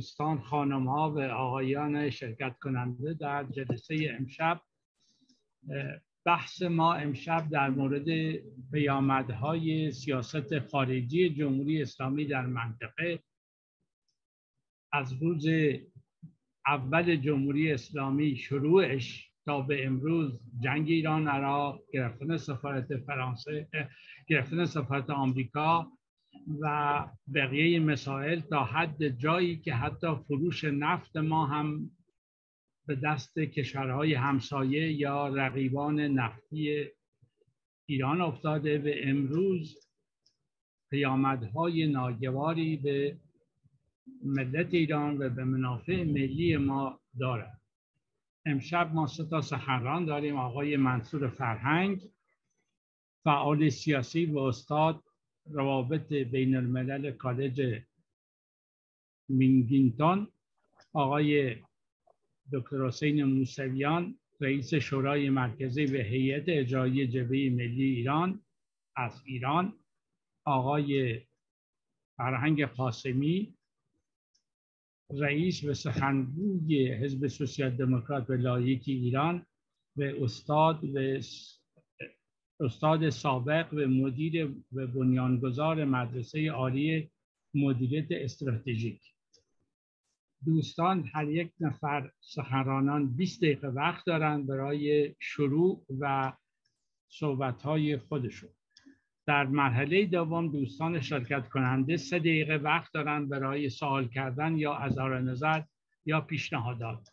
دوستان خانم ها و آقایان شرکت کننده در جلسه امشب. بحث ما امشب در مورد پیامدهای سیاست خارجی جمهوری اسلامی در منطقه. از روز اول جمهوری اسلامی شروعش تا به امروز جنگ ایران عراق گرفتن سفارت فرانسه گرفتن سفارت آمریکا و بقیه مسائل تا حد جایی که حتی فروش نفت ما هم به دست کشورهای همسایه یا رقیبان نفتی ایران افتاده. و امروز پیامدهای ناگواری به ملت ایران و به منافع ملی ما دارد. امشب ما سه تا سخنران داریم. آقای منصور فرهنگ فعال سیاسی و استاد روابط بین الملل کالج مینگینتون آقای دکتر حسین موسویان رئیس شورای مرکزی و هیئت اجرایی جبهه ملی ایران از ایران آقای فرهنگ قاسمی رئیس و سخنگوی حزب سوسیال دموکرات و لایکی ایران و استاد و استاد سابق و مدیر و بنیانگذار مدرسه عالی مدیریت استراتژیک. دوستان هر یک نفر سخنرانان 20 دقیقه وقت دارند برای شروع و صحبت خودشون. در مرحله دوم دوستان شرکت کننده سه دقیقه وقت دارند برای سوال کردن یا اظهار نظر یا پیشنهادات.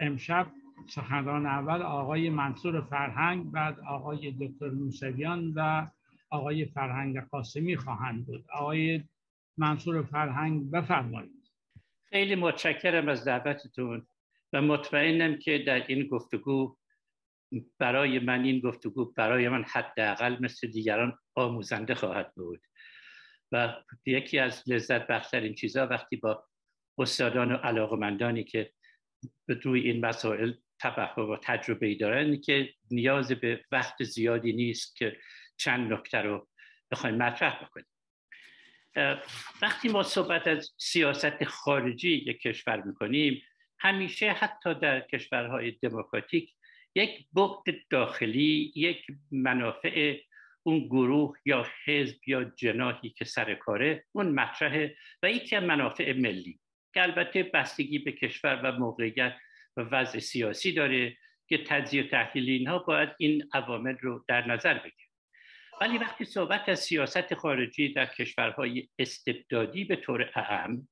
امشب سخنران اول آقای منصور فرهنگ بعد آقای دکتر موسویان و آقای فرهنگ قاسمی خواهند بود. آقای منصور فرهنگ بفرمایید. خیلی متشکرم از دعوتتون و مطمئنم که در این گفتگو برای من این گفتگو برای من حداقل مثل دیگران آموزنده خواهد بود. و یکی از لذت بخشترین چیزها وقتی با استادان و علاقمندانی که به روی این مسائل تبه و تجربه دارن که نیاز به وقت زیادی نیست که چند نکته رو بخوایم مطرح بکنیم. وقتی ما صحبت از سیاست خارجی یک کشور می‌کنیم همیشه حتی در کشورهای دموکراتیک یک بعد داخلی یک منافع اون گروه یا حزب یا جناحی که سر کاره اون مطرحه و یکی منافع ملی. که البته بستگی به کشور و موقعیت و وضع سیاسی داره که تجزیه و تحلیل اینها باید این عوامل رو در نظر بگیره. ولی وقتی صحبت از سیاست خارجی در کشورهای استبدادی به طور اهم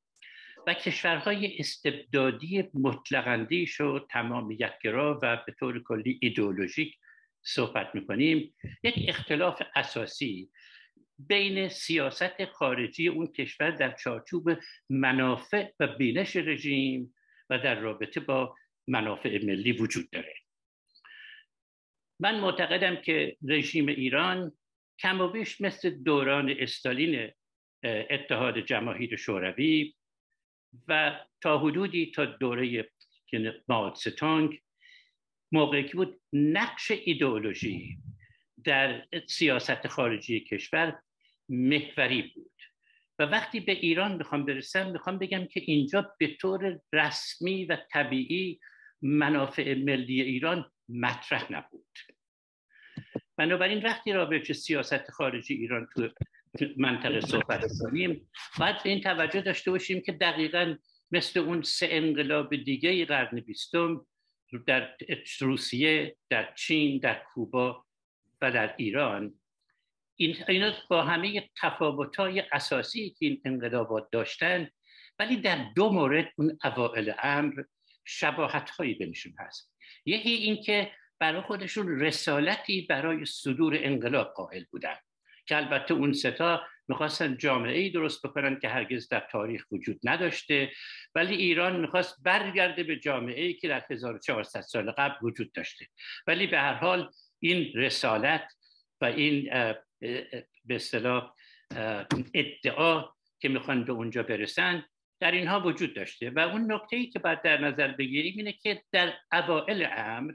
و کشورهای استبدادی مطلقندیش و تمامیتگرا و به طور کلی ایدئولوژیک صحبت می‌کنیم یک اختلاف اساسی بین سیاست خارجی اون کشور در چارچوب منافع و بینش رژیم و در رابطه با منافع ملی وجود داره. من معتقدم که رژیم ایران کم و بیش مثل دوران استالین اتحاد جماهیر شوروی و تا حدودی تا دوره ماد ستانگ موقعی که بود نقش ایدئولوژی در سیاست خارجی کشور محوری بود. و وقتی به ایران می‌خوام برسم می‌خوام بگم که اینجا به طور رسمی و طبیعی منافع ملی ایران مطرح نبود. بنابراین وقتی رابطه سیاست خارجی ایران تو منطقه صحبت کنیم باید این توجه داشته باشیم که دقیقا مثل اون سه انقلاب دیگه قرن بیستم در روسیه در چین در کوبا و در ایران این اینا با همه تفاوت‌های اساسی که این انقلابات داشتن ولی در دو مورد اون اوائل امر شباهت هایی بینشون هست. یکی اینکه برای خودشون رسالتی برای صدور انقلاب قائل بودن که البته اون ستا می‌خواستن جامعه ای درست بکنن که هرگز در تاریخ وجود نداشته ولی ایران می‌خواست برگرده به جامعه ای که در 1400 سال قبل وجود داشته. ولی به هر حال این رسالت و این به اصطلاح ادعا که می‌خوان به اونجا برسن در اینها وجود داشته و اون نکته ای که باید در نظر بگیریم اینه که در اوائل امر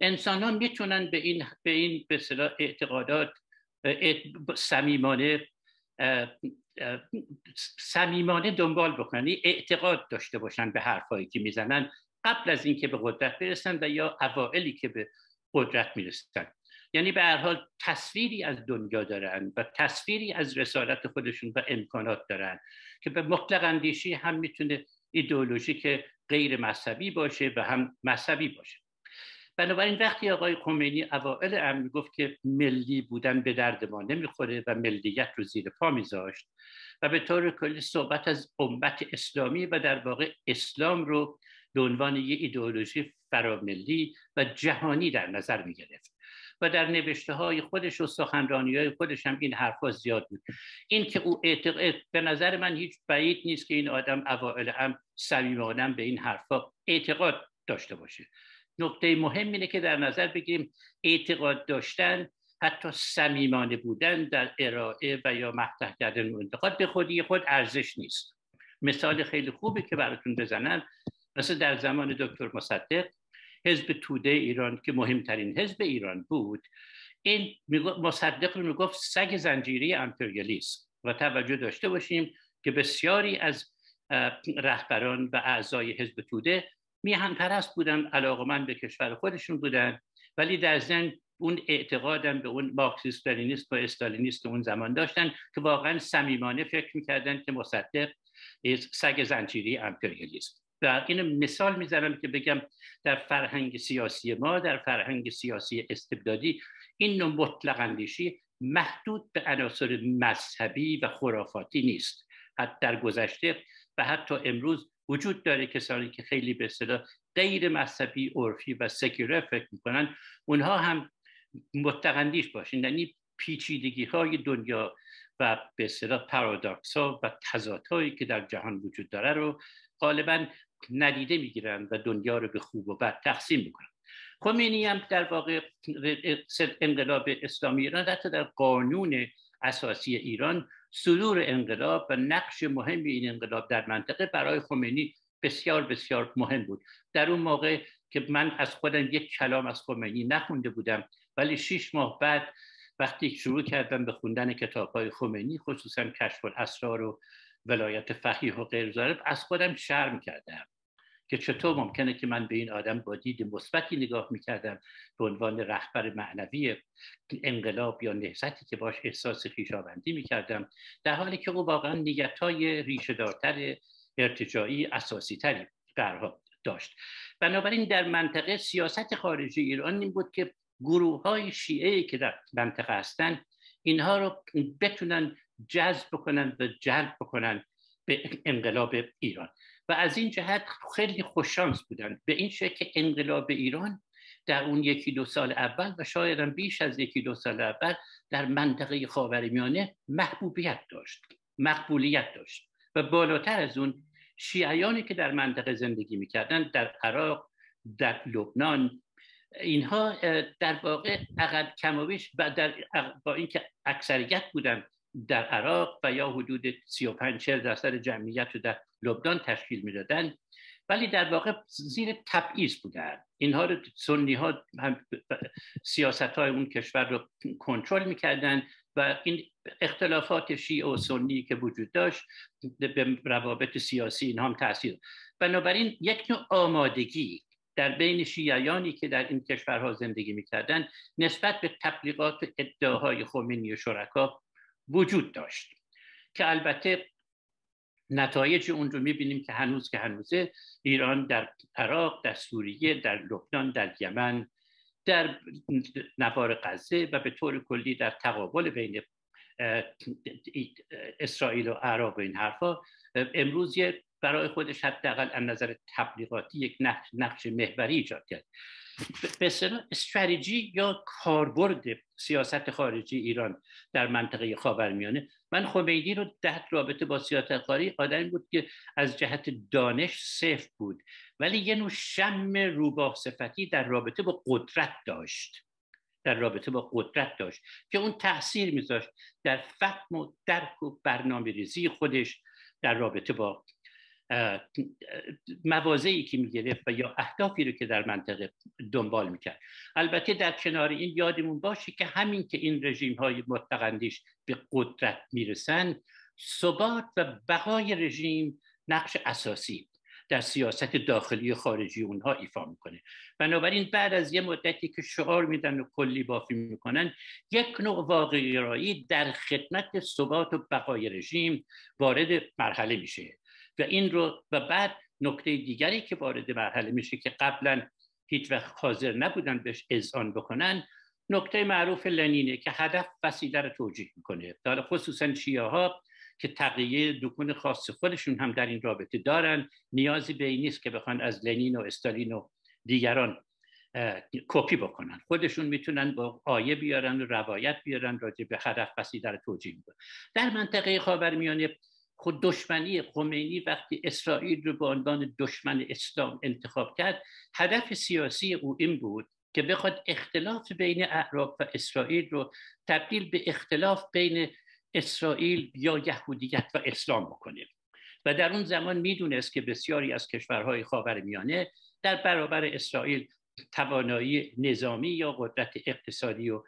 انسان می‌تونن به این به این به اعتقادات صمیمانه صمیمانه دنبال بکنن اعتقاد داشته باشن به حرفایی که می‌زنن قبل از اینکه به قدرت برسن و یا اوائلی که به قدرت می‌رسن. یعنی به هر حال تصویری از دنیا دارن و تصویری از رسالت خودشون و امکانات دارن. که به مطلق اندیشی هم می‌تونه ایدئولوژی که غیر مذهبی باشه و هم مذهبی باشه. بنابراین وقتی آقای خمینی اوائل امر می‌گفت که ملی بودن به درد ما نمی‌خوره و ملیت رو زیر پا میذاشت و به طور کلی صحبت از امت اسلامی و در واقع اسلام رو به عنوان یه ایدئولوژی فراملی و جهانی در نظر می گرفت و در نوشته های خودش و سخنرانی های خودش هم این حرفا زیاد بود. این که او اعتقاد به نظر من هیچ بعید نیست که این آدم اوائل هم صمیمانه به این حرفا اعتقاد داشته باشه. نقطه مهم اینه که در نظر بگیریم اعتقاد داشتن حتی صمیمانه بودن در ارائه و یا مطرح کردن انتقاد به خودی خود ارزش نیست. مثال خیلی خوبی که براتون بزنم مثل در زمان دکتر مصدق حزب توده ایران که مهمترین حزب ایران بود این مصدق رو می‌گفت سگ زنجیری امپریالیسم و توجه داشته باشیم که بسیاری از رهبران و اعضای حزب توده میهن پرست بودن علاقمند به کشور خودشون بودن ولی در زن اون اعتقادم به اون مارکسیست لنینیست و استالینیست اون زمان داشتن که واقعا صمیمانه فکر می‌کردن که مصدق سگ زنجیری امپریالیسم. و این مثال می‌زنم که بگم در فرهنگ سیاسی ما در فرهنگ سیاسی استبدادی این نوع مطلق اندیشی محدود به عناصر مذهبی و خرافاتی نیست. حتی در گذشته و حتی امروز وجود داره کسانی که خیلی به اصطلاح غیر مذهبی عرفی و سکیولر فکر می‌کنن اونها هم متقندیش باشین یعنی پیچیدگی های دنیا و به اصطلاح پارادوکس ها و تضادهایی که در جهان وجود داره رو غالبا ندیده می‌گیرن و دنیا رو به خوب و بد تقسیم می‌کنن. خمینی هم در واقع انقلاب اسلامی ایران حتی در قانون اساسی ایران صدور انقلاب و نقش مهم این انقلاب در منطقه برای خمینی بسیار بسیار مهم بود. در اون موقع که من از خودم یک کلام از خمینی نخونده بودم ولی شیش ماه بعد وقتی شروع کردم به خوندن کتاب های خمینی خصوصا کشف الاسرار و ولایت فقیه و غیر از خودم شرم کردم که چطور ممکنه که من به این آدم با دید مثبتی نگاه می‌کردم به عنوان رهبر معنوی انقلاب یا نهضتی که باش احساس خویشاوندی می‌کردم در حالی که او واقعا نیت های ریشه دارتر ارتجاعی اساسی تری داشت. بنابراین در منطقه سیاست خارجی ایران این بود که گروه های شیعه که در منطقه هستند اینها رو بتونن جذب بکنن و جلب بکنن به انقلاب ایران. و از این جهت خیلی خوششانس بودن. به این شکل که انقلاب ایران در اون یکی دو سال اول و شاید بیش از یکی دو سال اول در منطقه خاورمیانه محبوبیت داشت مقبولیت داشت. و بالاتر از اون شیعیانی که در منطقه زندگی می‌کردن در عراق در لبنان اینها در واقع اقل کمابیش در با اینکه اکثریت بودن در عراق و یا حدود 35 40 درصد جمعیت رو در لبنان تشکیل می‌دادن. ولی در واقع زیر تبعیض بودن. اینها رو سنی ها هم سیاست های اون کشور رو کنترل می‌کردن و این اختلافات شیعه و سنی که وجود داشت به روابط سیاسی اینها هم تاثیر بنابراین یک نوع آمادگی در بین شیعیانی که در این کشورها زندگی می‌کردن نسبت به تبلیغات ادعاهای خمینی و شرکا وجود داشت. که البته نتایج اون رو می‌بینیم که هنوز که هنوزه ایران در عراق در سوریه در لبنان در یمن در نوار غزه و به طور کلی در تقابل بین اسرائیل و عراق و این حرفا امروز برای خودش حداقل از نظر تبلیغاتی یک نقش محوری ایجاد کرد. به استراتژی یا کاربرد سیاست خارجی ایران در منطقه خاورمیانه. من خمینی رو در رابطه با سیاست خارجی آدمی بود که از جهت دانش صفر بود ولی یه نوع شم روباه صفتی در رابطه با قدرت داشت. در رابطه با قدرت داشت که اون تاثیر میذاشت در فهم و درک و برنامه ریزی خودش در رابطه با موازهی که می‌گرفت و یا اهدافی رو که در منطقه دنبال می‌کرد. البته در کنار این یادمون باشه که همین که این رژیم های متقندیش به قدرت می‌رسن ثبات و بقای رژیم نقش اساسی در سیاست داخلی و خارجی اونها ایفا می‌کنه. بنابراین بعد از یه مدتی که شعار میدن و کلی بافی می‌کنن یک نوع واقعی در خدمت ثبات و بقای رژیم وارد مرحله میشه. و این رو و بعد نکته دیگری که وارد مرحله میشه که قبلا هیچ وقت حاضر نبودن بهش اذعان بکنن نکته معروف لنینه که هدف وسیله رو توجیه می‌کنه. در خصوصا شیعه ها که تقیه دکون خاص خودشون هم در این رابطه دارن. نیازی به این نیست که بخوان از لنین و استالین و دیگران کپی بکنن. خودشون می‌تونن با آیه بیارن و روایت بیارن راجع به هدف وسیله رو توجیه می‌کنن. در منطقه خاورمیانه خود دشمنی خمینی وقتی اسرائیل رو به عنوان دشمن اسلام انتخاب کرد هدف سیاسی او این بود که بخواد اختلاف بین اعراب و اسرائیل رو تبدیل به اختلاف بین اسرائیل یا یهودیت و اسلام بکنه. و در اون زمان می‌دونست که بسیاری از کشورهای خاورمیانه در برابر اسرائیل توانایی نظامی یا قدرت اقتصادی و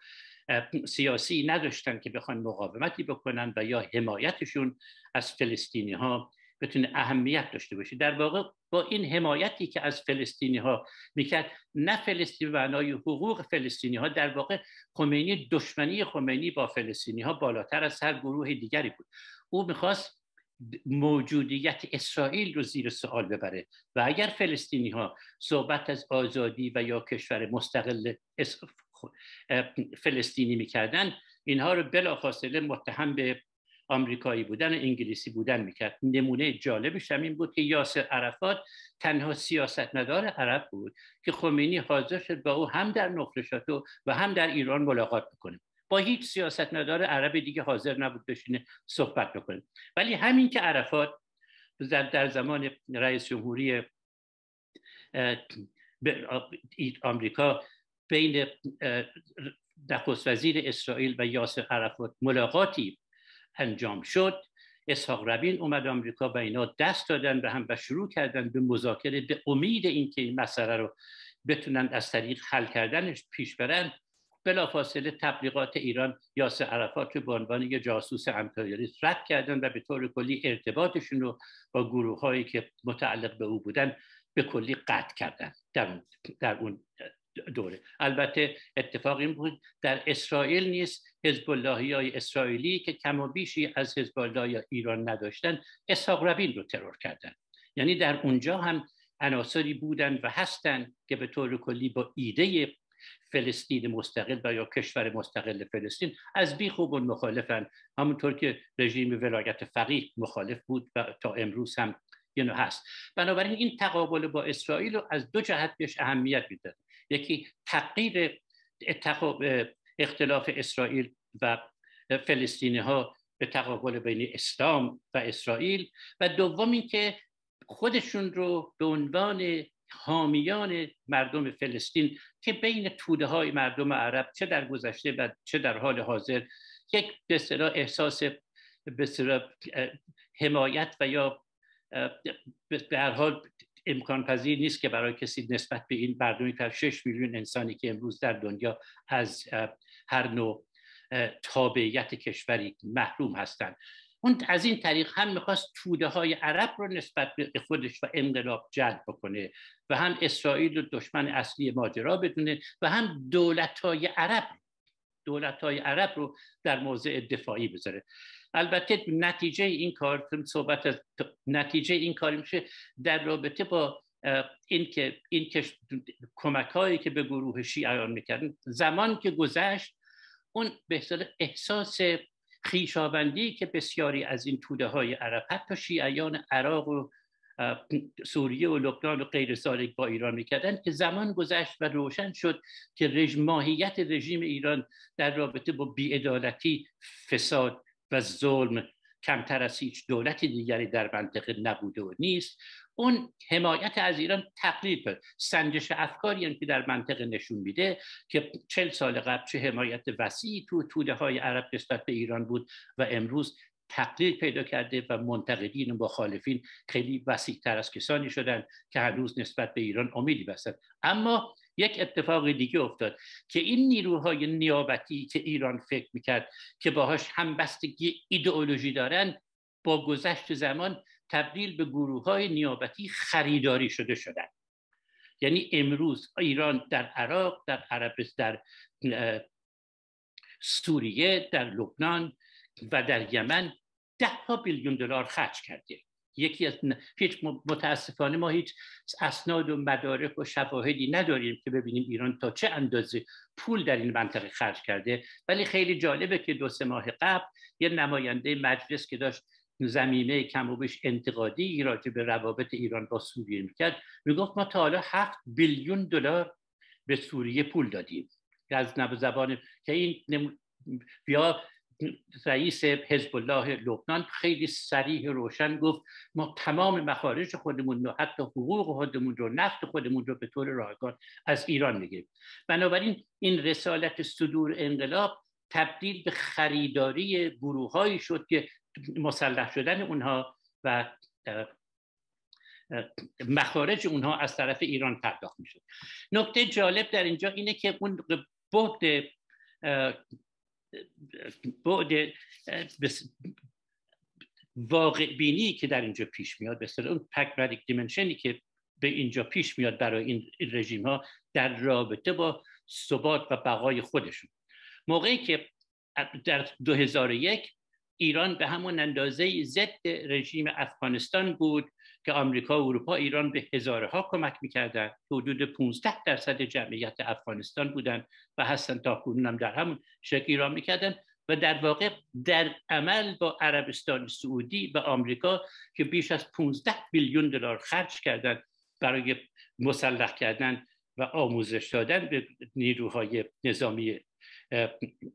سیاسی نداشتن که بخوان مقاومتی بکنن و یا حمایتشون از فلسطینی ها بتونه اهمیت داشته باشه. در واقع با این حمایتی که از فلسطینی ها می‌کرد نه فلسطین معنای حقوق فلسطینی ها در واقع خمینی دشمنی خمینی با فلسطینی ها بالاتر از هر گروه دیگری بود. او می‌خواست موجودیت اسرائیل رو زیر سوال ببره و اگر فلسطینی ها صحبت از آزادی و یا کشور مستقل فلسطینی می‌کردن. اینها رو بلافاصله متهم به آمریکایی بودن و انگلیسی بودن می‌کرد. نمونه جالبش هم این بود که یاسر عرفات تنها سیاستمدار عرب بود که خمینی حاضر شد با او هم در نقرشاتو و هم در ایران ملاقات بکنه. با هیچ سیاستمدار عرب دیگه حاضر نبود بشینه صحبت بکنه. ولی همین که عرفات در زمان رئیس جمهوری آمریکا بین نخست وزیر اسرائیل و یاسر عرفات ملاقاتی انجام شد. اسحاق ربین اومد آمریکا و اینا دست دادن به هم و شروع کردن به مذاکره به امید اینکه این مسئله رو بتونن از طریق حل کردنش پیش برن. بلافاصله تبلیغات ایران یاسر عرفات رو به عنوان یه جاسوس امپریالیست رد کردن و به طور کلی ارتباطشون رو با گروه هایی که متعلق به او بودن به کلی قطع کردن در اون, در اون دوره. البته اتفاق این بود در اسرائیل نیست حزب های اسرائیلی که کم و بیشی از حزب الله ایران نداشتن اسحاق ربین رو ترور کردن. یعنی در اونجا هم عناصری بودن و هستند که به طور کلی با ایده فلسطین مستقل و یا کشور مستقل فلسطین از بی خوب مخالفن. همونطور که رژیم ولایت فقیه مخالف بود و تا امروز هم یعنی هست. بنابراین این تقابل با اسرائیل رو از دو جهت بهش اهمیت میده یکی تغییر اختلاف اسرائیل و فلسطینی ها به تقابل بین اسلام و اسرائیل و دوم اینکه خودشون رو به عنوان حامیان مردم فلسطین که بین توده های مردم عرب چه در گذشته و چه در حال حاضر یک به احساس به حمایت و یا به هر حال امکان پذیر نیست که برای کسی نسبت به این مردمی که 6 میلیون انسانی که امروز در دنیا از هر نوع تابعیت کشوری محروم هستند. اون از این طریق هم می‌خواست توده های عرب رو نسبت به خودش و انقلاب جلب بکنه و هم اسرائیل رو دشمن اصلی ماجرا بدونه و هم دولت های عرب دولت های عرب رو در موضع دفاعی بذاره. البته نتیجه این کار صحبت از نتیجه این کاری میشه در رابطه با این که این که کمک هایی که به گروه شیعیان می‌کردن. زمان که گذشت اون به احساس خیشاوندی که بسیاری از این توده های عرب حتی شیعیان عراق و سوریه و لبنان و غیر سالک با ایران می‌کردن که زمان گذشت و روشن شد که ماهیت رژیم ایران در رابطه با بیعدالتی فساد و ظلم کمتر از هیچ دولت دیگری در منطقه نبوده و نیست. اون حمایت از ایران تقلیل سنجش افکاری هم که در منطقه نشون میده که چل سال قبل چه حمایت وسیعی تو توده های عرب نسبت به ایران بود و امروز تقلیل پیدا کرده و منتقدین و مخالفین خیلی وسیع تر از کسانی شدن که هنوز نسبت به ایران امیدی بستند اما یک اتفاق دیگه افتاد که این نیروهای نیابتی که ایران فکر می‌کرد که باهاش هم بستگی ایدئولوژی دارن با گذشت زمان تبدیل به گروه های نیابتی خریداری شده شدن. یعنی امروز ایران در عراق در عربستان در سوریه در لبنان و در یمن ده ها بیلیون دلار خرج کرده. یکی از هیچ متاسفانه ما هیچ اسناد و مدارک و شواهدی نداریم که ببینیم ایران تا چه اندازه پول در این منطقه خرج کرده. ولی خیلی جالبه که دو سه ماه قبل یه نماینده مجلس که داشت زمینه کم و بیش انتقادی راجع به روابط ایران با سوریه می‌کرد می‌گفت ما تا حالا هفت بیلیون دلار به سوریه پول دادیم. از زبان که این بیا رئیس حزب الله لبنان خیلی سریح روشن گفت ما تمام مخارج خودمون و حتی حقوق خودمون رو نفت خودمون رو به طور رایگان از ایران می‌گیریم. بنابراین این رسالت صدور انقلاب تبدیل به خریداری گروه شد که مسلح شدن اونها و مخارج اونها از طرف ایران پرداخت می‌شد. نکته جالب در اینجا اینه که اون بعد بعد واقع بینی که در اینجا پیش میاد به اون پکمریک دیمنشنی که به اینجا پیش میاد برای این رژیم ها در رابطه با ثبات و بقای خودشون. موقعی که در 2001 ایران به همون اندازه ضد رژیم افغانستان بود که آمریکا و اروپا ایران به هزارها کمک می‌کردن حدود 15 درصد جمعیت افغانستان بودن و هستن تا هم در همون شکل ایران می‌کردن و در واقع در عمل با عربستان سعودی و آمریکا که بیش از 15 بیلیون دلار خرج کردن برای مسلح کردن و آموزش دادن به نیروهای نظامی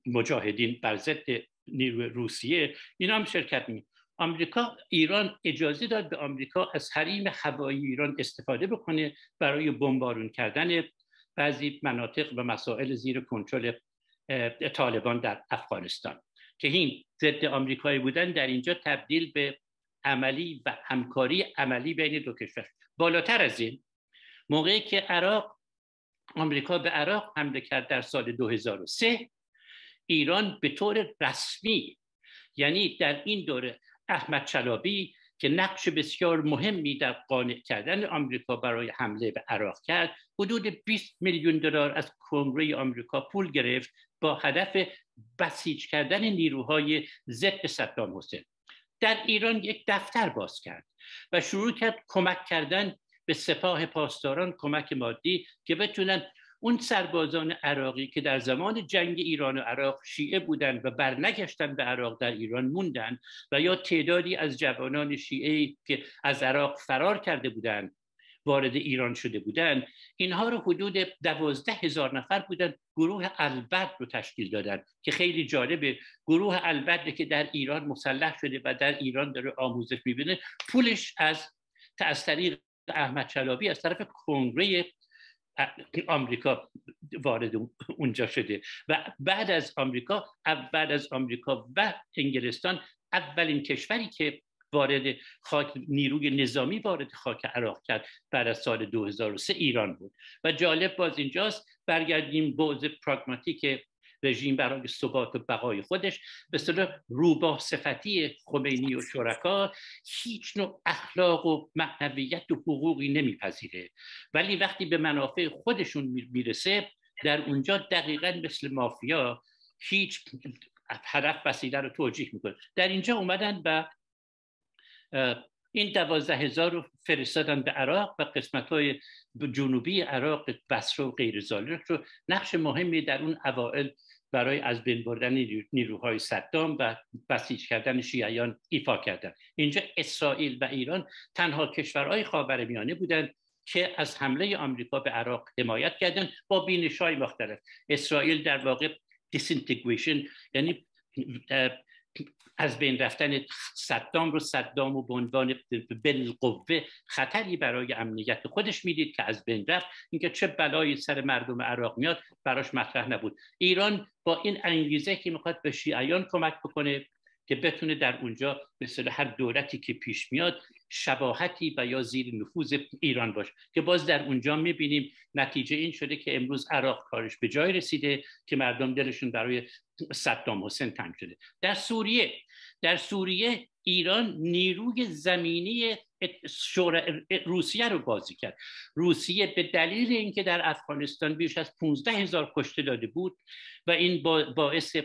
مجاهدین بر ضد نیروی روسیه اینا هم شرکت می آمریکا ایران اجازه داد به آمریکا از حریم هوایی ایران استفاده بکنه برای بمبارون کردن بعضی مناطق و مسائل زیر کنترل طالبان در افغانستان. که این ضد آمریکایی بودن در اینجا تبدیل به عملی و همکاری عملی بین دو کشور. بالاتر از این موقعی که عراق آمریکا به عراق حمله کرد در سال 2003 ایران به طور رسمی یعنی در این دوره احمد چلابی که نقش بسیار مهمی در قانع کردن آمریکا برای حمله به عراق کرد حدود 20 میلیون دلار از کنگره آمریکا پول گرفت با هدف بسیج کردن نیروهای ضد صدام حسین. در ایران یک دفتر باز کرد و شروع کرد کمک کردن به سپاه پاسداران کمک مادی که بتونن اون سربازان عراقی که در زمان جنگ ایران و عراق شیعه بودند و برنگشتن به عراق در ایران موندن و یا تعدادی از جوانان شیعه که از عراق فرار کرده بودند وارد ایران شده بودند اینها رو حدود دوازده هزار نفر بودن گروه البد رو تشکیل دادن که خیلی جالبه. گروه البد که در ایران مسلح شده و در ایران داره آموزش می‌بینه پولش از از طریق احمد چلابی از طرف کنگره آمریکا وارد اونجا شده. و بعد از آمریکا بعد از آمریکا و انگلستان اولین کشوری که وارد خاک نیروی نظامی وارد خاک عراق کرد بعد از سال 2003 ایران بود. و جالب باز اینجاست برگردیم بعض پراگماتیک رژیم برای ثبات و بقای خودش. به صورت روباه صفتی خمینی و شرکا هیچ نوع اخلاق و معنویت و حقوقی نمیپذیره. ولی وقتی به منافع خودشون می‌رسه در اونجا دقیقا مثل مافیا هیچ هدف وسیله رو توجیه می‌کنه. در اینجا اومدن و این دوازده هزار رو فرستادن به عراق و قسمت های جنوبی عراق بسره و غیر رو. نقش مهمی در اون اوائل برای از بین بردن نیروهای صدام و بسیج کردن شیعیان ایفا کردن اینجا اسرائیل و ایران تنها کشورهای خاورمیانه بودند که از حمله آمریکا به عراق حمایت کردند با بینش های مختلف. اسرائیل در واقع disintegration یعنی از بین رفتن صدام رو صدام و به عنوان بالقوه خطری برای امنیت خودش می‌دید که از بین رفت. اینکه چه بلایی سر مردم عراق میاد براش مطرح نبود. ایران با این انگیزه که می‌خواد به شیعیان کمک بکنه که بتونه در اونجا به هر دولتی که پیش میاد شباهتی و یا زیر نفوذ ایران باشه که باز در اونجا می‌بینیم نتیجه این شده که امروز عراق کارش به جای رسیده که مردم دلشون برای صدام حسین تنگ شده. در سوریه در سوریه ایران نیروی زمینی روسیه رو بازی کرد. روسیه به دلیل اینکه در افغانستان بیش از 15 هزار کشته داده بود و این باعث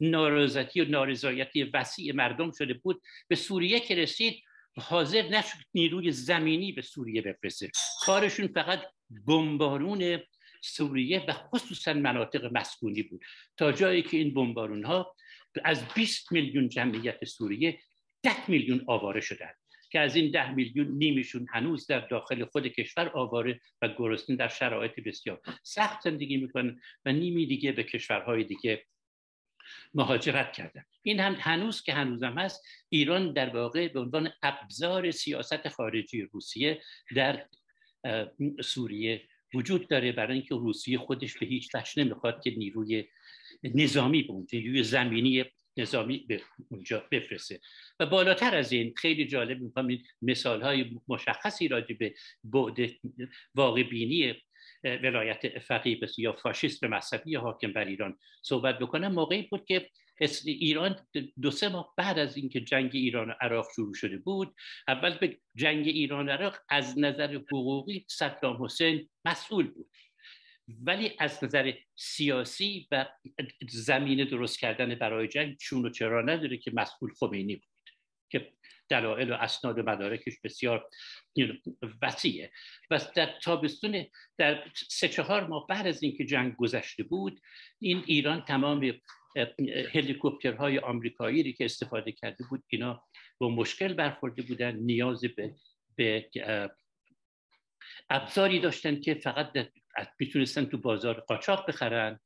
نارضایتی و نارضایتی وسیع مردم شده بود به سوریه که رسید حاضر نشد نیروی زمینی به سوریه بفرسته. کارشون فقط بمبارون سوریه و خصوصا مناطق مسکونی بود. تا جایی که این بمبارون ها از 20 میلیون جمعیت سوریه 10 میلیون آواره شدند که از این ده میلیون نیمیشون هنوز در داخل خود کشور آواره و گرسنه در شرایط بسیار سخت زندگی می‌کنن و نیمی دیگه به کشورهای دیگه مهاجرت کردن. این هم هنوز که هنوزم هست ایران در واقع به عنوان ابزار سیاست خارجی روسیه در سوریه وجود داره. برای اینکه روسیه خودش به هیچ وجه نمی‌خواد که نیروی نظامی به اونجا نیروی زمینی نظامی به اونجا بفرسته. و بالاتر از این خیلی جالب می‌خوام این مثال های مشخصی راجع به بعد واقع بینی ولایت فقیه یا فاشیست مذهبی حاکم بر ایران صحبت بکنم. موقعی بود که ایران دو سه ماه بعد از اینکه جنگ ایران و عراق شروع شده بود اول به جنگ ایران و عراق از نظر حقوقی صدام حسین مسئول بود. ولی از نظر سیاسی و زمین درست کردن برای جنگ چون و چرا نداره که مسئول خمینی بود که دلایل و اسناد و مدارکش بسیار وسیعه. و در تابستون در سه چهار ماه بعد از اینکه جنگ گذشته بود این ایران تمام هلیکوپترهای آمریکایی که استفاده کرده بود اینا با مشکل برخورده بودن نیاز به, به ابزاری داشتن که فقط می‌تونستن تو بازار قاچاق بخرن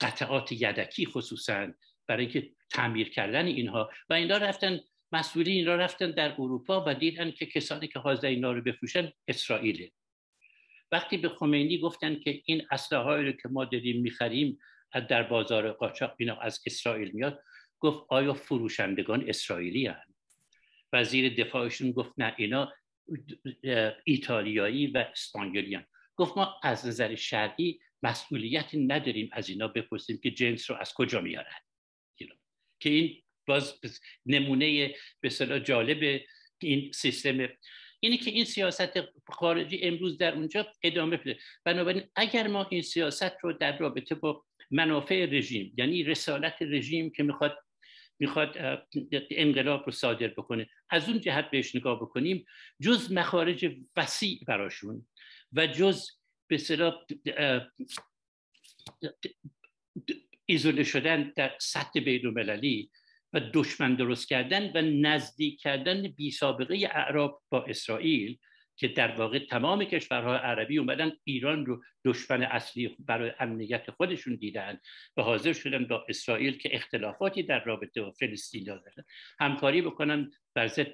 قطعات یدکی خصوصا برای اینکه تعمیر کردن اینها. و اینا رفتن مسئولین اینا رفتن در اروپا و دیدن که کسانی که حاضر اینا رو بفروشن اسرائیله. وقتی به خمینی گفتن که این اسلحه رو که ما داریم می‌خریم در بازار قاچاق اینا از اسرائیل میاد گفت آیا فروشندگان اسرائیلی هن؟ وزیر دفاعشون گفت نه اینا ایتالیایی و اسپانیولی گفت ما از نظر شرعی مسئولیت نداریم از اینا بپرسیم که جنس رو از کجا میارن. که این باز نمونه به جالب این سیستم. اینه که این سیاست خارجی امروز در اونجا ادامه بده. بنابراین اگر ما این سیاست رو در رابطه با منافع رژیم یعنی رسالت رژیم که می‌خواد می‌خواد انقلاب رو صادر بکنه از اون جهت بهش نگاه بکنیم جز مخارج وسیع براشون و جز به صدا ایزوله شدن در سطح بین المللی و دشمن درست کردن و نزدیک کردن بی سابقه اعراب با اسرائیل که در واقع تمام کشورهای عربی اومدن ایران رو دشمن اصلی برای امنیت خودشون دیدن و حاضر شدن با اسرائیل که اختلافاتی در رابطه با فلسطین دارن همکاری بکنن بر ضد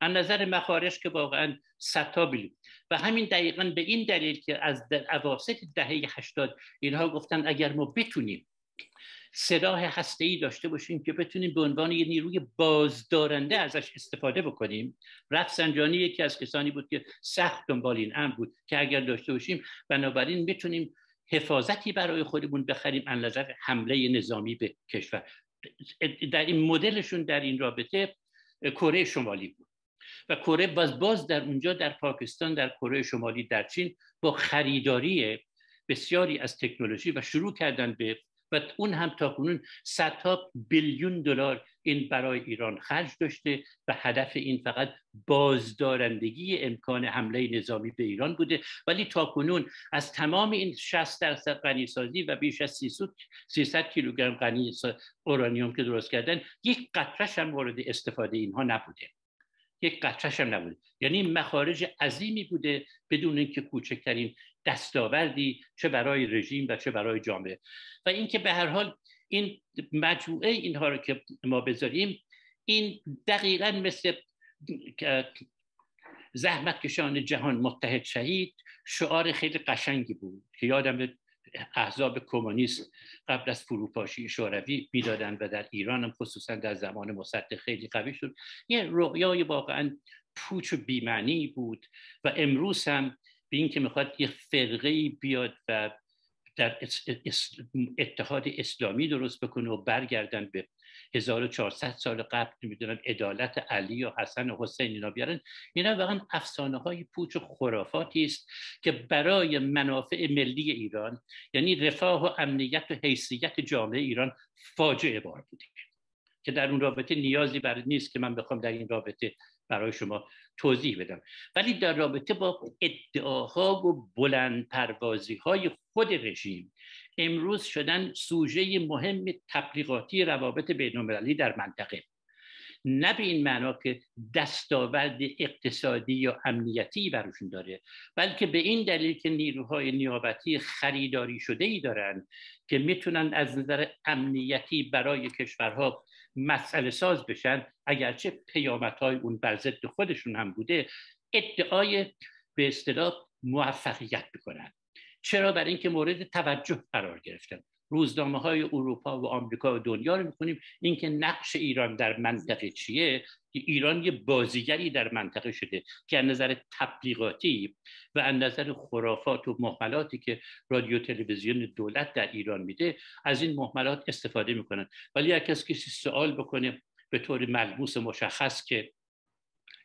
از نظر مخارج که واقعا ستابلی و همین دقیقا به این دلیل که از اواسط دهه 80 اینها گفتن اگر ما بتونیم سلاح ای داشته باشیم که بتونیم به عنوان یه نیروی بازدارنده ازش استفاده بکنیم. رفسنجانی یکی از کسانی بود که سخت دنبال این امر بود که اگر داشته باشیم بنابراین بتونیم حفاظتی برای خودمون بخریم از نظر حمله نظامی به کشور. در این مدلشون در این رابطه کره شمالی بود. و کره باز باز در اونجا در پاکستان در کره شمالی در چین با خریداری بسیاری از تکنولوژی و شروع کردن به و اون هم تا کنون صدها بیلیون دلار این برای ایران خرج داشته و هدف این فقط بازدارندگی امکان حمله نظامی به ایران بوده. ولی تا کنون از تمام این 60 درصد غنی سازی و بیش از 300 کیلوگرم غنی اورانیوم که درست کردن یک قطرش هم وارد استفاده اینها نبوده. یک قطرش هم نبوده. یعنی مخارج عظیمی بوده بدون اینکه کوچکترین دستاوردی چه برای رژیم و چه برای جامعه. و اینکه به هر حال این مجموعه اینها رو که ما بذاریم این دقیقا مثل زحمت کشان جهان متحد شهید شعار خیلی قشنگی بود که یادم احزاب کمونیست قبل از فروپاشی شوروی می‌دادن و در ایران هم خصوصا در زمان مصدق خیلی قوی شد. یه رویای واقعا پوچ و بیمعنی بود و امروز هم به اینکه می‌خواد یه فرقه بیاد و در اتحاد اسلامی درست بکنه و برگردن به 1400 سال قبل نمی‌دونن عدالت علی و حسن و حسین اینا بیارن. اینا واقعا افسانه های پوچ و خرافاتی است که برای منافع ملی ایران یعنی رفاه و امنیت و حیثیت جامعه ایران فاجعه بار بوده. که در اون رابطه نیازی بر نیست که من بخوام در این رابطه برای شما توضیح بدم. ولی در رابطه با ادعاها و بلند پروازی های خود رژیم امروز شدن سوژه مهم تبلیغاتی روابط بین در منطقه. نه به این معنا که دستاورد اقتصادی یا امنیتی براشون داره بلکه به این دلیل که نیروهای نیابتی خریداری شده ای دارن که می‌تونن از نظر امنیتی برای کشورها مسئله ساز بشن اگرچه پیامت اون بر ضد خودشون هم بوده ادعای به اصطلاح موفقیت می‌کنن. چرا؟ برای اینکه مورد توجه قرار گرفتن. روزنامه های اروپا و آمریکا و دنیا رو می‌کنیم اینکه نقش ایران در منطقه چیه؟ که ایران یه بازیگری در منطقه شده که از نظر تبلیغاتی و از نظر خرافات و محملاتی که رادیو تلویزیون دولت در ایران میده از این محملات استفاده می‌کنن. ولی اگر کسی سوال بکنه به طور ملموس مشخص که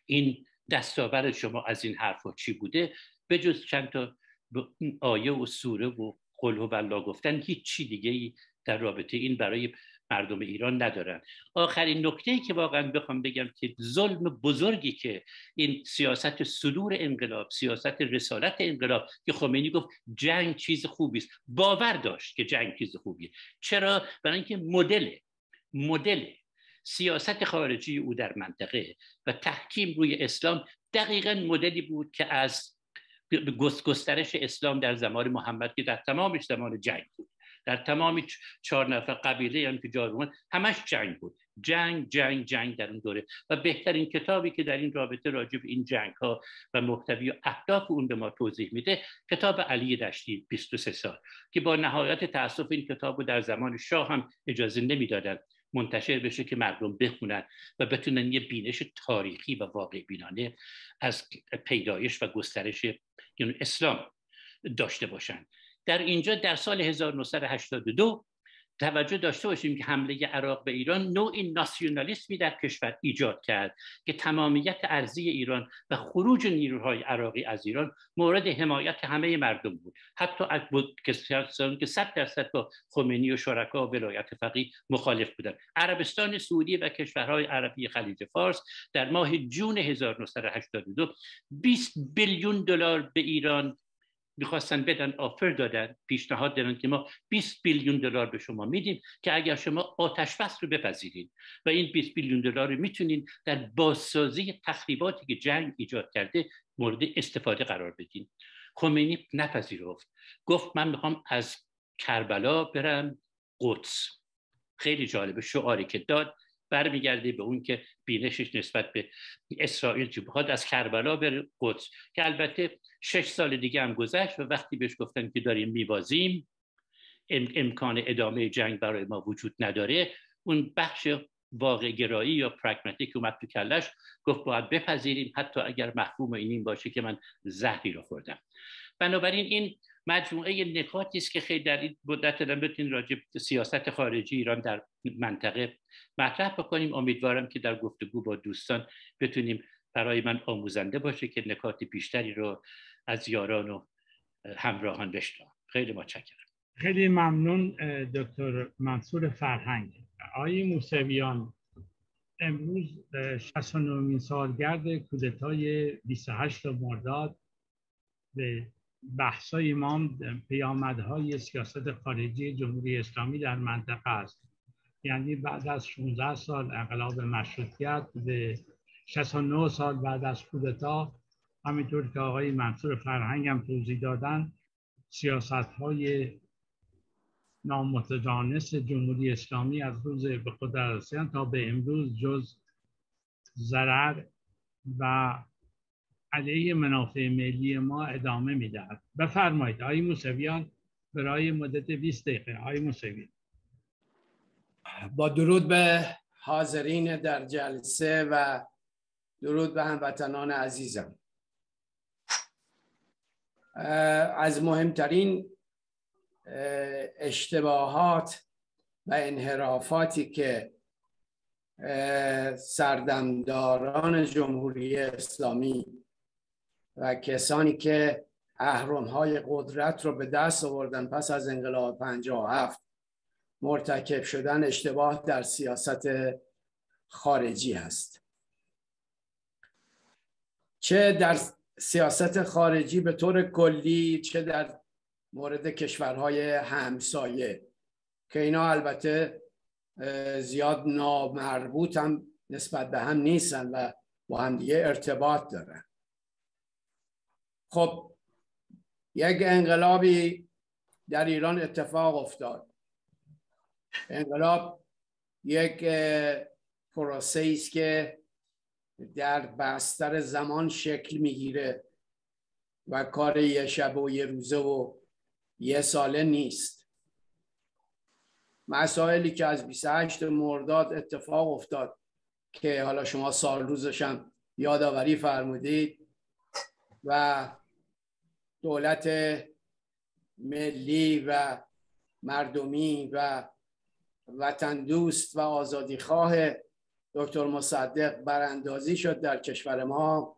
این دستاورد شما از این حرفا چی بوده به جز چند تا آیه و سوره و قل و بلا گفتن هیچ چی دیگه ای در رابطه این برای مردم ایران ندارن. آخرین نکته ای که واقعا بخوام بگم که ظلم بزرگی که این سیاست صدور انقلاب سیاست رسالت انقلاب که خمینی گفت جنگ چیز خوبی است. باور داشت که جنگ چیز خوبیه. چرا؟ برای اینکه مدل مدل سیاست خارجی او در منطقه و تحکیم روی اسلام دقیقا مدلی بود که از گسترش اسلام در زمان محمد که در تمامش زمان جنگ بود. در تمام چهار نفر قبیله یعنی که جاروان همش جنگ بود. جنگ جنگ جنگ در اون دوره. و بهترین کتابی که در این رابطه راجع به این جنگ ها و محتوی و اهداف اون به ما توضیح میده کتاب علی دشتی 23 سال که با نهایت تاسف این کتاب رو در زمان شاه هم اجازه نمی‌دادند منتشر بشه که مردم بخونن و بتونن یه بینش تاریخی و واقع بینانه از پیدایش و گسترش یعنی اسلام داشته باشن. در اینجا در سال 1982 توجه داشته باشیم که حمله عراق به ایران نوعی ناسیونالیسمی در کشور ایجاد کرد که تمامیت ارزی ایران و خروج نیروهای عراقی از ایران مورد حمایت همه مردم بود. حتی از کسانی که صد درصد با خمینی و شرکا و ولایت فقیه مخالف بودند. عربستان سعودی و کشورهای عربی خلیج فارس در ماه جون 1982 20 بیلیون دلار به ایران می‌خواستن بدن آفر دادن پیشنهاد دادن که ما 20 بیلیون دلار به شما میدیم که اگر شما آتش بس رو بپذیرید. و این 20 بیلیون دلار رو می‌تونین در بازسازی تخریباتی که جنگ ایجاد کرده مورد استفاده قرار بدین. خمینی نپذیرفت. گفت من می‌خوام از کربلا برم قدس. خیلی جالبه شعاری که داد. برمیگرده به اون که بینشش نسبت به اسرائیل چی بخواد. از کربلا به قدس که البته شش سال دیگه هم گذشت و وقتی بهش گفتن که داریم میبازیم امکان ادامه جنگ برای ما وجود نداره. اون بخش واقع گرایی یا پرگماتیک اومد تو کلش گفت باید بپذیریم حتی اگر محکوم این باشه که من زهری رو خوردم. بنابراین این مجموعه نکاتی است که خیلی در این مدت دارم بتونیم راجع سیاست خارجی ایران در منطقه مطرح بکنیم. امیدوارم که در گفتگو با دوستان بتونیم برای من آموزنده باشه که نکات بیشتری رو از یاران و همراهان بشنوم. خیلی متشکرم. خیلی ممنون دکتر منصور فرهنگ. آقای موسویان امروز 69 سالگرد کودتای 28 مرداد به بحثای ما پیامدهای سیاست خارجی جمهوری اسلامی در منطقه است. یعنی بعد از 16 سال انقلاب مشروطیت به 69 سال بعد از کودتا همینطور که آقای منصور فرهنگ توضیح دادن سیاست های نامتجانس جمهوری اسلامی از روز به قدرت تا به امروز جز ضرر و علیه منافع ملی ما ادامه می‌دهد. بفرمایید آقای موسویان برای مدت 20 دقیقه. آقای موسوی با درود به حاضرین در جلسه و درود به هموطنان عزیزم. از مهمترین اشتباهات و انحرافاتی که سردمداران جمهوری اسلامی و کسانی که های قدرت رو به دست آوردن پس از انقلاب 57 مرتکب شدن اشتباه در سیاست خارجی هست. چه در سیاست خارجی به طور کلی چه در مورد کشورهای همسایه که اینا البته زیاد نامربوط هم نسبت به هم نیستن و با هم دیگه ارتباط دارن. خب یک انقلابی در ایران اتفاق افتاد. انقلاب یک پروسه است که در بستر زمان شکل می‌گیره و کار یه شب و یه روزه و یه ساله نیست. مسائلی که از 28 مرداد اتفاق افتاد که حالا شما سال روزشم یادآوری فرمودید. و دولت ملی و مردمی و وطن دوست و آزادی خواه دکتر مصدق براندازی شد در کشور ما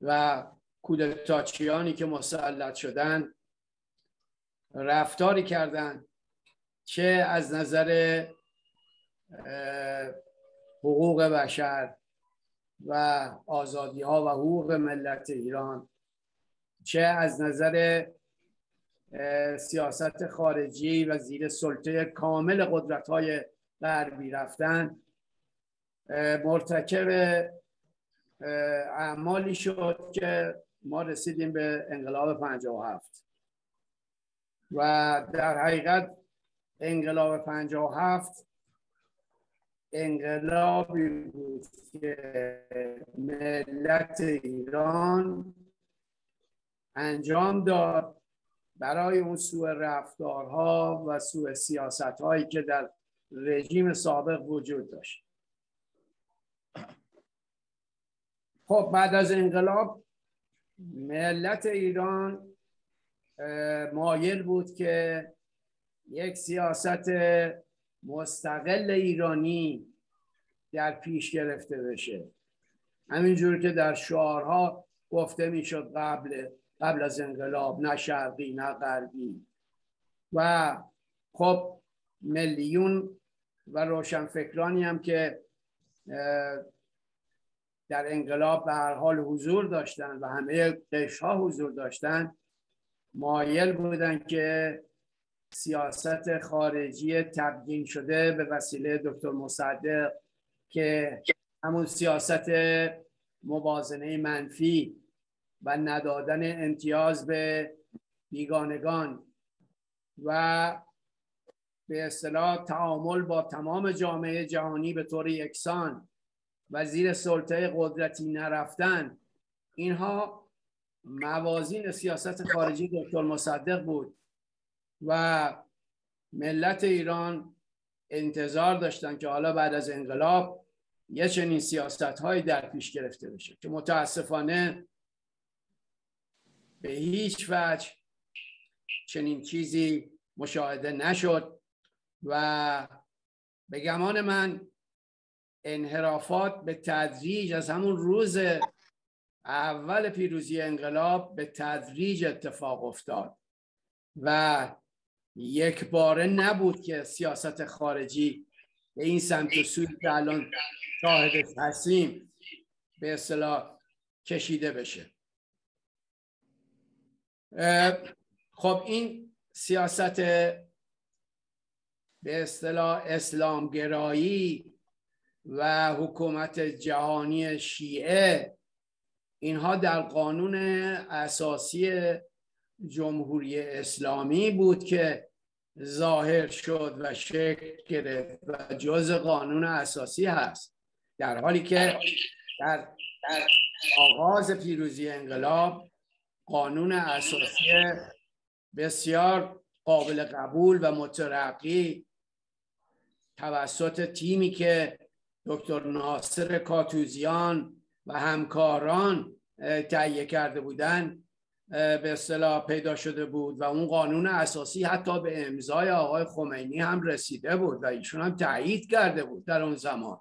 و کودتاچیانی که مسلط شدن رفتاری کردند چه از نظر حقوق بشر و آزادی ها و حقوق ملت ایران چه از نظر سیاست خارجی و زیر سلطه کامل قدرت های غربی رفتن. مرتکب اعمالی شد که ما رسیدیم به انقلاب 57 و در حقیقت انقلاب 57 انقلابی بود که ملت ایران انجام داد برای اون سوء رفتارها و سوء سیاست هایی که در رژیم سابق وجود داشت. خب بعد از انقلاب ملت ایران مایل بود که یک سیاست مستقل ایرانی در پیش گرفته بشه. همینجور که در شعارها گفته می‌شد قبل قبل از انقلاب نه شرقی نه غربی. و خب میلیون و روشنفکرانی هم که در انقلاب به هر حال حضور داشتن و همه ها حضور داشتن مایل بودن که سیاست خارجی تبیین شده به وسیله دکتر مصدق که همون سیاست موازنه منفی و ندادن امتیاز به بیگانگان و به اصطلاح تعامل با تمام جامعه جهانی به طور یکسان و زیر سلطه قدرتی نرفتن اینها موازین سیاست خارجی دکتر مصدق بود. و ملت ایران انتظار داشتن که حالا بعد از انقلاب یه چنین سیاست هایی در پیش گرفته بشه که متاسفانه به هیچ وجه چنین چیزی مشاهده نشد و به گمان من انحرافات به تدریج از همون روز اول پیروزی انقلاب به تدریج اتفاق افتاد و یک باره نبود که سیاست خارجی به این سمت و سوی که الان شاهد هستیم به اصطلاح کشیده بشه. خب این سیاست به اصطلاح اسلامگرایی و حکومت جهانی شیعه اینها در قانون اساسی جمهوری اسلامی بود که ظاهر شد و شکل گرفت و جز قانون اساسی هست. در حالی که در, در آغاز پیروزی انقلاب قانون اساسی بسیار قابل قبول و مترقی توسط تیمی که دکتر ناصر کاتوزیان و همکاران تهیه کرده بودند به اصطلاح پیدا شده بود و اون قانون اساسی حتی به امضای آقای خمینی هم رسیده بود و ایشون هم تایید کرده بود در اون زمان.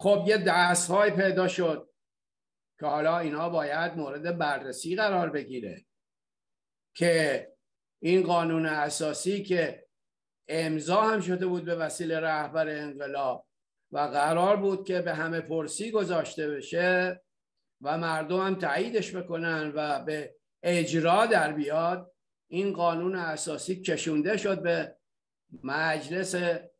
خب یه دست های پیدا شد که حالا اینا باید مورد بررسی قرار بگیره که این قانون اساسی که امضا هم شده بود به وسیله رهبر انقلاب و قرار بود که به همه پرسی گذاشته بشه و مردم هم تاییدش بکنن و به اجرا در بیاد. این قانون اساسی کشونده شد به مجلس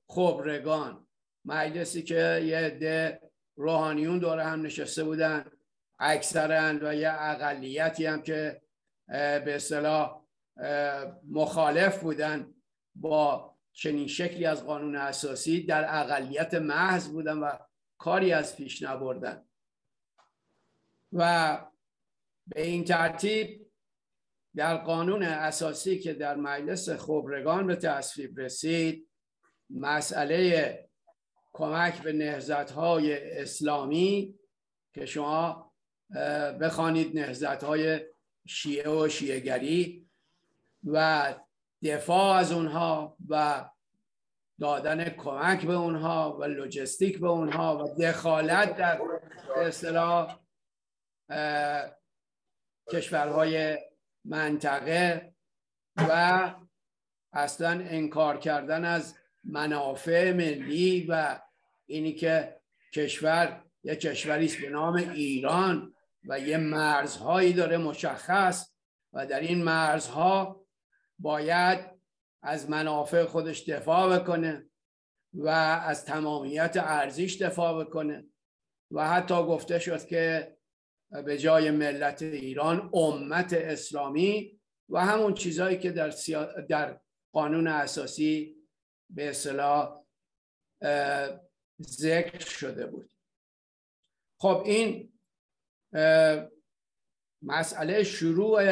خبرگان. مجلسی که یه ده روحانیون دور هم نشسته بودن. اکثرا و یه اقلیتی هم که به اصطلاح مخالف بودن با چنین شکلی از قانون اساسی در اقلیت محض بودن و کاری از پیش نبردن. و به این ترتیب در قانون اساسی که در مجلس خبرگان به تصویب رسید مسئله کمک به نهزت های اسلامی که شما بخوانید نهزت های شیعه و شیعگری و دفاع از اونها و دادن کمک به اونها و لوجستیک به اونها و دخالت در اصطلاح کشورهای منطقه و اصلا انکار کردن از منافع ملی و اینی که کشور یه کشوری است به نام ایران و یه مرزهایی داره مشخص و در این مرزها باید از منافع خودش دفاع بکنه و از تمامیت ارزیش دفاع بکنه. و حتی گفته شد که به جای ملت ایران امت اسلامی و همون چیزهایی که در, در قانون اساسی به اصطلاح ذکر شده بود. خب این مسئله شروع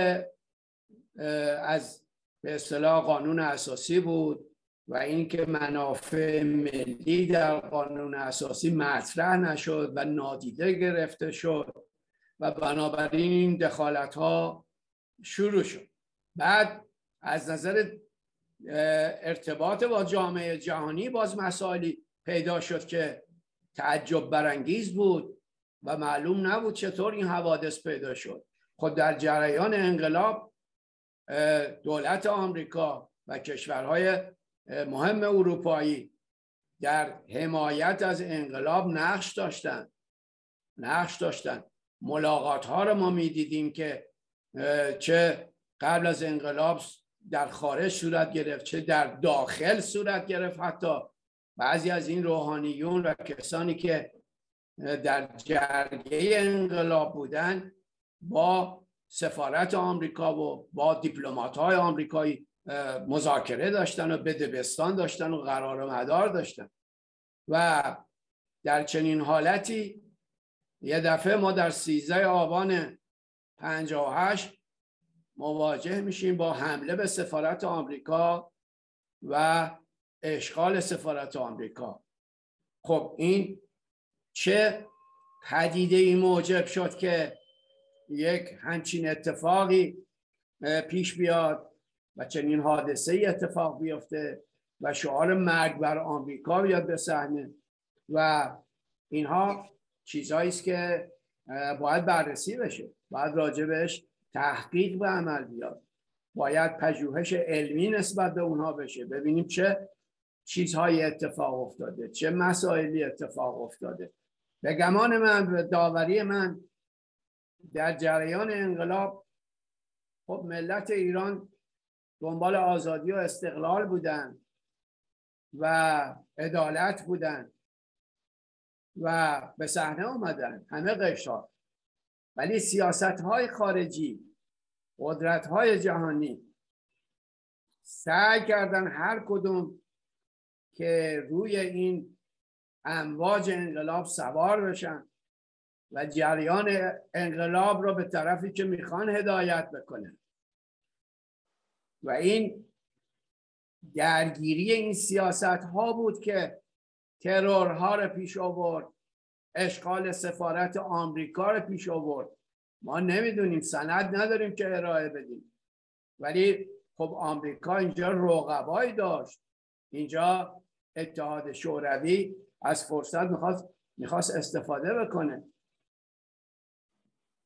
از به اصطلاح قانون اساسی بود و اینکه منافع ملی در قانون اساسی مطرح نشد و نادیده گرفته شد. و بنابراین دخالت ها شروع شد. بعد از نظر ارتباط با جامعه جهانی باز مسائلی پیدا شد که تعجب برانگیز بود و معلوم نبود چطور این حوادث پیدا شد. خود در جریان انقلاب دولت آمریکا و کشورهای مهم اروپایی در حمایت از انقلاب نقش داشتند نقش داشتند ملاقات ها رو ما می‌دیدیم که چه قبل از انقلاب در خارج صورت گرفت چه در داخل صورت گرفت. حتی بعضی از این روحانیون و کسانی که در جرگه انقلاب بودن با سفارت آمریکا و با دیپلمات های آمریکایی مذاکره داشتن و بدبستان داشتن و قرار مدار داشتن. و در چنین حالتی یه دفعه ما در سیزده آبان 58 مواجه میشیم با حمله به سفارت آمریکا و اشغال سفارت آمریکا. خب این چه پدیده ای موجب شد که یک همچین اتفاقی پیش بیاد و چنین حادثه ای اتفاق بیفته و شعار مرگ بر آمریکا بیاد به صحنه و اینها چیزهایی است که باید بررسی بشه. باید راجبش تحقیق به عمل بیاد. باید پژوهش علمی نسبت به اونها بشه. ببینیم چه چیزهایی اتفاق افتاده چه مسائلی اتفاق افتاده. به گمان من به داوری من در جریان انقلاب خب ملت ایران دنبال آزادی و استقلال بودن و عدالت بودن. و به صحنه آمدن همه قشار ولی سیاست های خارجی قدرت های جهانی سعی کردن هر کدوم که روی این امواج انقلاب سوار بشن و جریان انقلاب رو به طرفی که می‌خوان هدایت بکنه و این درگیری این سیاست ها بود که ترورها رو پیش آورد. اشغال سفارت آمریکا رو پیش آورد. ما نمی‌دونیم سند نداریم که ارائه بدیم. ولی خب آمریکا اینجا رقبایی داشت. اینجا اتحاد شوروی از فرصت می‌خواست می‌خواست استفاده بکنه.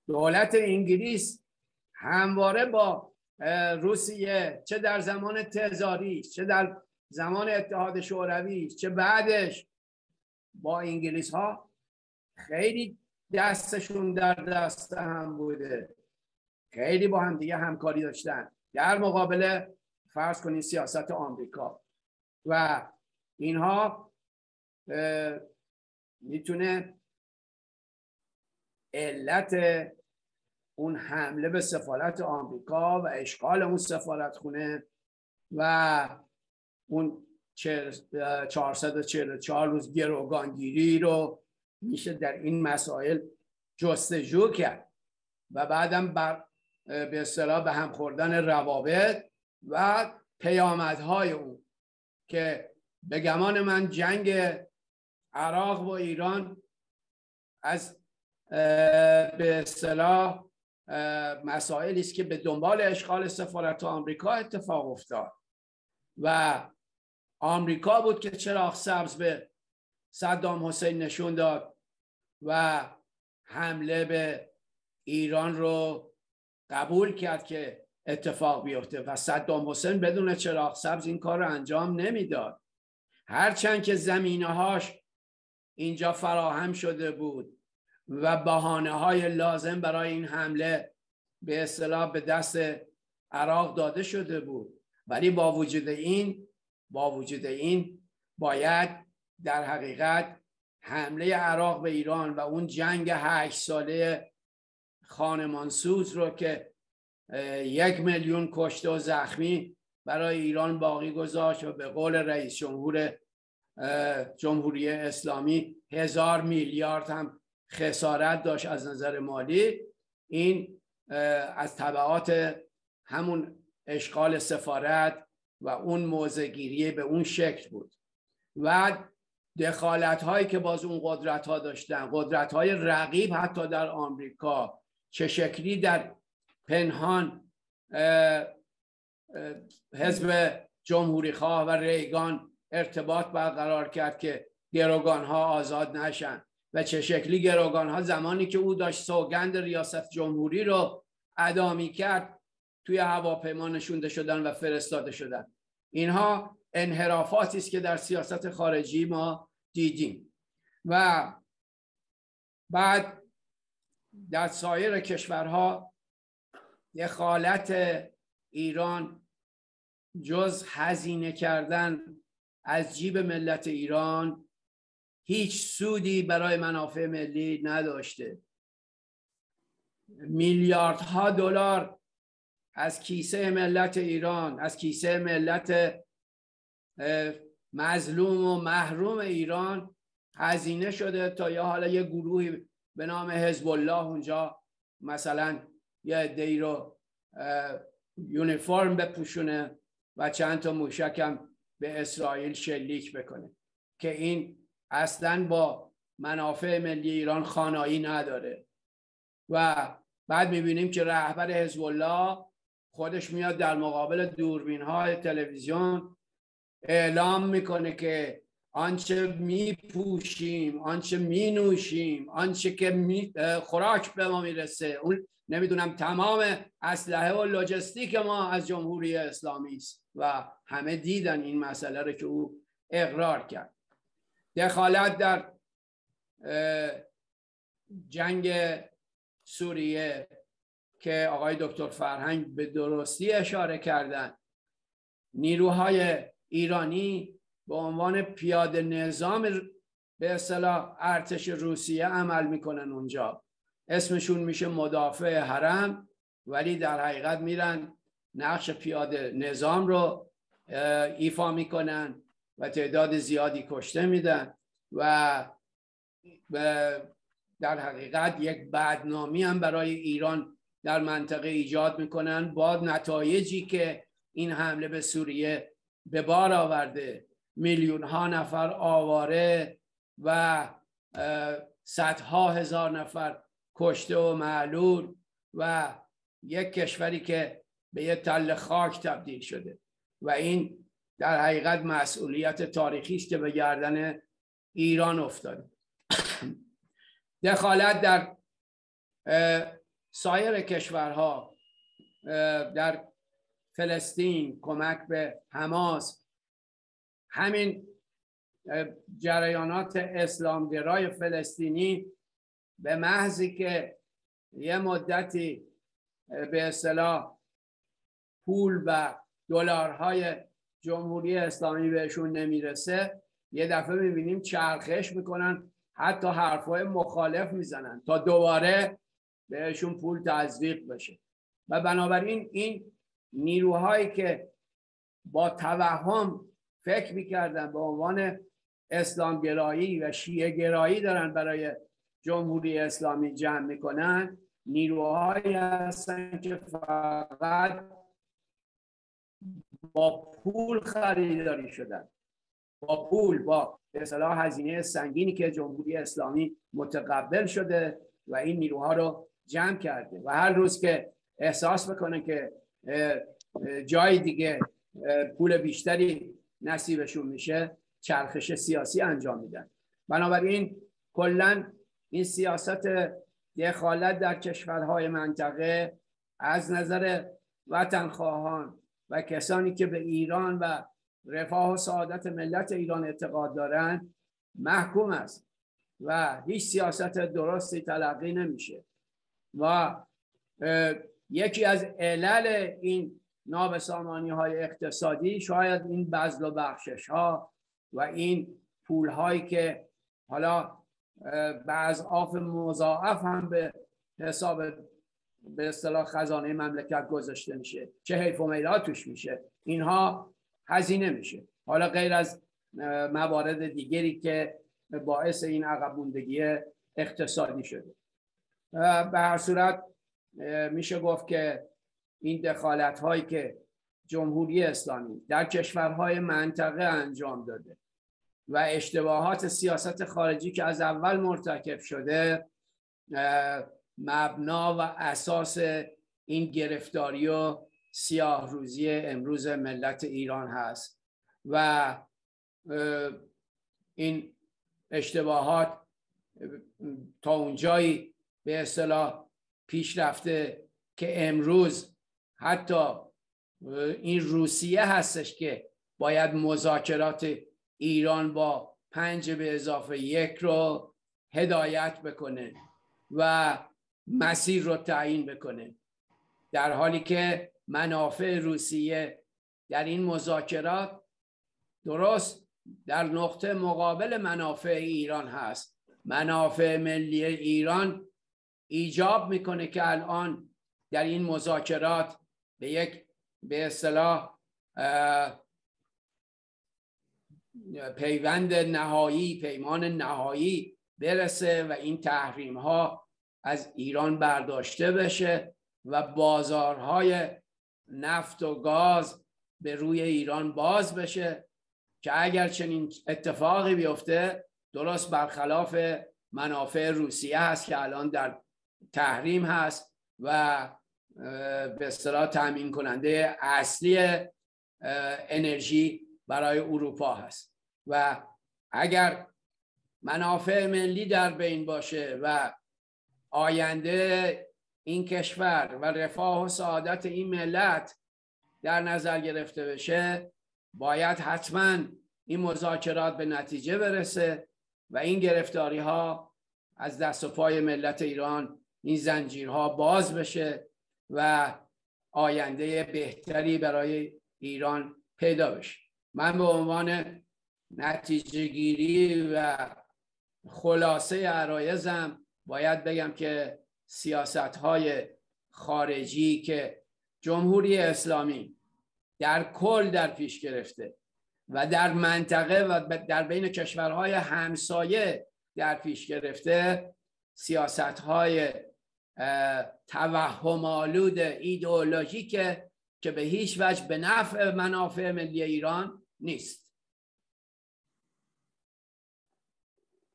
دولت انگلیس همواره با روسیه چه در زمان تزاری چه در زمان اتحاد شوروی چه بعدش؟ با انگلیس ها خیلی دستشون در دست هم بوده. خیلی با هم دیگه همکاری داشتن. در مقابل فرض کنید سیاست آمریکا. و اینها می‌تونه علت اون حمله به سفارت آمریکا و اشغال اون سفارت خونه و اون 444 روز گروگانگیری رو میشه در این مسائل جستجو کرد. و بعدم بر به اصطلاح به هم خوردن روابط و پیامدهای اون که به گمان من جنگ عراق و ایران از به اصطلاح مسائلی است که به دنبال اشغال سفارت آمریکا اتفاق افتاد. و آمریکا بود که چراغ سبز به صدام حسین نشون داد و حمله به ایران رو قبول کرد که اتفاق بیفته و صدام حسین بدون چراغ سبز این کار رو انجام نمی‌داد. هرچند که زمینه هاش اینجا فراهم شده بود و بهانه های لازم برای این حمله به اصطلاح به دست عراق داده شده بود. ولی با وجود این با وجود این باید در حقیقت حمله عراق به ایران و اون جنگ هشت ساله خانمانسوز رو که یک میلیون کشته و زخمی برای ایران باقی گذاشت و به قول رئیس جمهور جمهوری اسلامی هزار میلیارد هم خسارت داشت از نظر مالی. این از طبعات همون اشغال سفارت و اون موزگیری به اون شکل بود. و دخالت هایی که باز اون قدرت ها داشتن قدرت های رقیب حتی در آمریکا چه شکلی در پنهان حزب جمهوری خواه و ریگان ارتباط برقرار کرد که گروگان ها آزاد نشن و چه شکلی گروگان ها زمانی که او داشت سوگند ریاست جمهوری رو ادا کرد توی هواپیما نشونده شدن و فرستاده شدن. اینها انحرافاتی است که در سیاست خارجی ما دیدیم. و بعد در سایر کشورها دخالت ایران جز هزینه کردن از جیب ملت ایران هیچ سودی برای منافع ملی نداشته. میلیاردها دلار از کیسه ملت ایران از کیسه ملت مظلوم و محروم ایران هزینه شده تا یا حالا یه گروهی به نام حزب الله اونجا مثلا یه عده‌ای رو یونیفرم بپوشونه و چند تا موشکم به اسرائیل شلیک بکنه که این اصلا با منافع ملی ایران خانایی نداره. و بعد می‌بینیم که رهبر حزب الله خودش میاد در مقابل دوربین های تلویزیون اعلام می‌کنه که آنچه میپوشیم آنچه مینوشیم آنچه که می خوراک به ما می‌رسه. اون نمی‌دونم تمام اسلحه و لوجستیک ما از جمهوری اسلامی است و همه دیدن این مسئله رو که او اقرار کرد. دخالت در جنگ سوریه که آقای دکتر فرهنگ به درستی اشاره کردن. نیروهای ایرانی به عنوان پیاده نظام به اصطلاح ارتش روسیه عمل می‌کنن اونجا. اسمشون میشه مدافع حرم ولی در حقیقت میرن نقش پیاده نظام رو ایفا می‌کنن و تعداد زیادی کشته میدن و در حقیقت یک بدنامی هم برای ایران در منطقه ایجاد می‌کنن با نتایجی که این حمله به سوریه به بار آورده. میلیون ها نفر آواره و صدها هزار نفر کشته و معلول و یک کشوری که به یه تل خاک تبدیل شده. و این در حقیقت مسئولیت تاریخی است که به گردن ایران افتاده. دخالت در سایر کشورها در فلسطین کمک به حماس. همین جریانات اسلامگرای فلسطینی به محضی که یه مدتی به اصطلاح پول و دلارهای جمهوری اسلامی بهشون نمی‌رسه یه دفعه می‌بینیم چرخش می‌کنن حتی حرفهای مخالف می‌زنن. تا دوباره بهشون پول تزریق بشه. و بنابراین این نیروهایی که با توهم فکر می‌کردن به عنوان اسلامگرایی و شیعه گرایی دارن برای جمهوری اسلامی جمع می‌کنن نیروهایی هستن که فقط با پول خریداری شدن. با پول با به هزینه سنگینی که جمهوری اسلامی متقبل شده و این نیروها رو جمع کرده و هر روز که احساس بکنه که جای دیگه پول بیشتری نصیبشون میشه چرخش سیاسی انجام میدن. بنابراین کلا این سیاست دخالت در کشورهای منطقه از نظر وطن خواهان و کسانی که به ایران و رفاه و سعادت ملت ایران اعتقاد دارند محکوم است و هیچ سیاست درستی تلقی نمیشه. و یکی از علل این نابسامانی های اقتصادی شاید این بزل و بخشش ها و این پول هایی که حالا بعض آف مضاعف هم به حساب به اصطلاح خزانه مملکت گذاشته میشه. چه حیف و میلات توش میشه. اینها هزینه میشه. حالا غیر از موارد دیگری که باعث این عقب اقتصادی شده. به هر صورت میشه گفت که این دخالت هایی که جمهوری اسلامی در کشورهای منطقه انجام داده و اشتباهات سیاست خارجی که از اول مرتکب شده مبنا و اساس این گرفتاری و سیاه روزی امروز ملت ایران هست و این اشتباهات تا اونجایی به اصطلاح پیش رفته که امروز حتی این روسیه هستش که باید مذاکرات ایران با پنج به اضافه یک رو هدایت بکنه و مسیر رو تعیین بکنه. در حالی که منافع روسیه در این مذاکرات درست در نقطه مقابل منافع ایران هست. منافع ملی ایران ایجاب می‌کنه که الان در این مذاکرات به یک به اصطلاح پیوند نهایی پیمان نهایی برسه و این تحریم ها از ایران برداشته بشه و بازارهای نفت و گاز به روی ایران باز بشه که اگر چنین اتفاقی بیفته درست برخلاف منافع روسیه هست که الان در تحریم هست و به اصطلاح تامین کننده اصلی انرژی برای اروپا هست. و اگر منافع ملی در بین باشه و آینده این کشور و رفاه و سعادت این ملت در نظر گرفته بشه باید حتما این مذاکرات به نتیجه برسه و این گرفتاری ها از دست و پای ملت ایران این زنجیرها باز بشه و آینده بهتری برای ایران پیدا بشه. من به عنوان نتیجه گیری و خلاصه عرایزم باید بگم که سیاست های خارجی که جمهوری اسلامی در کل در پیش گرفته و در منطقه و در بین کشورهای همسایه در پیش گرفته سیاست های توهم آلود ایدئولوژیکه که به هیچ وجه به نفع منافع ملی ایران نیست.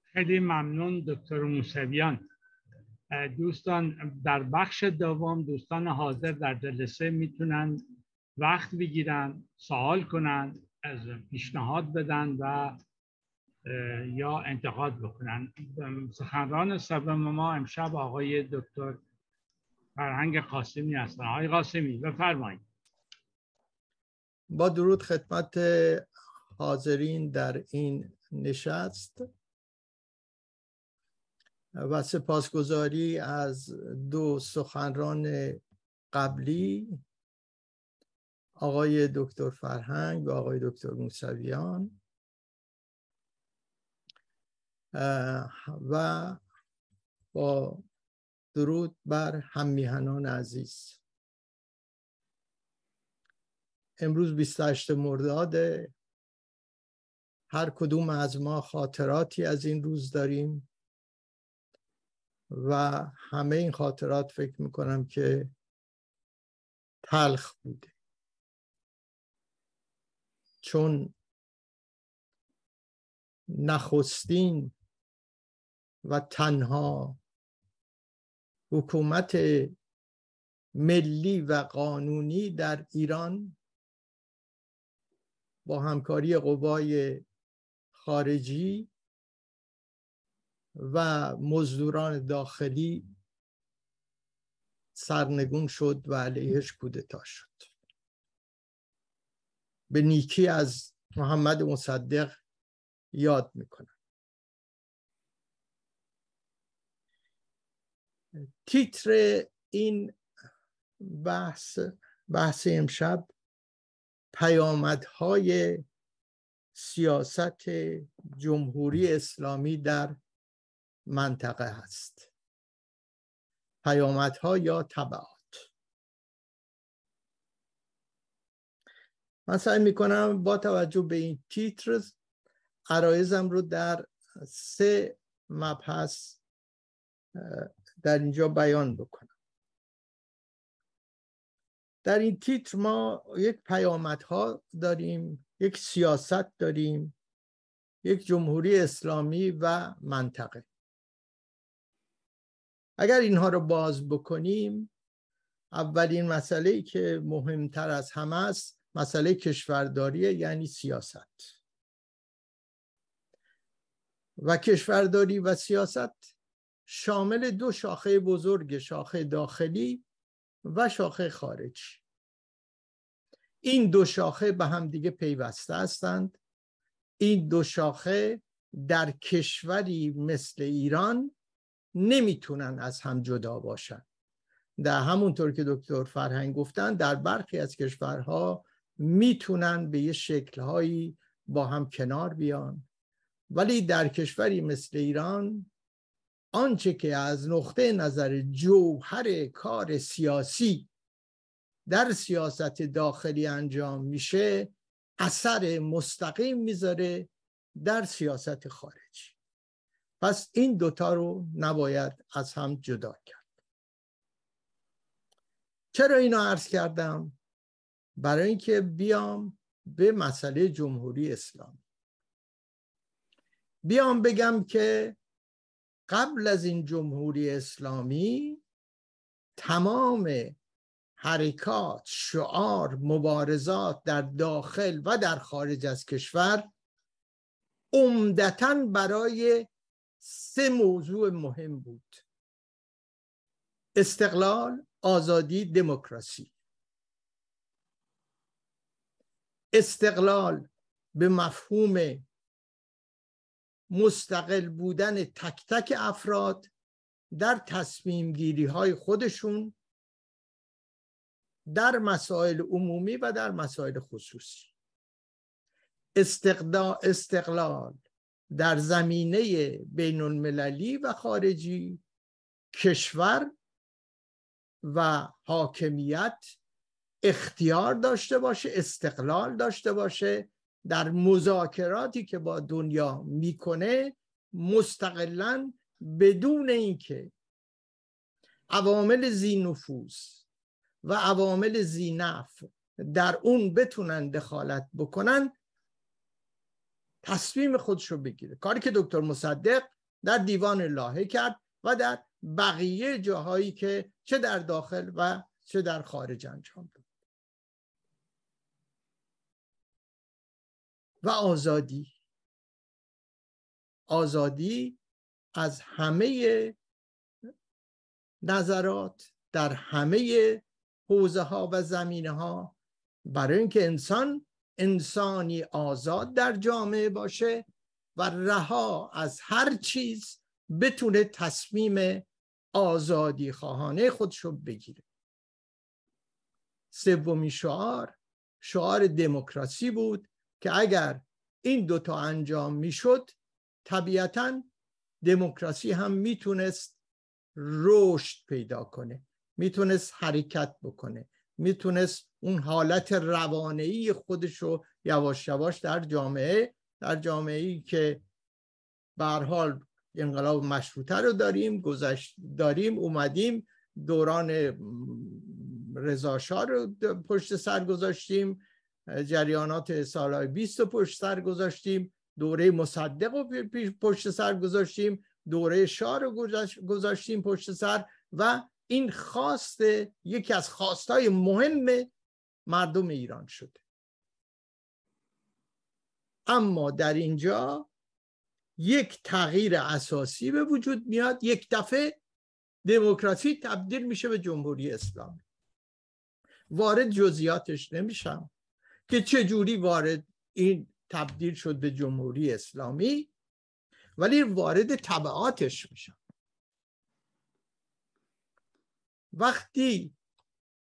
خیلی ممنون دکتر موسویان. دوستان در بخش دوم دوستان حاضر در جلسه می‌تونن وقت بگیرن سوال کنن از پیشنهاد بدن و یا انتقاد بکنن. سخنران سبب ما امشب آقای دکتر فرهنگ قاسمی هستن. آقای قاسمی بفرمایید. با درود خدمت حاضرین در این نشست و سپاسگزاری از دو سخنران قبلی آقای دکتر فرهنگ و آقای دکتر موسویان. و با درود بر هممیهنان عزیز. امروز 28 مرداد هر کدوم از ما خاطراتی از این روز داریم و همه این خاطرات فکر می‌کنم که تلخ بوده. چون نخستین و تنها. حکومت ملی و قانونی در ایران با همکاری قوای خارجی و مزدوران داخلی سرنگون شد و علیهش کودتا شد. به نیکی از محمد مصدق یاد می‌کنم. تیتر این بحث بحث امشب پیامدهای سیاست جمهوری اسلامی در منطقه هست. پیامدها یا تبعات من سعی می‌کنم با توجه به این تیتر عرایزم رو در سه مبحث در اینجا بیان بکنم. در این تیتر ما یک پیامدها داریم یک سیاست داریم یک جمهوری اسلامی و منطقه. اگر اینها رو باز بکنیم اولین مسئله که مهمتر از همه است مسئله کشورداری یعنی سیاست. و کشورداری و سیاست شامل دو شاخه بزرگ شاخه داخلی و شاخه خارجی این دو شاخه به هم دیگه پیوسته هستند. این دو شاخه در کشوری مثل ایران نمی‌تونن از هم جدا باشن. در همونطور که دکتر فرهنگ گفتن در برخی از کشورها می‌تونن به یه شکلهایی با هم کنار بیان. ولی در کشوری مثل ایران آنچه که از نقطه نظر جوهر کار سیاسی در سیاست داخلی انجام میشه اثر مستقیم می‌ذاره در سیاست خارجی پس این دوتا رو نباید از هم جدا کرد. چرا اینو عرض کردم؟ برای اینکه بیام به مسئله جمهوری اسلامی. بیام بگم که قبل از این جمهوری اسلامی تمام حرکات شعار مبارزات در داخل و در خارج از کشور عمدتا برای سه موضوع مهم بود. استقلال آزادی دموکراسی. استقلال به مفهوم مستقل بودن تک تک افراد در تصمیم گیری های خودشون در مسائل عمومی و در مسائل خصوصی. استقلال در زمینه بین المللی و خارجی کشور و حاکمیت اختیار داشته باشه استقلال داشته باشه در مذاکراتی که با دنیا می‌کنه مستقلا بدون اینکه عوامل زی نفوذ و عوامل زی نف در اون بتونن دخالت بکنن تصمیم خودشو بگیره. کاری که دکتر مصدق در دیوان لاهه کرد و در بقیه جاهایی که چه در داخل و چه در خارج انجام داد. و آزادی. آزادی از همه نظرات در همه حوزه ها و زمینه ها برای اینکه انسان انسانی آزاد در جامعه باشه و رها از هر چیز بتونه تصمیم آزادی خواهانه خودشو بگیره. سومین شعار شعار دموکراسی بود. که اگر این دوتا انجام می‌شد طبیعتا دموکراسی هم می‌تونست رشد پیدا کنه می‌تونست حرکت بکنه می‌تونست اون حالت روانهی خودش رو یواش یواش در جامعه در جامعه ای که به حال انقلاب مشروطه رو داریم گذشت داریم اومدیم دوران رضاشاه رو پشت سر گذاشتیم. جریانات سالهای 20 رو پشت سر گذاشتیم دوره مصدق رو پشت سر گذاشتیم دوره شاه رو گذاشتیم پشت سر و این خواست یکی از خواستهای مهم مردم ایران شده اما در اینجا یک تغییر اساسی به وجود میاد یک دفعه دموکراسی تبدیل میشه به جمهوری اسلامی. وارد جزئیاتش نمیشم. که چه جوری وارد این تبدیل شد به جمهوری اسلامی؟ ولی وارد طبعاتش میشم وقتی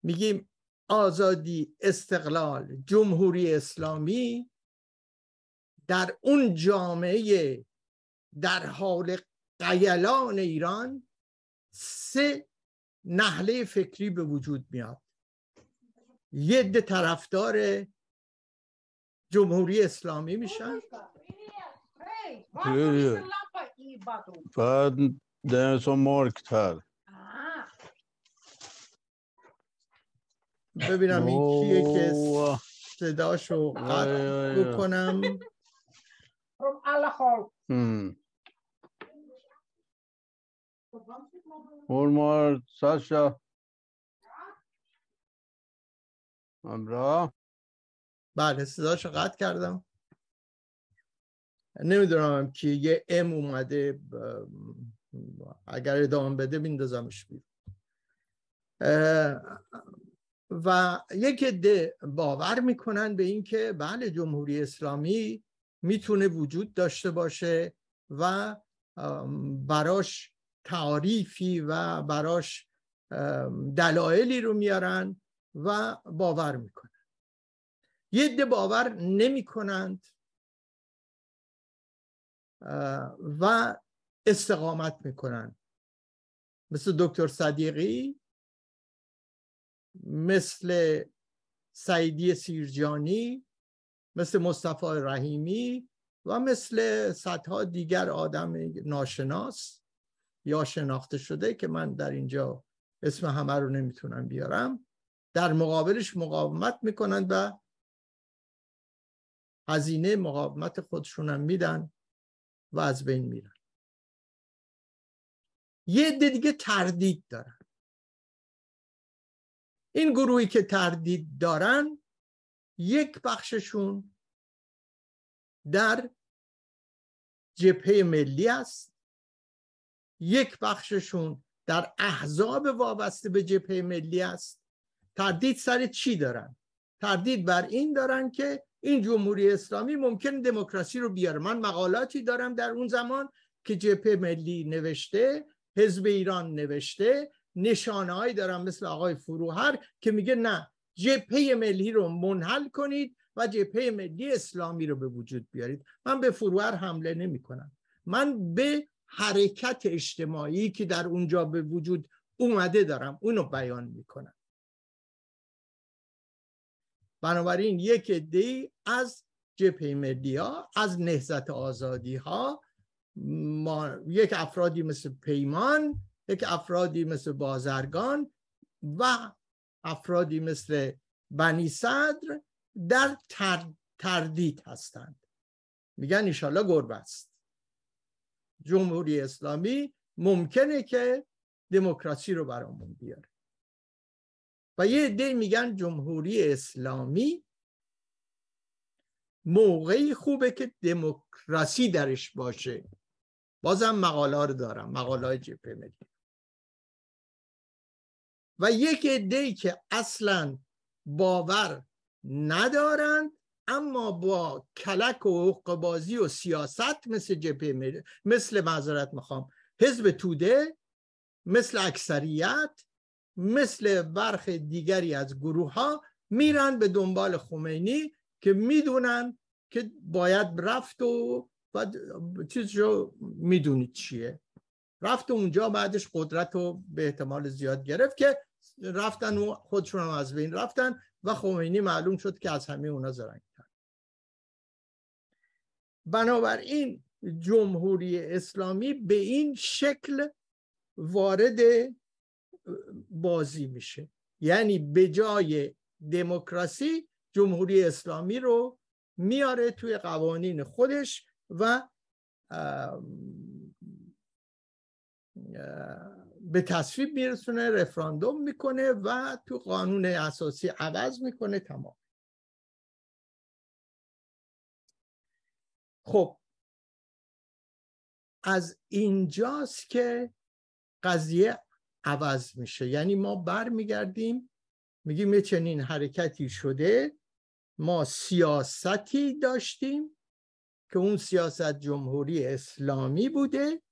میگیم آزادی استقلال جمهوری اسلامی در اون جامعه در حال قیلان ایران سه نحله فکری به وجود میاد. یه طرفدار جمهوری اسلامی میشن؟ بعد den مارک ببینم این کیه که صداشو قطع بکنم. Alle hal. Hmm. بله صداشو قطع کردم. نمی‌دونم که یه ام اومده اگر ادامه بده بیندازمش بیرون. و یک عده باور می‌کنن به اینکه بله جمهوری اسلامی می‌تونه وجود داشته باشه و براش تعریفی و براش دلایلی رو میارن و باور می‌کنن. یه عده باور نمی‌کنند و استقامت می‌کنن مثل دکتر صدیقی مثل سعیدی سیرجانی مثل مصطفی رحیمی و مثل صدها دیگر آدم ناشناس یا شناخته شده که من در اینجا اسم همه رو نمی‌تونم بیارم. در مقابلش مقاومت می‌کنند و هزینه مقاومت خودشونم میدن و از بین میرن. یه دیگه تردید دارن. این گروهی که تردید دارن یک بخششون در جبهه ملی است. یک بخششون در احزاب وابسته به جبهه ملی است. تردید سر چی دارن؟ تردید بر این دارن که این جمهوری اسلامی ممکن دموکراسی رو بیاره. من مقالاتی دارم در اون زمان که جبهه ملی نوشته حزب ایران نوشته نشانه دارم مثل آقای فروهر که میگه نه جبهه ملی رو منحل کنید و جبهه ملی اسلامی رو به وجود بیارید. من به فروهر حمله نمی کنم من به حرکت اجتماعی که در اونجا به وجود اومده دارم اونو بیان می‌کنم. بنابراین یک دی از جبهه ملی ها از نهزت آزادی ها ما یک افرادی مثل پیمان یک افرادی مثل بازرگان و افرادی مثل بنی صدر در تردید هستند. میگن ایشالله گربه است. جمهوری اسلامی ممکنه که دموکراسی رو برامون بیاره. و یه عده میگن جمهوری اسلامی موقعی خوبه که دموکراسی درش باشه. بازم مقاله رو دارم مقاله های جبهه ملی. و یک عده که اصلا باور ندارند اما با کلک و حقوق و سیاست مثل جبهه مثل معذرت می‌خوام حزب توده مثل اکثریت مثل برخ دیگری از گروه ها میرن به دنبال خمینی که می‌دونن که باید رفت و چیز رو می‌دونید چیه. رفت اونجا بعدش قدرت رو به احتمال زیاد گرفت که رفتن و خودشون هم از بین رفتن و خمینی معلوم شد که از همه اونا زرنگ کرد بنابراین جمهوری اسلامی به این شکل وارد بازی میشه. یعنی به جای دموکراسی جمهوری اسلامی رو میاره توی قوانین خودش و به تصویب میرسونه رفراندوم می‌کنه و تو قانون اساسی عوض می‌کنه. تمام. خب از اینجاست که قضیه عوض میشه. یعنی ما برمیگردیم میگیم یه چنین حرکتی شده. ما سیاستی داشتیم که اون سیاست جمهوری اسلامی بوده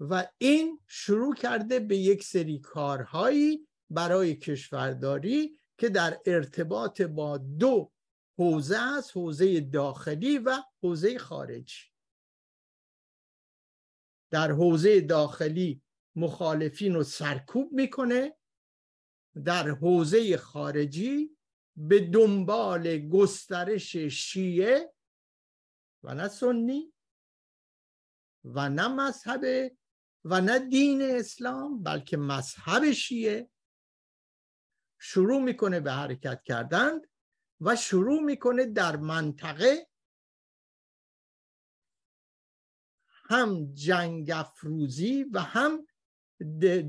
و این شروع کرده به یک سری کارهایی برای کشورداری که در ارتباط با دو حوزه است حوزه داخلی و حوزه خارجی. در حوزه داخلی مخالفین رو سرکوب می‌کنه در حوزه خارجی به دنبال گسترش شیعه و نه سنی و نه مذهب و نه دین اسلام بلکه مذهب شیعه شروع می‌کنه به حرکت کردن و شروع می‌کنه در منطقه هم جنگ افروزی و هم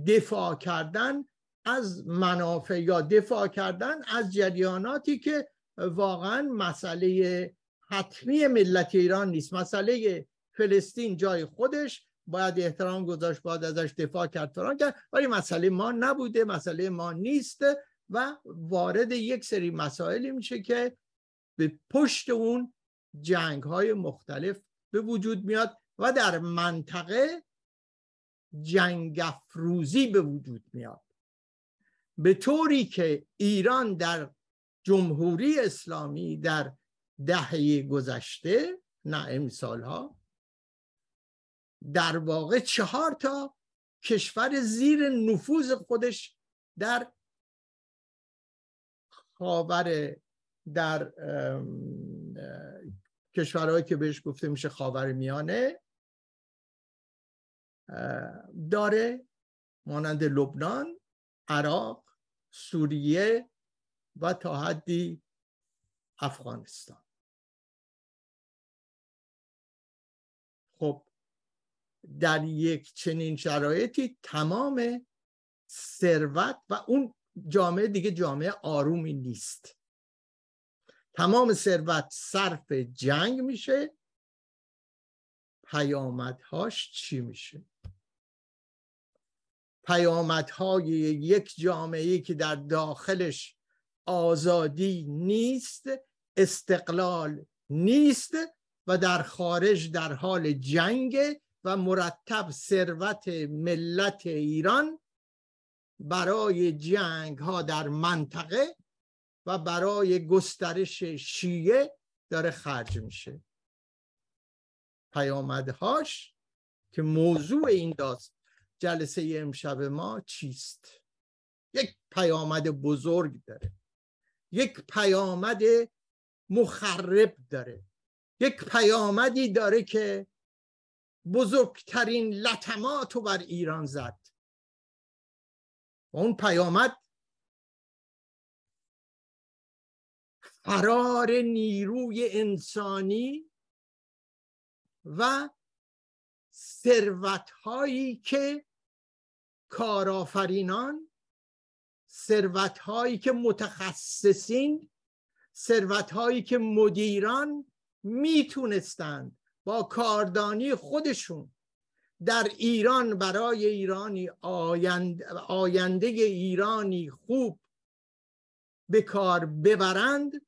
دفاع کردن از منافع یا دفاع کردن از جریاناتی که واقعا مسئله حتمی ملت ایران نیست. مسئله فلسطین جای خودش باید احترام گذاشت باید ازش دفاع کرد فران کرد. ولی مسئله ما نبوده مسئله ما نیست و وارد یک سری مسائلی میشه که به پشت اون جنگ های مختلف به وجود میاد و در منطقه جنگ افروزی به وجود میاد. به طوری که ایران در جمهوری اسلامی در دهه گذشته نه امسال ها در واقع چهار تا کشور زیر نفوذ خودش در خاور در کشورهایی که بهش گفته میشه خاور میانه داره مانند لبنان عراق سوریه و تا حدی افغانستان. خب در یک چنین شرایطی تمام ثروت و اون جامعه دیگه جامعه آرومی نیست. تمام ثروت صرف جنگ میشه. پیامدهاش چی میشه؟ پیامدهای یک جامعه که در داخلش آزادی نیست استقلال نیست و در خارج در حال جنگ و مرتب ثروت ملت ایران برای جنگ ها در منطقه و برای گسترش شیعه داره خرج میشه. پیامدهاش که موضوع این داست جلسه امشب ما چیست؟ یک پیامد بزرگ داره. یک پیامد مخرب داره. یک پیامدی داره که بزرگترین لطمات رو بر ایران زد. و اون پیامد فرار نیروی انسانی و ثروت هایی که کارآفرینان ثروت هایی که متخصصین ثروت هایی که مدیران می‌تونستند با کاردانی خودشون در ایران برای ایرانی آینده ایرانی خوب به کار ببرند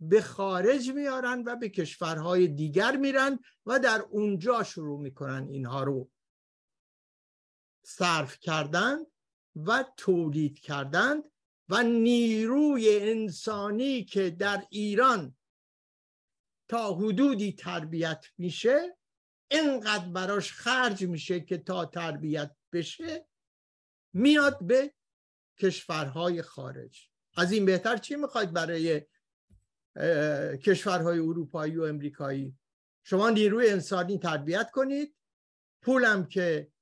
به خارج میارن و به کشورهای دیگر میرن و در اونجا شروع می‌کنن اینها رو صرف کردن و تولید کردند و نیروی انسانی که در ایران تا حدودی تربیت میشه اینقدر براش خرج میشه که تا تربیت بشه میاد به کشورهای خارج. از این بهتر چی می‌خواید برای کشورهای اروپایی و امریکایی. شما نیروی انسانی تربیت کنید پولم که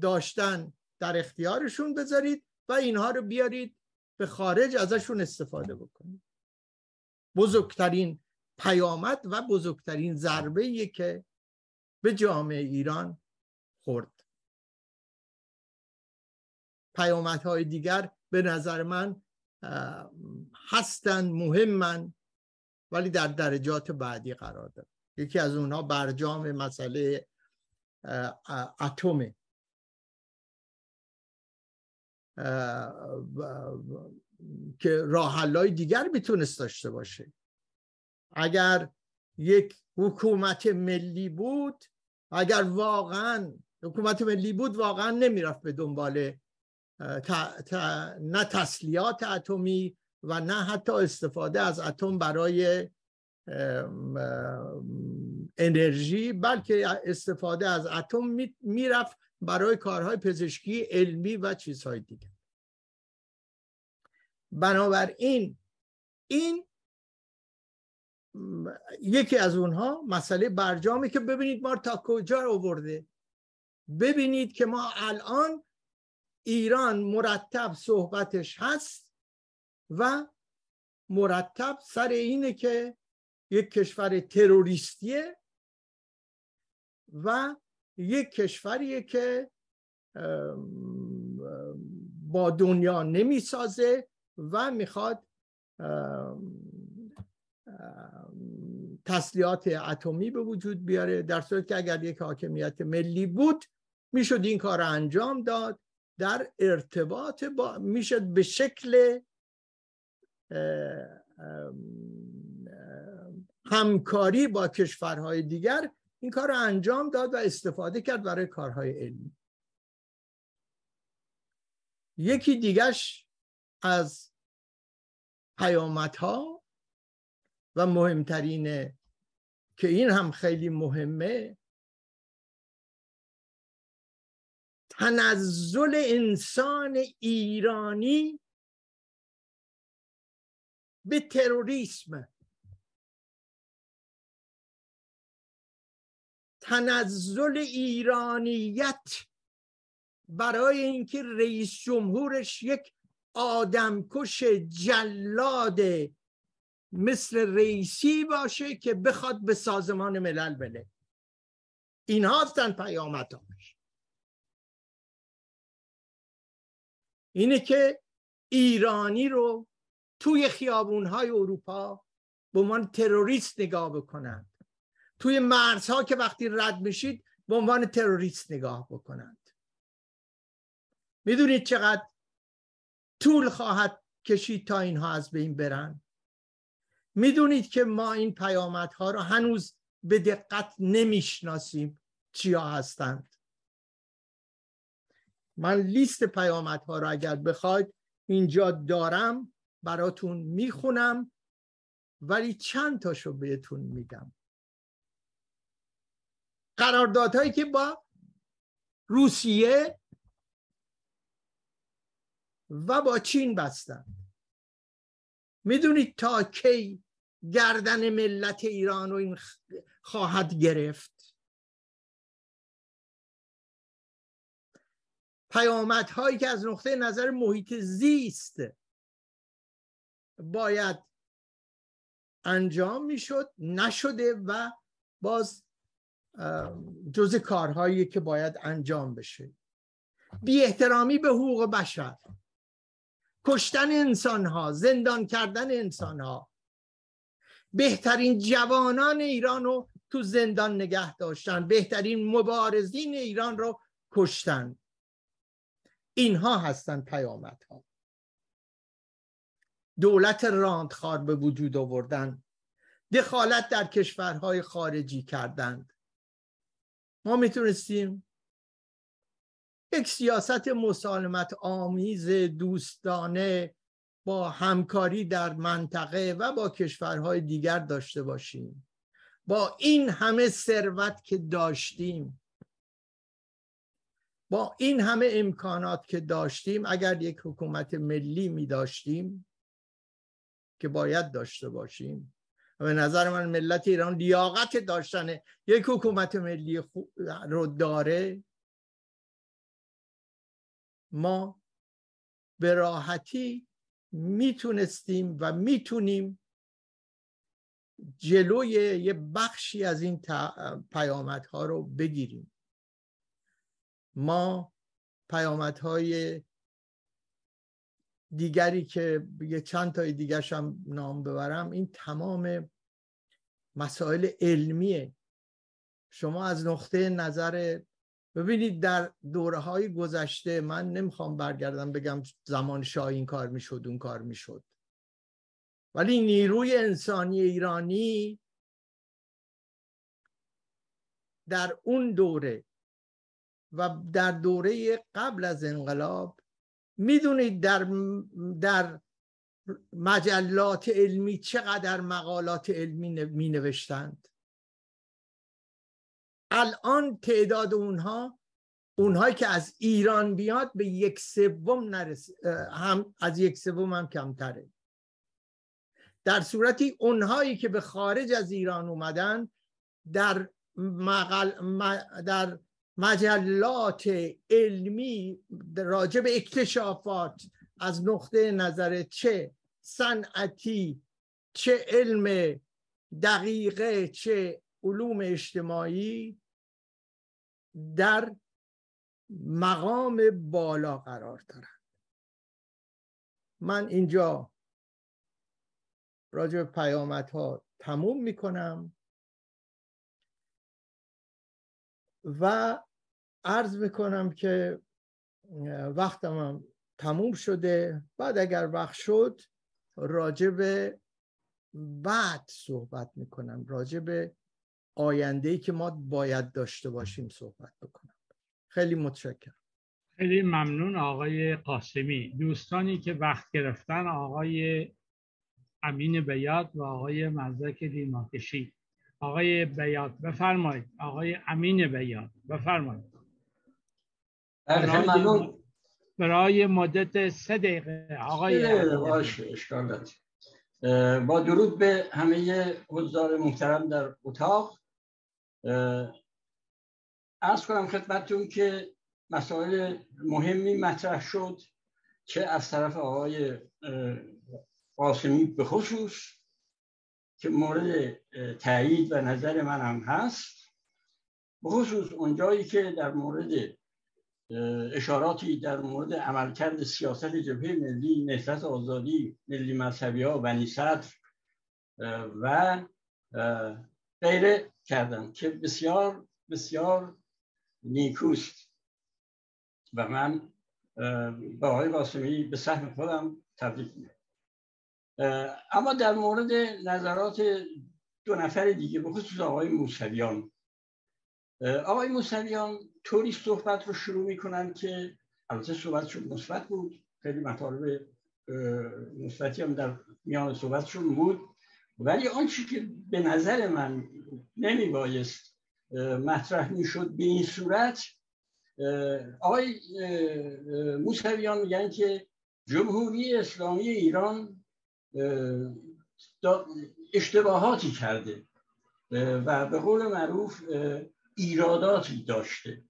داشتن در اختیارشون بذارید و اینها رو بیارید به خارج ازشون استفاده بکنید. بزرگترین پیامد و بزرگترین ضربه که به جامعه ایران خورد. پیامدهای دیگر به نظر من هستند مهمن. ولی در درجات بعدی قرار دارن یکی از اونها برجام مسئله اتمه. که راه دیگر می‌تونست داشته باشه. اگر یک حکومت ملی بود اگر واقعا حکومت ملی بود واقعا نمی‌رفت به دنبال نه تسلیات اتمی و نه حتی استفاده از اتم برای انرژی بلکه استفاده از اتم می‌رفت برای کارهای پزشکی علمی و چیزهای دیگه. بنابراین این یکی از اونها مسئله برجامی که ببینید ما تا کجا آورده. ببینید که ما الان ایران مرتب صحبتش هست. و مرتب سر اینه که یک کشور تروریستیه و یک کشوریه که با دنیا نمی‌سازه و می‌خواد تسلیحات اتمی به وجود بیاره در صورت که اگر یک حاکمیت ملی بود می‌شد این کار انجام داد در ارتباط با می‌شد به شکل همکاری با کشورهای دیگر این کار رو انجام داد و استفاده کرد برای کارهای علمی. یکی دیگش از پیامدها و مهمترینه که این هم خیلی مهمه تنزل انسان ایرانی به تروریسم. تنزل ایرانیت برای اینکه رئیس جمهورش یک آدمکش جلاد مثل رئیسی باشه که بخواد به سازمان ملل بله این هستن پیامدهاش. اینه که ایرانی رو توی خیابونهای اروپا به عنوان تروریست نگاه بکنند. توی مرزها که وقتی رد میشید به عنوان تروریست نگاه بکنند. می‌دونید چقدر طول خواهد کشید تا اینها از بین برن؟ می‌دونید که ما این پیامدها رو هنوز به دقت نمی‌شناسیم چیا هستند. من لیست پیامدها رو اگر بخواید اینجا دارم. براتون می‌خونم ولی چند تاشو بهتون میگم. قراردادهایی که با روسیه و با چین بستن. می‌دونید تا کی گردن ملت ایران رو این خواهد گرفت؟ پیامدهایی که از نقطه نظر محیط زیست باید انجام می‌شد نشده و باز جز کارهایی که باید انجام بشه. بی احترامی به حقوق بشر. کشتن انسان ها زندان کردن انسان ها بهترین جوانان ایران رو تو زندان نگه داشتن. بهترین مبارزین ایران رو کشتن. اینها هستند پیامدها. دولت راندخار به وجود آوردن. دخالت در کشورهای خارجی کردند. ما می‌تونستیم یک سیاست مسالمت آمیز دوستانه با همکاری در منطقه و با کشورهای دیگر داشته باشیم. با این همه ثروت که داشتیم با این همه امکانات که داشتیم اگر یک حکومت ملی می داشتیم که باید داشته باشیم. و به نظر من ملت ایران لیاقت داشتن یک حکومت ملی رو داره. ما به راحتی می‌تونستیم و می‌تونیم جلوی یه بخشی از این پیامدها رو بگیریم. ما پیامدهای دیگری که یه چند تای دیگرش هم نام ببرم این تمام مسائل علمیه. شما از نقطه نظر ببینید در دوره های گذشته من نمی‌خوام برگردم بگم زمان شاه این کار می‌شد اون کار می‌شد. ولی نیروی انسانی ایرانی در اون دوره و در دوره قبل از انقلاب می‌دونید در در مجلات علمی چقدر مقالات علمی می نوشتند الان تعداد اونها اونهایی که از ایران بیاد به یک سوم نرس هم از یک سوم هم کمتره. در صورتی اونهایی که به خارج از ایران اومدن در مقل... در مجلات علمی راجع به اکتشافات از نقطه نظر چه صنعتی چه علم دقیقه چه علوم اجتماعی در مقام بالا قرار دارند. من اینجا راجع به پیامدها تموم می‌کنم. و عرض می‌کنم که وقتم هم تموم شده. بعد اگر وقت شد راجع به بعد صحبت می‌کنم. راجع به آینده ای که ما باید داشته باشیم صحبت بکنم. خیلی متشکرم. خیلی ممنون آقای قاسمی. دوستانی که وقت گرفتن آقای امین بیات و آقای مزدک دیماکشی. آقای بیات بفرمایید. آقای امین بیات بفرمایید. بله، برای, برای مدت سه دقیقه. آقای با درود به همه حضار محترم در اتاق. ارز کنم خدمتتون که مسائل مهمی مطرح شد چه از طرف آقای قاسمی به خصوص که مورد تایید و نظر من هم هست. به خصوص اونجایی که در مورد اشاراتی در مورد عملکرد سیاست جبهه ملی نهضت آزادی ملی مذهبی ها و صدر و غیره کردم که بسیار بسیار نیکوست. و من با آقای قاسمی به سهم خودم میگم. اما در مورد نظرات دو نفر دیگه به خصوص آقای موسویان. آقای موسویان طوری صحبت رو شروع می‌کنن که البته صحبتشون مثبت بود. خیلی مطالب مثبتی هم در میان صحبتشون بود. ولی آنچه که به نظر من نمی بایست مطرح می‌شد به این صورت آقای موسویان میگن که جمهوری اسلامی ایران اشتباهاتی کرده و به قول معروف ایراداتی داشته.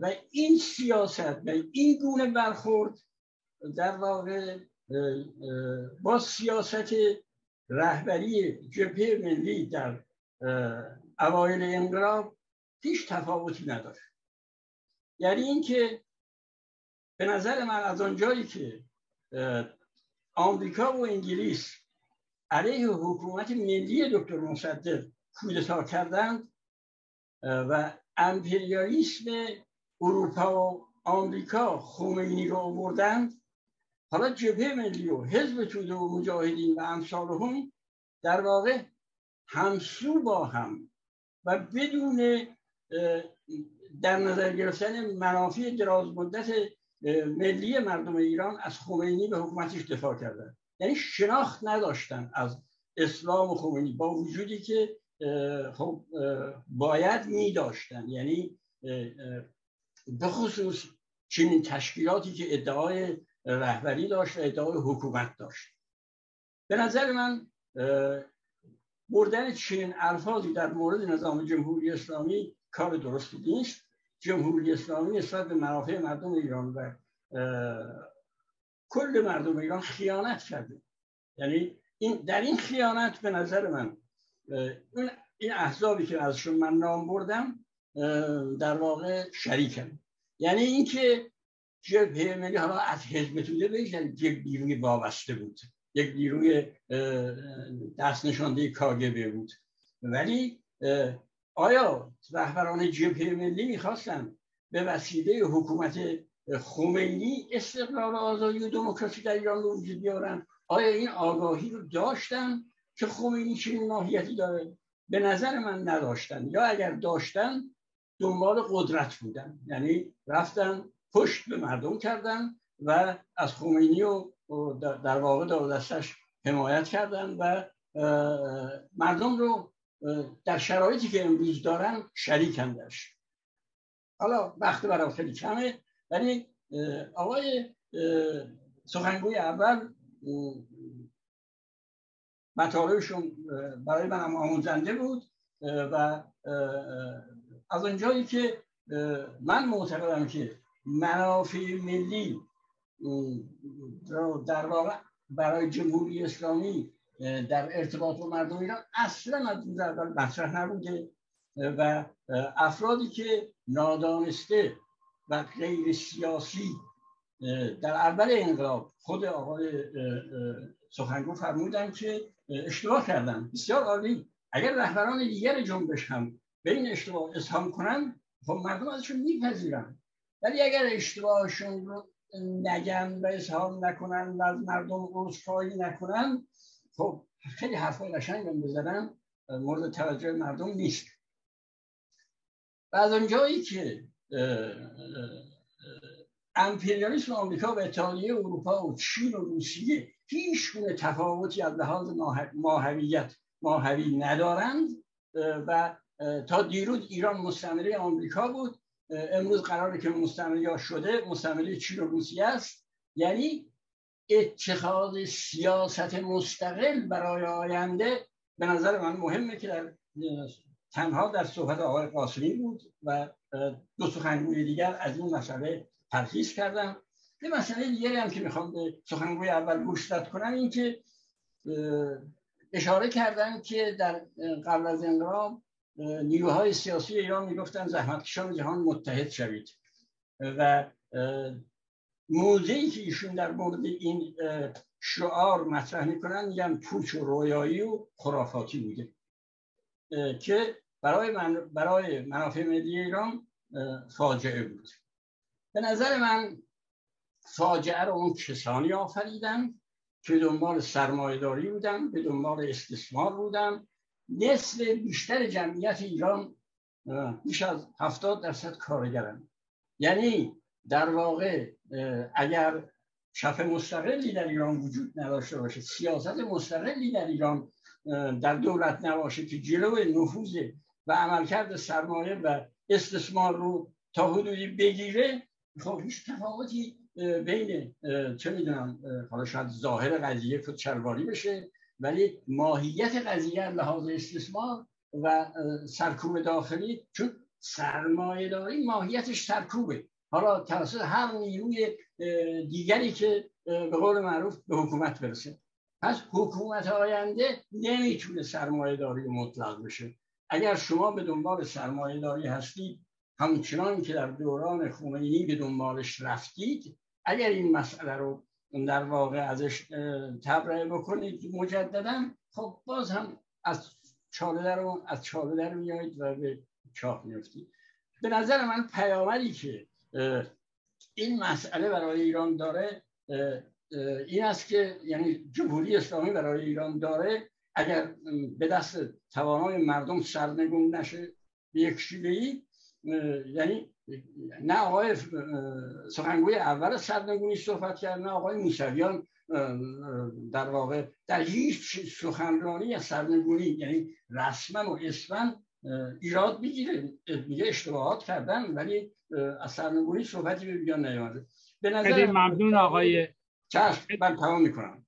و این سیاست و این گونه برخورد در واقع با سیاست رهبری جبهه ملی در اوایل انقلاب هیچ تفاوتی نداره یعنی اینکه به نظر من از آنجایی که آمریکا و انگلیس علیه حکومت ملی دکتر مصدق کودتا کردند و امپریالیسم اروپا و آمریکا خمینی رو آوردند. حالا جبهه ملی و حزب توده و مجاهدین و امثالهم در واقع همسو با هم و بدون در نظر گرفتن منافع دراز مدت ملی مردم ایران از خمینی به حکومتش دفاع کردن. یعنی شناخت نداشتن از اسلام و خمینی با وجودی که خب باید می داشتن یعنی به خصوص چنین تشکیلاتی که ادعای رهبری داشت و ادعای حکومت داشت. به نظر من بردن چنین الفاظی در مورد نظام جمهوری اسلامی کار درستی نیست. جمهوری اسلامی نسبت به منافع مردم ایران و کل مردم ایران خیانت کرده. یعنی این در این خیانت به نظر من این احزابی که ازشون من نام بردم در واقع شریکن. یعنی اینکه جبهه ملی حالا از حزب توده یک نیروی وابسته بود. یک نیروی دست نشانده کاگبه بود. ولی آیا رهبران جبهه ملی می‌خواستن به وسیله حکومت خمینی استقلال آزادی و دموکراسی در ایران رو وجود بیارن؟ آیا این آگاهی رو داشتن که خمینی چنین ماهیتی داره؟ به نظر من نداشتن. یا اگر داشتن دنبال قدرت بودن. یعنی رفتن پشت به مردم کردن و از خمینی و در واقع دستش حمایت کردن و مردم رو در شرایطی که امروز دارن شریکن درش. حالا وقت برای خیلی کمه ولی آقای سخنگوی اول مطالبشون برای منم آموزنده بود و از اونجایی که من معتقدم که منافع ملی در واقع برای جمهوری اسلامی در ارتباط با مردم ایران اصلا از روز اول مطرح نبوده و افرادی که نادانسته و غیر سیاسی در اول انقلاب خود آقای سخنگو فرمودن که اشتباه کردن بسیار عالی. اگر رهبران دیگر جنبش هم به این اشتباه اسهام کنن خب مردم ازشون میپذیرن ولی اگر اشتباهشون رو نگن و اسهام نکنن و از مردم عذرخواهی نکنن خب خیلی حرفای قشنگ هم بزنن مورد توجه مردم نیست. و از اونجایی که امپریالیسم آمریکا و اتحادیه اروپا و چین و روسیه هیچ گونه تفاوتی از لحاظ ماهویت ماهوی ندارند و تا دیروز ایران مستعمره آمریکا بود امروز قراره که مستعمره شده مستعمره چین و روسیه است. یعنی اتخاذ سیاست مستقل برای آینده به نظر من مهمه که در تنها در صحبت آقای قاسمی بود و دو سخنگوی دیگر از این مسئله ترخیص کردم. یه مسئله دیگری هم که می‌خوام به سخنگوی اول گوشت کنم این که اشاره کردن که در قبل از انقلاب نیروهای سیاسی ایران می‌گفتن زحمتکشان جهان متحد شوید. و موضعی که ایشون در مورد این شعار مطرح می‌کنن میگن پوچ و رویایی و خرافاتی بوده. که برای, من برای منافع ملی ایران فاجعه بود. به نظر من فاجعه رو اون کسانی آفریدن که دنبال سرمایهداری بودن به دنبال استثمار بودن. نصف بیشتر جمعیت ایران بیش از هفتاد درصد کارگرن. یعنی در واقع اگر شف مستقلی در ایران وجود نداشته باشه سیاست مستقلی در ایران در دولت نباشه که جلو نفوذ و عملکرد سرمایه و استثمار رو تا حدودی بگیره خب هیچ تفاوتی بین چه می‌دونم حالا شاید ظاهر قضیه چرباری بشه ولی ماهیت قضیه لحاظ استثمار و سرکوب داخلی چون سرمایه داری ماهیتش سرکوبه. حالا توسط هر نیروی دیگری که به قول معروف به حکومت برسه. پس حکومت آینده نمی‌تونه سرمایه داری مطلق بشه. اگر شما به دنبال سرمایه داری هستید همچنان که در دوران خمینی به دنبالش رفتید اگر این مسئله رو در واقع ازش تبرئه بکنید مجددا خب باز هم از چاله در از چاله در میایید و به چاه میفتید به نظر من پیامدی که این مسئله برای ایران داره این است که یعنی جمهوری اسلامی برای ایران داره اگر به دست توانای مردم سرنگون نشه به یک شیوهی یعنی نه آقای سخنگوی اول سرنگونی صحبت کرد نه آقای موسویان در واقع در هیچ سخنرانی از سرنگونی یعنی رسما و اسما ایراد می‌گیره میگه اشتباهات کردن ولی از سرنگونی صحبتی به بیان نیامده. به نظر ممنون آقای چشم من تمام می‌کنم.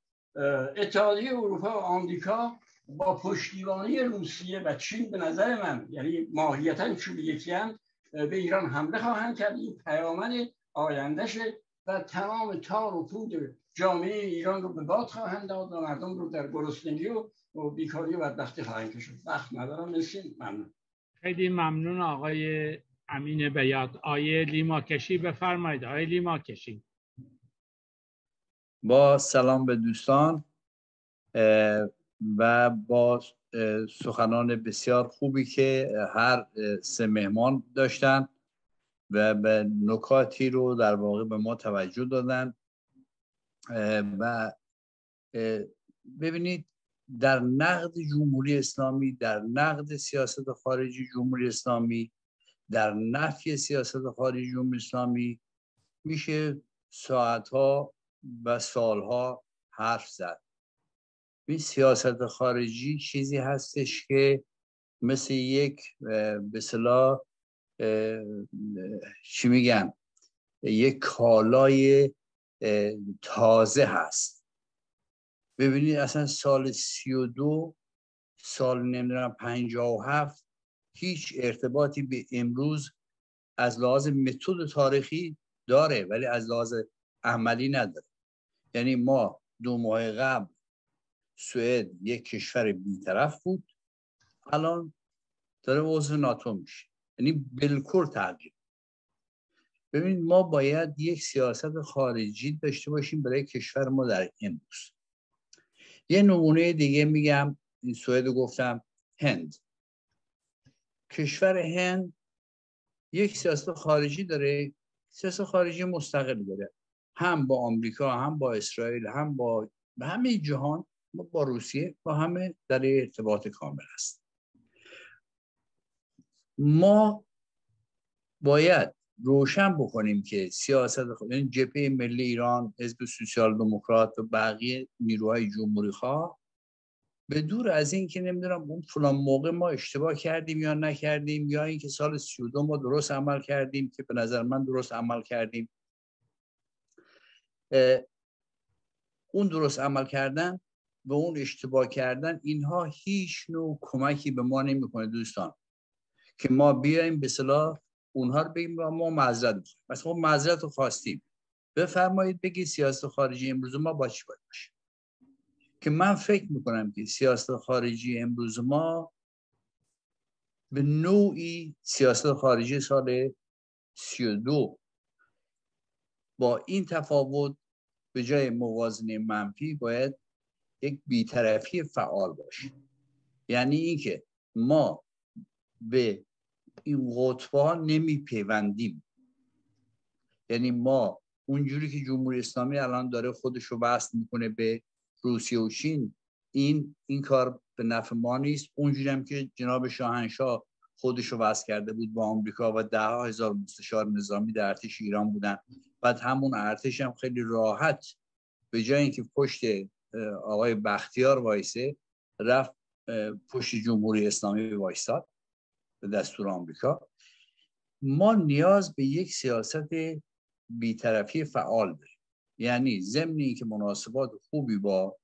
اتحادیه اروپا و آمریکا با پشتیبانی روسیه و چین به نظر من یعنی ماهیتا چون یکی هم به ایران حمله خواهند کرد. این پیامد آیندهشه و تمام تار و پود جامعه ایران رو به باد خواهند داد و مردم رو در گرسنگی و بیکاری و بدبختی خواهند کشید وقت ندارم نسیم ممنون. خیلی ممنون آقای امین بیاد. آیه لیما کشی بفرمایید. آیه لیما کشی با سلام به دوستان و با سخنان بسیار خوبی که هر سه مهمان داشتن و به نکاتی رو در واقع به ما توجه دادن. و ببینید در نقد جمهوری اسلامی در نقد سیاست خارجی جمهوری اسلامی در نفی سیاست خارجی جمهوری اسلامی میشه ساعتها و سالها حرف زد. این سیاست خارجی چیزی هستش که مثل یک به صلاح چی میگن یک کالای تازه هست. ببینید اصلا سال سی و دو سال نمی‌دونم پنجاه و هفت هیچ ارتباطی به امروز از لحاظ متد تاریخی داره ولی از لحاظ عملی نداره. یعنی ما دو ماه قبل سوئد یک کشور بیطرف بود الان داره عضو ناتو میشه. یعنی بلکور تغییر. ببینید ما باید یک سیاست خارجی داشته باشیم برای کشور ما در امروز. یه نمونه دیگه میگم این سوئد گفتم هند. کشور هند یک سیاست خارجی داره سیاست خارجی مستقل داره. هم با آمریکا هم با اسرائیل هم با همه جهان با روسیه با همه در ارتباط کامل است. ما باید روشن بکنیم که سیاست خود این جبهه ملی ایران حزب سوسیال دموکرات و بقیه نیروهای جمهوری خواه به دور از این که نمی‌دونم اون فلان موقع ما اشتباه کردیم یا نکردیم یا اینکه سال 32 ما درست عمل کردیم که به نظر من درست عمل کردیم. اون درست عمل کردن به اون اشتباه کردن اینها هیچ نوع کمکی به ما نمی‌کنه دوستان. که ما بیایم به صلاح اونها رو بگیم ما معذرت می‌خوایم پس ما معذرت رو خواستیم. بفرمایید بگید سیاست خارجی امروز ما با چی باید باشه؟ که من فکر می‌کنم که سیاست خارجی امروز ما به نوعی سیاست خارجی سال 32 با این تفاوت به جای موازنه منفی باید یک بیطرفی فعال باشه. یعنی اینکه ما به این قطبها نمی پیوندیم یعنی ما اونجوری که جمهوری اسلامی الان داره خودش رو وصل می‌کنه به روسیه و چین این این کار به نفع ما نیست. اونجوری هم که جناب شاهنشاه خودش رو وصل کرده بود با آمریکا و ده هزار مستشار نظامی در ارتش ایران بودن. بعد همون ارتش هم خیلی راحت به جای اینکه پشت آقای بختیار وایسه رفت پشت جمهوری اسلامی وایستاد به دستور آمریکا. ما نیاز به یک سیاست بیطرفی فعال داریم. یعنی ضمن که مناسبات خوبی با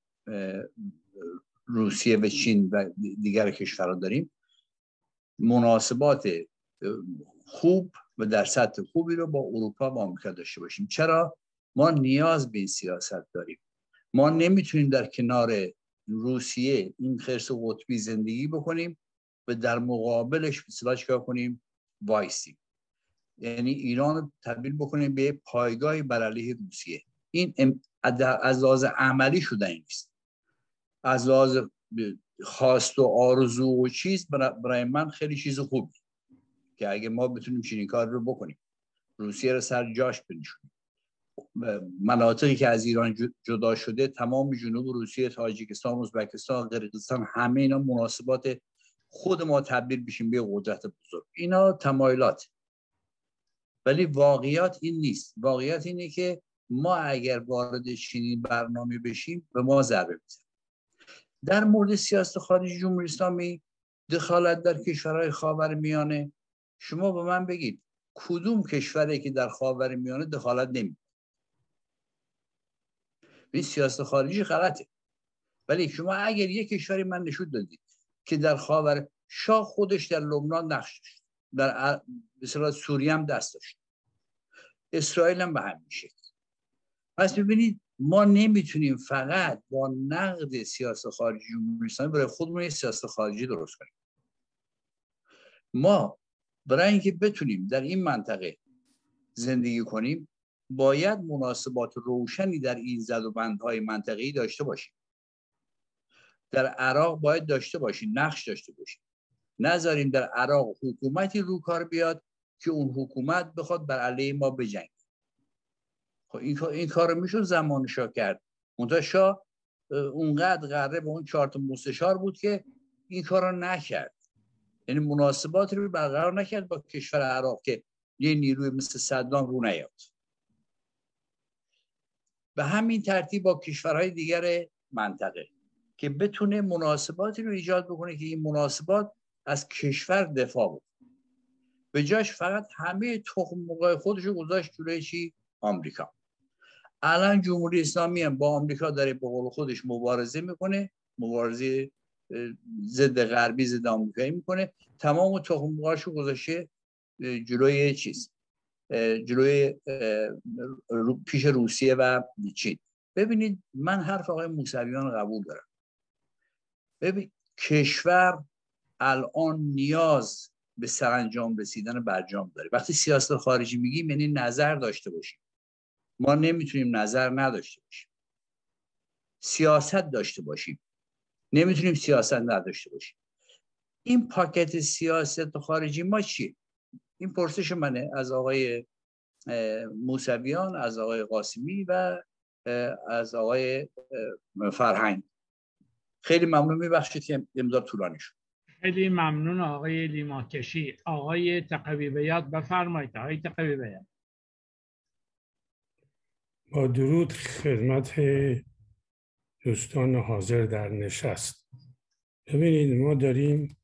روسیه و چین و دیگر کشورها داریم مناسبات خوب و در سطح خوبی رو با اروپا و آمریکا داشته باشیم. چرا؟ ما نیاز به این سیاست داریم. ما نمی‌تونیم در کنار روسیه این خرس قطبی زندگی بکنیم. و در مقابلش مثلا چیکار کنیم؟ وایسیم. یعنی ایران تبدیل بکنیم به پایگاهی بر علیه روسیه. این از لحاظ عملی شده نیست. از لحاظ خواست و آرزو و چیز برای من خیلی چیز خوبی. که اگه ما بتونیم چنین کار رو بکنیم. روسیه رو سر جاش بنشونیم. مناطقی که از ایران جدا شده تمام جنوب روسیه تاجیکستان ازبکستان قرقیزستان همه اینا مناسبات خود ما تبدیل بشیم به قدرت بزرگ. اینا تمایلات. ولی واقعیت این نیست. واقعیت اینه که ما اگر وارد چنین برنامه بشیم به ما ضربه می‌زنه. در مورد سیاست خارجی جمهوری اسلامی دخالت در کشورهای خاور میانه شما به من بگید کدوم کشوری که در خاور میانه دخالت نمی این سیاست خارجی غلطه. ولی شما اگر یک کشوری من نشود دادید که در خاور شاه خودش در لبنان نقش داشت. در مثلا سوریه هم دست داشت. اسرائیل هم به همین شکل. پس ببینید ما نمی‌تونیم فقط با نقد سیاست خارجی جمهوری برای خودمون یه سیاست خارجی درست کنیم. ما برای اینکه بتونیم در این منطقه زندگی کنیم باید مناسبات روشنی در این زد و بندهای منطقه‌ای داشته باشیم. در عراق باید داشته باشیم نقش داشته باشیم نذاریم در عراق حکومتی رو کار بیاد که اون حکومت بخواد بر علیه ما بجنگه. خب این, این کار رو میشون زمان شاه کرد. منتها شاه اونقدر قراره به اون چهار مستشار بود که این کار نکرد. یعنی مناسبات رو برقرار نکرد با کشور عراق که یه نیروی مثل صدام رو نیاد. به همین ترتیب با کشورهای دیگر منطقه. که بتونه مناسباتی رو ایجاد بکنه که این مناسبات از کشور دفاع بود به جاش فقط همه تخم موقع خودش رو گذاشت جلوی چی؟ آمریکا. الان جمهوری اسلامی هم با آمریکا داره به قول خودش مبارزه می‌کنه مبارزه ضد غربی ضد آمریکایی می‌کنه. تمام تخم رو گذاشته جلوی چیز؟ جلوی پیش روسیه و چین. ببینید من حرف آقای موسویان قبول دارم. ببین کشور الان نیاز به سرانجام رسیدن برجام داره. وقتی سیاست خارجی میگیم یعنی نظر داشته باشیم. ما نمی‌تونیم نظر نداشته باشیم. سیاست داشته باشیم. نمی‌تونیم سیاست نداشته باشیم. این پاکت سیاست خارجی ما چیه؟ این پرسش منه از آقای موسویان از آقای قاسمی و از آقای فرهنگ. خیلی ممنون. میبخشید که امضا طولانی شد. خیلی ممنون آقای لیماکشی. آقای تقوی بیاد بفرمایید. آقای تقوی بیاد. با درود خدمت دوستان حاضر در نشست. ببینید ما داریم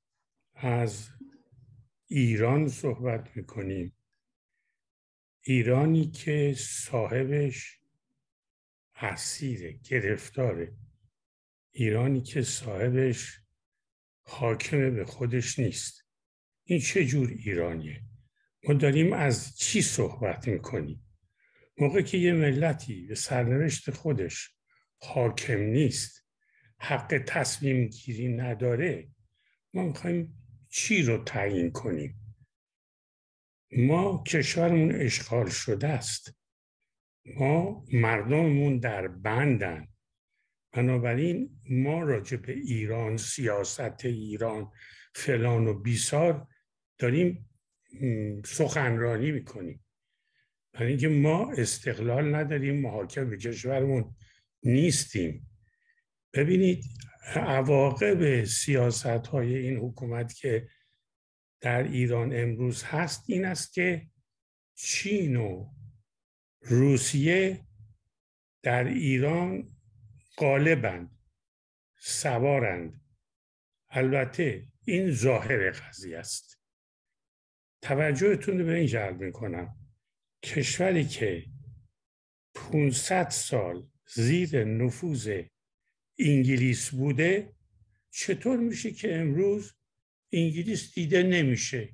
از ایران صحبت می‌کنیم. ایرانی که صاحبش اسیره گرفتاره. ایرانی که صاحبش حاکم به خودش نیست. این چه جور ایرانیه؟ ما داریم از چی صحبت می‌کنیم؟ موقع که یه ملتی به سرنوشت خودش حاکم نیست حق تصمیم گیری نداره ما می‌خوایم چی رو تعیین کنیم؟ ما کشورمون اشغال شده است. ما مردممون در بندن. بنابراین ما راجع به ایران سیاست ایران فلان و بیسار داریم سخنرانی می‌کنیم. برای اینکه ما استقلال نداریم محاکم به کشورمون نیستیم. ببینید عواقب سیاست های این حکومت که در ایران امروز هست این است که چین و روسیه در ایران غالبند سوارند. البته این ظاهر قضیه است. توجهتون رو به این جلب می‌کنم. کشوری که 500 سال زیر نفوذ انگلیس بوده چطور میشه که امروز انگلیس دیده نمیشه؟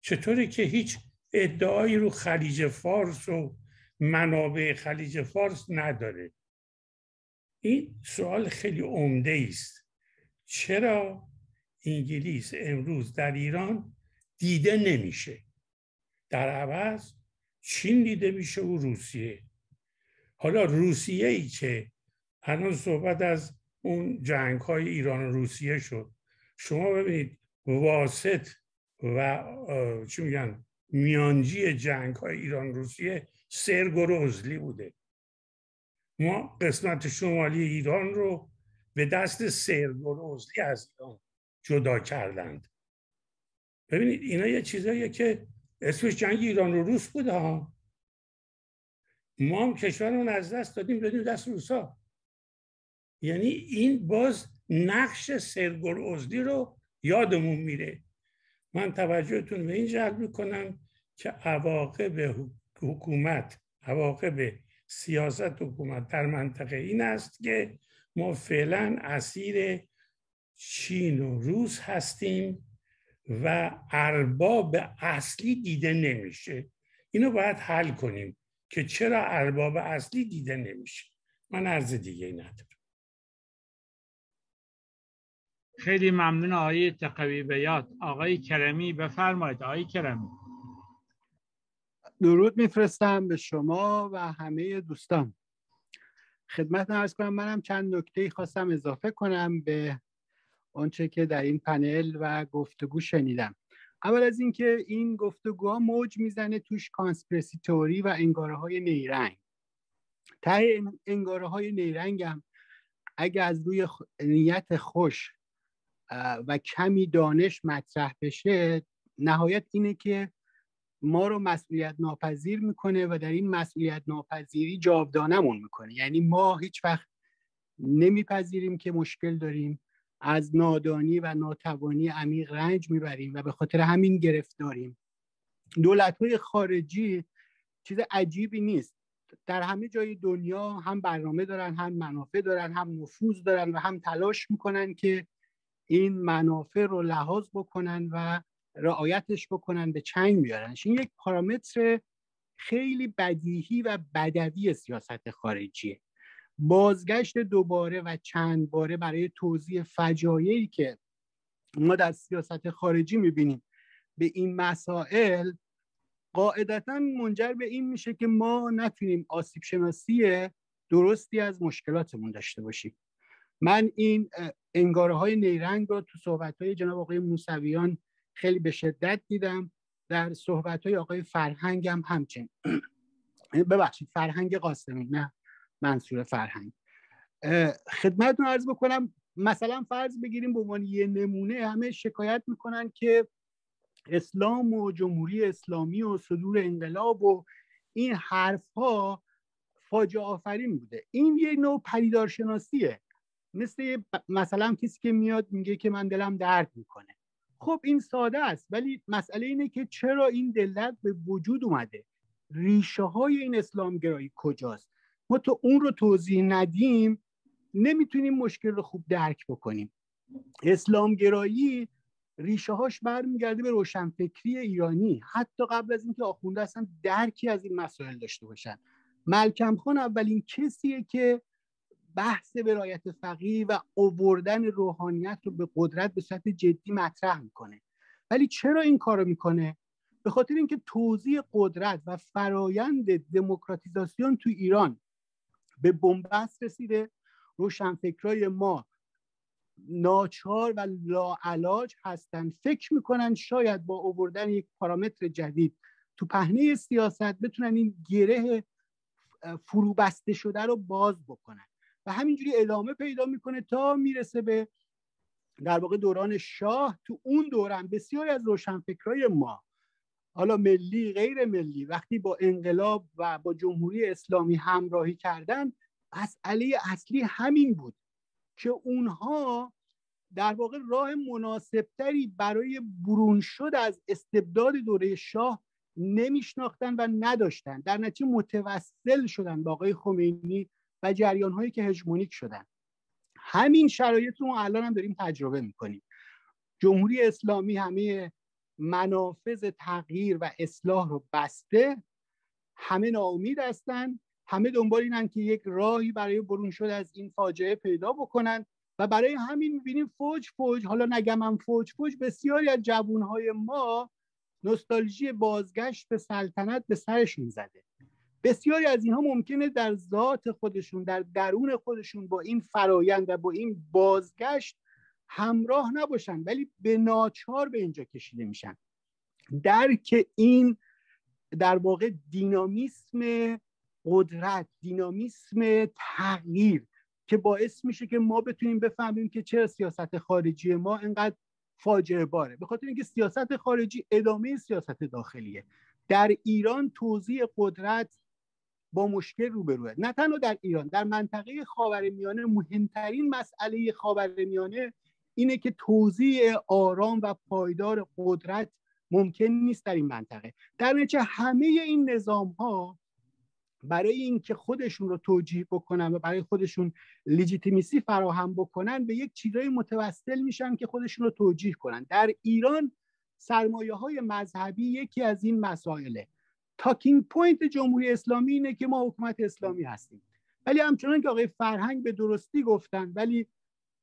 چطوره که هیچ ادعایی رو خلیج فارس و منابع خلیج فارس نداره. این سوال خیلی عمده است. چرا انگلیس امروز در ایران دیده نمیشه؟ در عوض چین دیده میشه و روسیه. حالا روسیه ای که الان صحبت از اون جنگ های ایران و روسیه شد. شما ببینید واسط و چی میگن میانجی جنگ های ایران روسیه سرگروزلی بوده. ما قسمت شمالی ایران رو به دست سرگروزلی از ایران جدا کردند. ببینید اینا یه چیزاییه که اسمش جنگ ایران و روس بوده ها. ما هم کشورمون از دست دادیم دادیم دست روسا. یعنی این باز نقش سرگروزلی رو یادمون میره. من توجهتون به این جلب می‌کنم که عواقب حکومت عواقب سیاست حکومت در منطقه این است که ما فعلا اسیر چین و روس هستیم و ارباب اصلی دیده نمیشه. اینو باید حل کنیم که چرا ارباب اصلی دیده نمیشه. من عرض دیگه ندارم. خیلی ممنون آقای تقوی بیات. آقای کرمی بفرمایید. آقای کرمی. درود میفرستم به شما و همه دوستان. خدمت ارز کنم منم چند نکته خواستم اضافه کنم به آنچه که در این پنل و گفتگو شنیدم. اول از اینکه این گفتگوها موج می‌زنه توش کانسپرسی توری و انگاره های نیرنگ. ته انگاره های نیرنگ هم اگه از روی نیت خوش و کمی دانش مطرح بشه نهایت اینه که ما رو مسئولیت ناپذیر می‌کنه و در این مسئولیت ناپذیری جاودانمون می‌کنه. یعنی ما هیچ وقت نمیپذیریم که مشکل داریم از نادانی و ناتوانی عمیق رنج می‌بریم و به خاطر همین گرفتاریم. دولت های خارجی چیز عجیبی نیست. در همه جای دنیا هم برنامه دارن هم منافع دارن هم نفوذ دارن و هم تلاش می‌کنن که این منافع رو لحاظ بکنن و رعایتش بکنن به چنگ بیارنش. این یک پارامتر خیلی بدیهی و بدوی سیاست خارجیه. بازگشت دوباره و چند باره برای توضیح فجایعی که ما در سیاست خارجی می‌بینیم به این مسائل قاعدتا منجر به این میشه که ما نتونیم آسیب شناسی درستی از مشکلاتمون داشته باشیم. من این انگاره های نیرنگ رو تو صحبت های جناب آقای موسویان خیلی به شدت دیدم. در صحبت های آقای فرهنگ هم همچنین. ببخشید فرهنگ قاسمی نه منصور فرهنگ. خدمتتون عرض بکنم مثلا فرض بگیریم به عنوان یه نمونه همه شکایت می‌کنن که اسلام و جمهوری اسلامی و صدور انقلاب و این حرف ها فاجعه آفرین بوده. این یه نوع پریدارشناسیه مثل مثلا کسی که میاد میگه که من دلم درد می‌کنه. خب این ساده است ولی مسئله اینه که چرا این دلت به وجود اومده؟ ریشه های این اسلامگرایی کجاست؟ ما تو اون رو توضیح ندیم نمی‌تونیم مشکل رو خوب درک بکنیم. اسلامگرایی ریشه هاش برمیگرده به روشنفکری ایرانی. حتی قبل از اینکه آخونده اصلا درکی از این مسائل داشته باشن. ملکم خان اولین کسیه که بحث ولایت فقیه و اووردن روحانیت رو به قدرت به صورت جدی مطرح می‌کنه. ولی چرا این کارو می‌کنه؟ به خاطر اینکه توضیح قدرت و فرایند دموکراتیزاسیون تو ایران به بنبست رسیده. روشنفکرای ما ناچار و لاعلاج هستن. فکر می‌کنن شاید با اووردن یک پارامتر جدید تو پهنه سیاست بتونن این گره فروبسته شده رو باز بکنن. و همینجوری ادامه پیدا می‌کنه تا می‌رسه به در واقع دوران شاه تو اون دوران. بسیاری از روشنفکرای ما حالا ملی غیر ملی وقتی با انقلاب و با جمهوری اسلامی همراهی کردن مسئله اصلی همین بود که اونها در واقع راه مناسبتری برای برون شد از استبداد دوره شاه نمیشناختن و نداشتن. در نتیجه متوسل شدن با آقای خمینی و جریان هایی که هژمونیک شدن. همین شرایط رو الان هم داریم تجربه می‌کنیم. جمهوری اسلامی همه منافذ تغییر و اصلاح رو بسته. همه ناامید هستن. همه دنبال اینن که یک راهی برای برون شد از این فاجعه پیدا بکنن و برای همین می‌بینیم فوج فوج. حالا نگم هم فوج فوج. بسیاری از جوانهای ما نوستالژی بازگشت به سلطنت به سرشون زده. بسیاری از اینها ممکنه در ذات خودشون در درون خودشون با این فرایند و با این بازگشت همراه نباشن ولی به ناچار به اینجا کشیده میشن. درک این در واقع دینامیسم قدرت دینامیسم تغییر که باعث میشه که ما بتونیم بفهمیم که چرا سیاست خارجی ما اینقدر فاجعه باره. به خاطر اینکه سیاست خارجی ادامه سیاست داخلیه. در ایران توزیع قدرت با مشکل روبروه نه تنها در ایران در منطقه خاورمیانه مهمترین مسئله خاورمیانه اینه که توزیع آرام و پایدار قدرت ممکن نیست در این منطقه. در نتیجه همه این نظام ها برای اینکه خودشون رو توجیه بکنن و برای خودشون لیجیتیمیسی فراهم بکنن به یک چیزای متوسل میشن که خودشون رو توجیه کنن. در ایران سرمایه های مذهبی یکی از این مسائله. talking point جمهوری اسلامی اینه که ما حکومت اسلامی هستیم. ولی همچنان که آقای فرهنگ به درستی گفتن ولی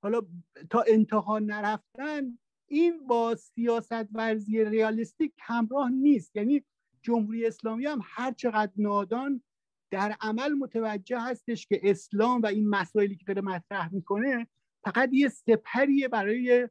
حالا تا انتها نرفتن این با سیاست ورزی realistic همراه نیست. یعنی جمهوری اسلامی هم هر چقدر نادان در عمل متوجه هستش که اسلام و این مسائلی که داره مطرح می‌کنه فقط یه سپریه برای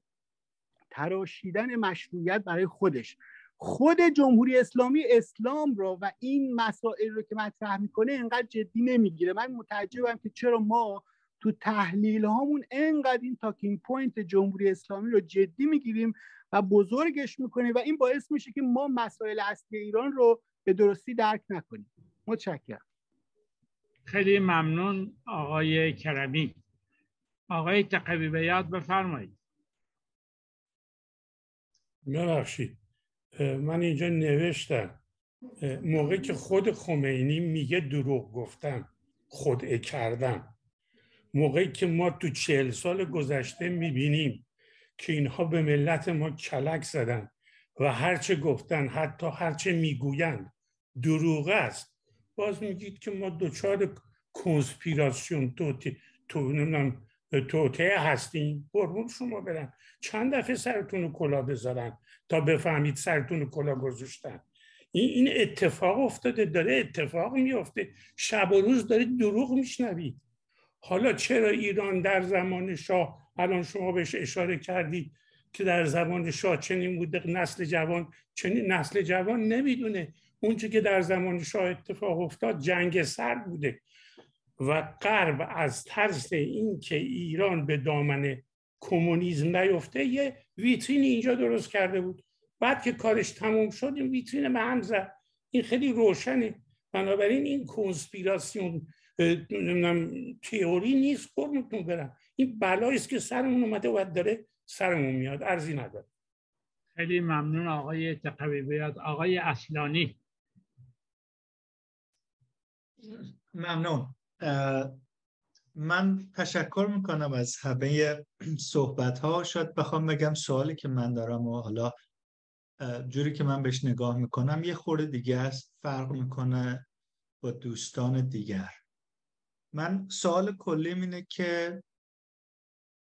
تراشیدن مشروعیت برای خودش. خود جمهوری اسلامی اسلام رو و این مسائل رو که مطرح می‌کنه انقدر جدی نمی‌گیره. من متعجبم که چرا ما تو تحلیل هامون انقدر این talking point جمهوری اسلامی رو جدی می‌گیریم و بزرگش می‌کنیم و این باعث میشه که ما مسائل اصلی ایران رو به درستی درک نکنیم. متشکرم. خیلی ممنون آقای کرمی. آقای تقوی بیاد بفرمایید. ببخشید. من اینجا نوشتم. موقعی که خود خمینی میگه دروغ گفتم خودعه کردم. موقعی که ما تو چهل سال گذشته می‌بینیم که اینها به ملت ما کلک زدن و هرچه گفتن حتی هرچه می‌گویند دروغ است. باز میگید که ما دوچار کنسپیراسیون توتی تو نمی‌دونم توته هستیم قربون شما برن چند دفعه سرتون کلا بذارن تا بفهمید سرتون کلا گذاشتن. این این اتفاق افتاده داره اتفاق میافته شب و روز دارید دروغ میشنوید. حالا چرا ایران در زمان شاه الان شما بهش اشاره کردید که در زمان شاه چنین بوده نسل جوان چنین نسل جوان نمی‌دونه. اونچه که در زمان شاه اتفاق افتاد جنگ سر بوده. و غرب از ترس اینکه ایران به دامن کمونیسم نیفته یه ویترین اینجا درست کرده بود. بعد که کارش تموم شد این ویترین به هم زد این خیلی روشنه. بنابراین این کنسپیراسیون نمی‌دونم تئوری نیست. قرمتون برم. این بلایی است که سرمون اومده و داره سرمون میاد. ارزی نداره خیلی ممنون آقای تقوی بیاد. آقای اصلانی. ممنون. من تشکر می‌کنم از همه صحبت ها شاید بخوام بگم سوالی که من دارم و حالا جوری که من بهش نگاه می‌کنم یه خورده دیگه است فرق می‌کنه با دوستان دیگر. من سوال کلی اینه که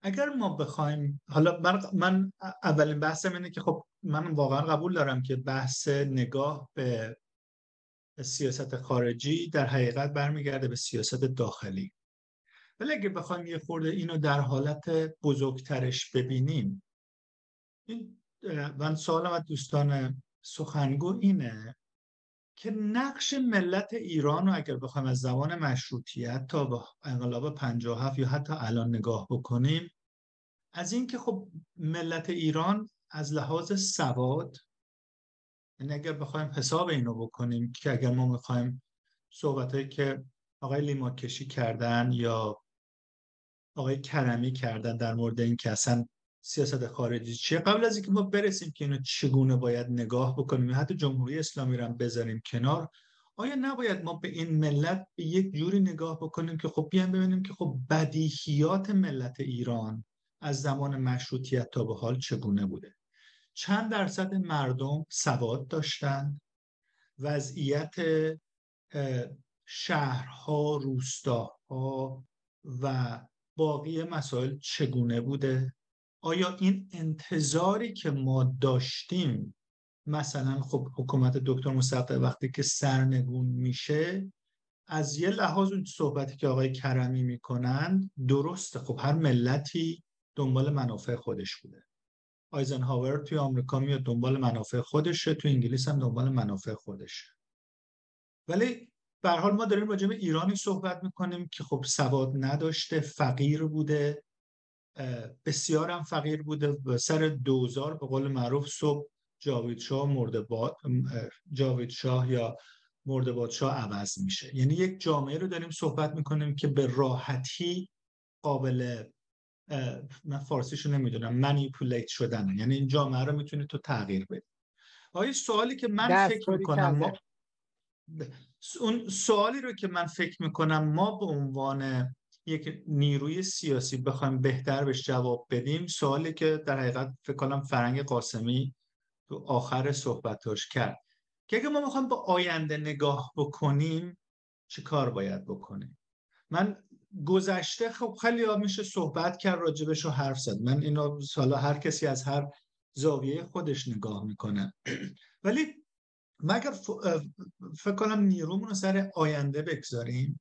اگر ما بخوایم حالا من, من اولین بحثم اینه که خب من واقعا قبول دارم که بحث نگاه به سیاست خارجی در حقیقت برمیگرده به سیاست داخلی. ولی اگه بخوایم یه خورده اینو در حالت بزرگترش ببینیم این من سوالم از دوستان سخنگو اینه که نقش ملت ایران رو اگر بخوایم از زمان مشروطیت تا به انقلاب 57 یا حتی الان نگاه بکنیم از اینکه خب ملت ایران از لحاظ سواد یعنی اگر بخوایم حساب اینو بکنیم که اگر ما می‌خوایم صحبت که آقای لیما کشی کردن یا آقای کرمی کردن در مورد این که اصلا سیاست خارجی چیه قبل از اینکه ما برسیم که اینو چگونه باید نگاه بکنیم حتی جمهوری اسلامی رو هم بذاریم کنار آیا نباید ما به این ملت به یک جوری نگاه بکنیم که خب بیان ببینیم که خب بدیهیات ملت ایران از زمان مشروطیت تا به حال چگونه بوده؟ چند درصد مردم سواد داشتند وضعیت شهرها روستاها و باقی مسائل چگونه بوده؟ آیا این انتظاری که ما داشتیم مثلا خب حکومت دکتر مصدق وقتی که سرنگون میشه از یه لحاظ اون صحبتی که آقای کرمی می‌کنند درسته. خب هر ملتی دنبال منافع خودش بوده. آیزنهاور توی آمریکا میاد دنبال منافع خودشه تو انگلیس هم دنبال منافع خودشه. ولی به حال ما داریم راجع به ایرانی صحبت می‌کنیم که خب سواد نداشته فقیر بوده بسیار هم فقیر بوده سر دوزار به قول معروف صبح جاوید شاه مرده جاوید شاه یا مرده شاه عوض میشه. یعنی یک جامعه رو داریم صحبت می‌کنیم که به راحتی قابل من فارسیشو نمی‌دونم. منیپولیت شدن یعنی این جامعه رو می‌تونی تو تغییر بدی. آیا سوالی که من فکر می‌کنم ما اون سوالی رو که من فکر می‌کنم ما به عنوان یک نیروی سیاسی بخوایم بهتر بهش جواب بدیم سوالی که در حقیقت فکر کنم فرنگ قاسمی تو آخر صحبتاش کرد. که اگه ما می‌خوایم با آینده نگاه بکنیم چه کار باید بکنیم؟ من گذشته خب خیلی میشه صحبت کرد راجبش رو حرف زد. من اینو حالا هر کسی از هر زاویه خودش نگاه می‌کنه. ولی مگر فکر کنم نیرومون رو سر آینده بگذاریم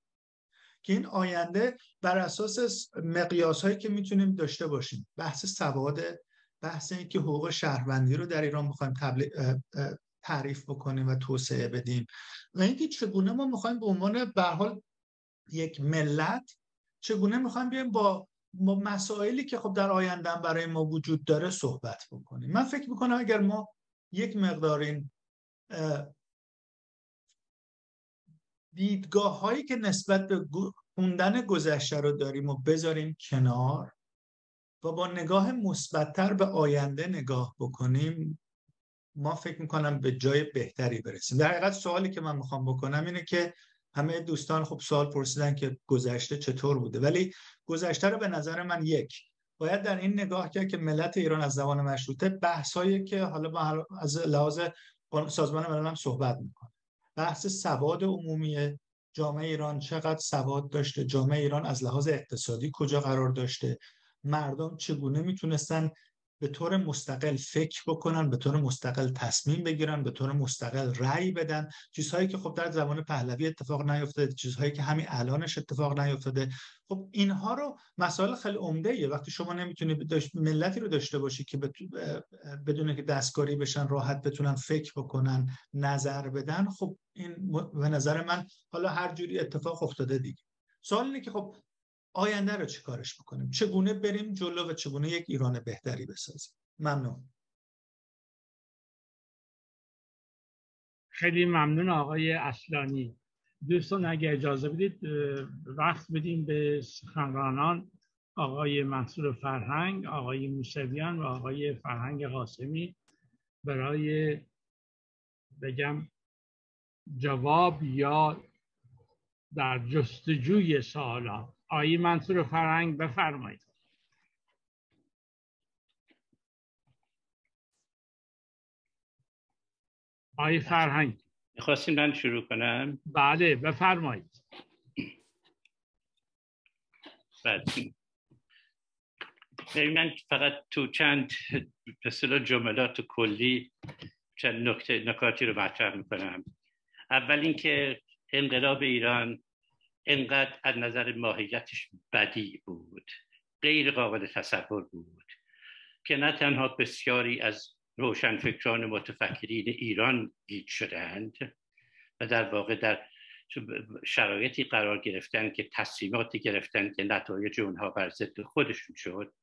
که این آینده بر اساس مقیاس هایی که می‌تونیم داشته باشیم بحث سواد بحث این که حقوق شهروندی رو در ایران می‌خوایم تعریف بکنیم و توسعه بدیم و اینکه چگونه ما می‌خوایم به عنوان به حال یک ملت چگونه می‌خوایم بیایم با مسائلی که خب در آینده برای ما وجود داره صحبت بکنیم. من فکر می‌کنم اگر ما یک مقدار این دیدگاه هایی که نسبت به خوندن گذشته رو داریم و بذاریم کنار و با نگاه مثبتتر به آینده نگاه بکنیم ما فکر می‌کنم به جای بهتری برسیم. در حقیقت سوالی که من می‌خوام بکنم اینه که همه دوستان خب سوال پرسیدن که گذشته چطور بوده. ولی گذشته رو به نظر من یک باید در این نگاه کرد که ملت ایران از زمان مشروطه بحثایی که حالا از لحاظ سازمان ملل هم صحبت می‌کنه. بحث سواد عمومی جامعه ایران چقدر سواد داشته؟ جامعه ایران از لحاظ اقتصادی کجا قرار داشته؟ مردم چگونه می‌تونستن به طور مستقل فکر بکنن به طور مستقل تصمیم بگیرن به طور مستقل رأی بدن. چیزهایی که خب در زمان پهلوی اتفاق نیفتاده چیزهایی که همین الانش اتفاق نیفتاده. خب اینها رو مسائل خیلی عمده ایه وقتی شما نمی‌تونی ملتی رو داشته باشی که بدون که دستکاری بشن راحت بتونن فکر بکنن نظر بدن خب این به نظر من حالا هر جوری اتفاق افتاده دیگه. سوال اینه که خب آینده رو کارش بکنیم؟ چگونه بریم جلو و چگونه یک ایران بهتری بسازیم؟ ممنون. خیلی ممنون آقای اصلانی. دوستان اگه اجازه بدید وقت بدیم به سخنرانان آقای منصور فرهنگ آقای موسویان و آقای فرهنگ قاسمی. برای بگم جواب یا در جستجوی سوالات آقای منصور فرهنگ بفرمایید. آقای فرهنگ. می‌خواستیم من شروع کنم؟ بله بفرمایید. بله من فقط تو چند مثلا جملات کلی چند نکته نکاتی رو مطرح می‌کنم. اول اینکه انقلاب ایران انقدر از نظر ماهیتش بدی بود غیر قابل تصور بود که نه تنها بسیاری از روشنفکران متفکرین ایران گیج شدند و در واقع در شرایطی قرار گرفتن که تصمیماتی گرفتن که نتایج اونها بر ضد خودشون شد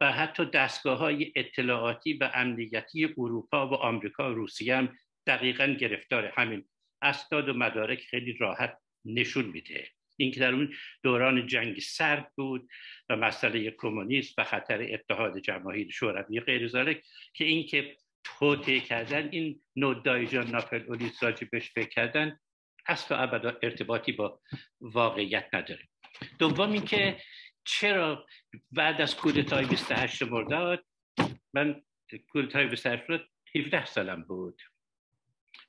و حتی دستگاه های اطلاعاتی و امنیتی اروپا و آمریکا و روسیه هم دقیقا گرفتار همین اسناد و مدارک خیلی راحت نشون میده. اینکه در اون دوران جنگ سرد بود و مسئله کمونیسم و خطر اتحاد جماهیر شوروی غیر ذالک که اینکه توطئه کردن این نوع دایجان ناپل اولیس راجبش فکر کردن اصلا ابدا ارتباطی با واقعیت نداره. دوم اینکه چرا بعد از کودتای 28 مرداد من کودتای 28 مرداد 17 سالم بود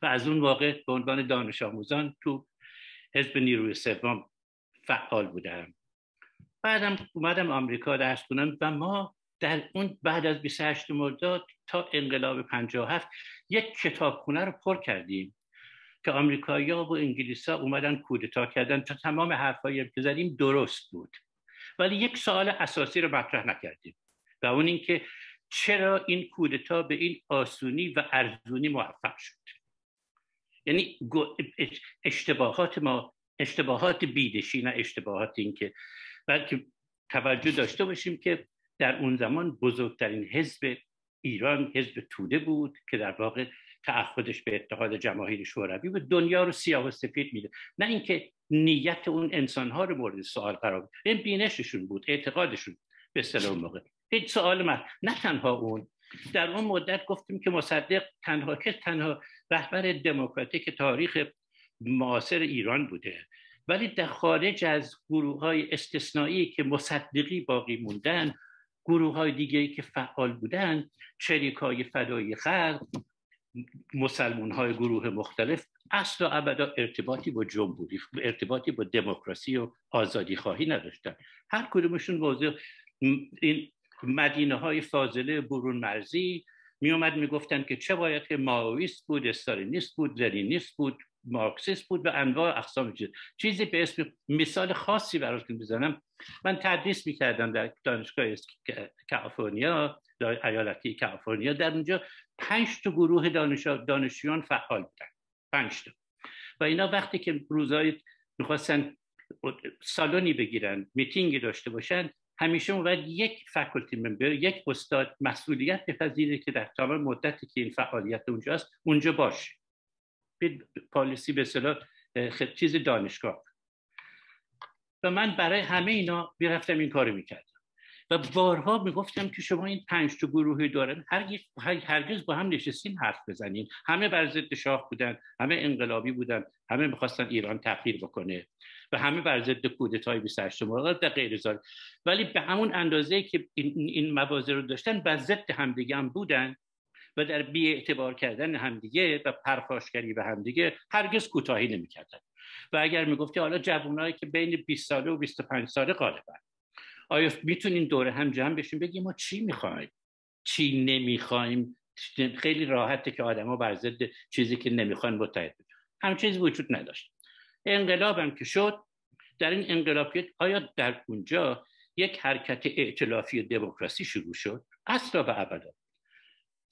و از اون واقع به عنوان دانش آموزان تو حزب نیروی سوم فعال بودم. بعدم اومدم آمریکا درس کنم و ما در اون بعد از 28 مرداد تا انقلاب 57 یک کتابخونه رو پر کردیم که آمریکایی‌ها و انگلیسا اومدن کودتا کردن تا تمام حرفایی که زدیم درست بود. ولی یک سوال اساسی رو مطرح نکردیم و اون اینکه چرا این کودتا به این آسونی و ارزونی موفق شد؟ یعنی اشتباهات ما اشتباهات بیدشی نه اشتباهات این که بلکه توجه داشته باشیم که در اون زمان بزرگترین حزب ایران حزب توده بود که در واقع تعهدش به اتحاد جماهیر شوروی و دنیا رو سیاه و سفید میده. نه اینکه نیت اون انسان ها رو مورد سوال قرار این بینششون بود اعتقادشون به اصطلاح موقع. هیچ سوال من نه تنها اون. در اون مدت گفتیم که مصدق تنها که تنها رهبر دموکراتیک تاریخ معاصر ایران بوده. ولی در خارج از گروه های استثنایی که مصدقی باقی موندن گروه های دیگه که فعال بودن شریک های فدایی خلق مسلمون های گروه مختلف اصل و ابدا ارتباطی با جمهوری ارتباطی با دموکراسی و آزادی خواهی نداشتن. هر کدومشون موضوع این مدینه های فاضله برون مرزی می اومد می که چه باید که ماویست بود استالینیست بود لنینیست بود. مارکسیست بود و انواع اقسام چیز. چیزی به اسم مثال خاصی براتون بزنم. من تدریس می‌کردم در دانشگاه کالیفرنیا در ایالتی کالیفرنیا. در اونجا پنج تا گروه دانش... دانشجویان فعال بودن. پنج تا. و اینا وقتی که روزای می‌خواستن سالونی بگیرن میتینگی داشته باشن همیشه اون یک فکلتی ممبر یک استاد مسئولیت بپذیره که در تمام مدتی که این فعالیت اونجاست اونجا باشه. پالیسی به صلاح چیز دانشگاه. و من برای همه اینا می‌رفتم این کارو می‌کردم. و بارها می‌گفتم که شما این پنج تا گروهی دارن هرگز هرگز با هم نشستین حرف بزنین. همه بر ضد شاه بودن همه انقلابی بودن همه می‌خواستن ایران تغییر بکنه و همه بر ضد کودتای 28 مرداد در غیر ولی به همون اندازه که این, این رو داشتن بر ضد همدیگه هم بودن. و در بی اعتبار کردن همدیگه و پرخاشگری به همدیگه هرگز کوتاهی نمی‌کردن. و اگر می‌گفتی حالا جوانایی که بین 20 ساله و 25 ساله غالبا. آیا می‌تونین دوره هم جمع بشیم بگیم ما چی می‌خوایم؟ چی نمی‌خوایم؟ خیلی راحته که آدما بر ضد چیزی که نمی‌خوان متحد هم چیزی وجود نداشت. انقلابم که شد در این انقلابیت آیا در اونجا یک حرکت ائتلافی دموکراسی شروع شد؟ اصلا و ابدا.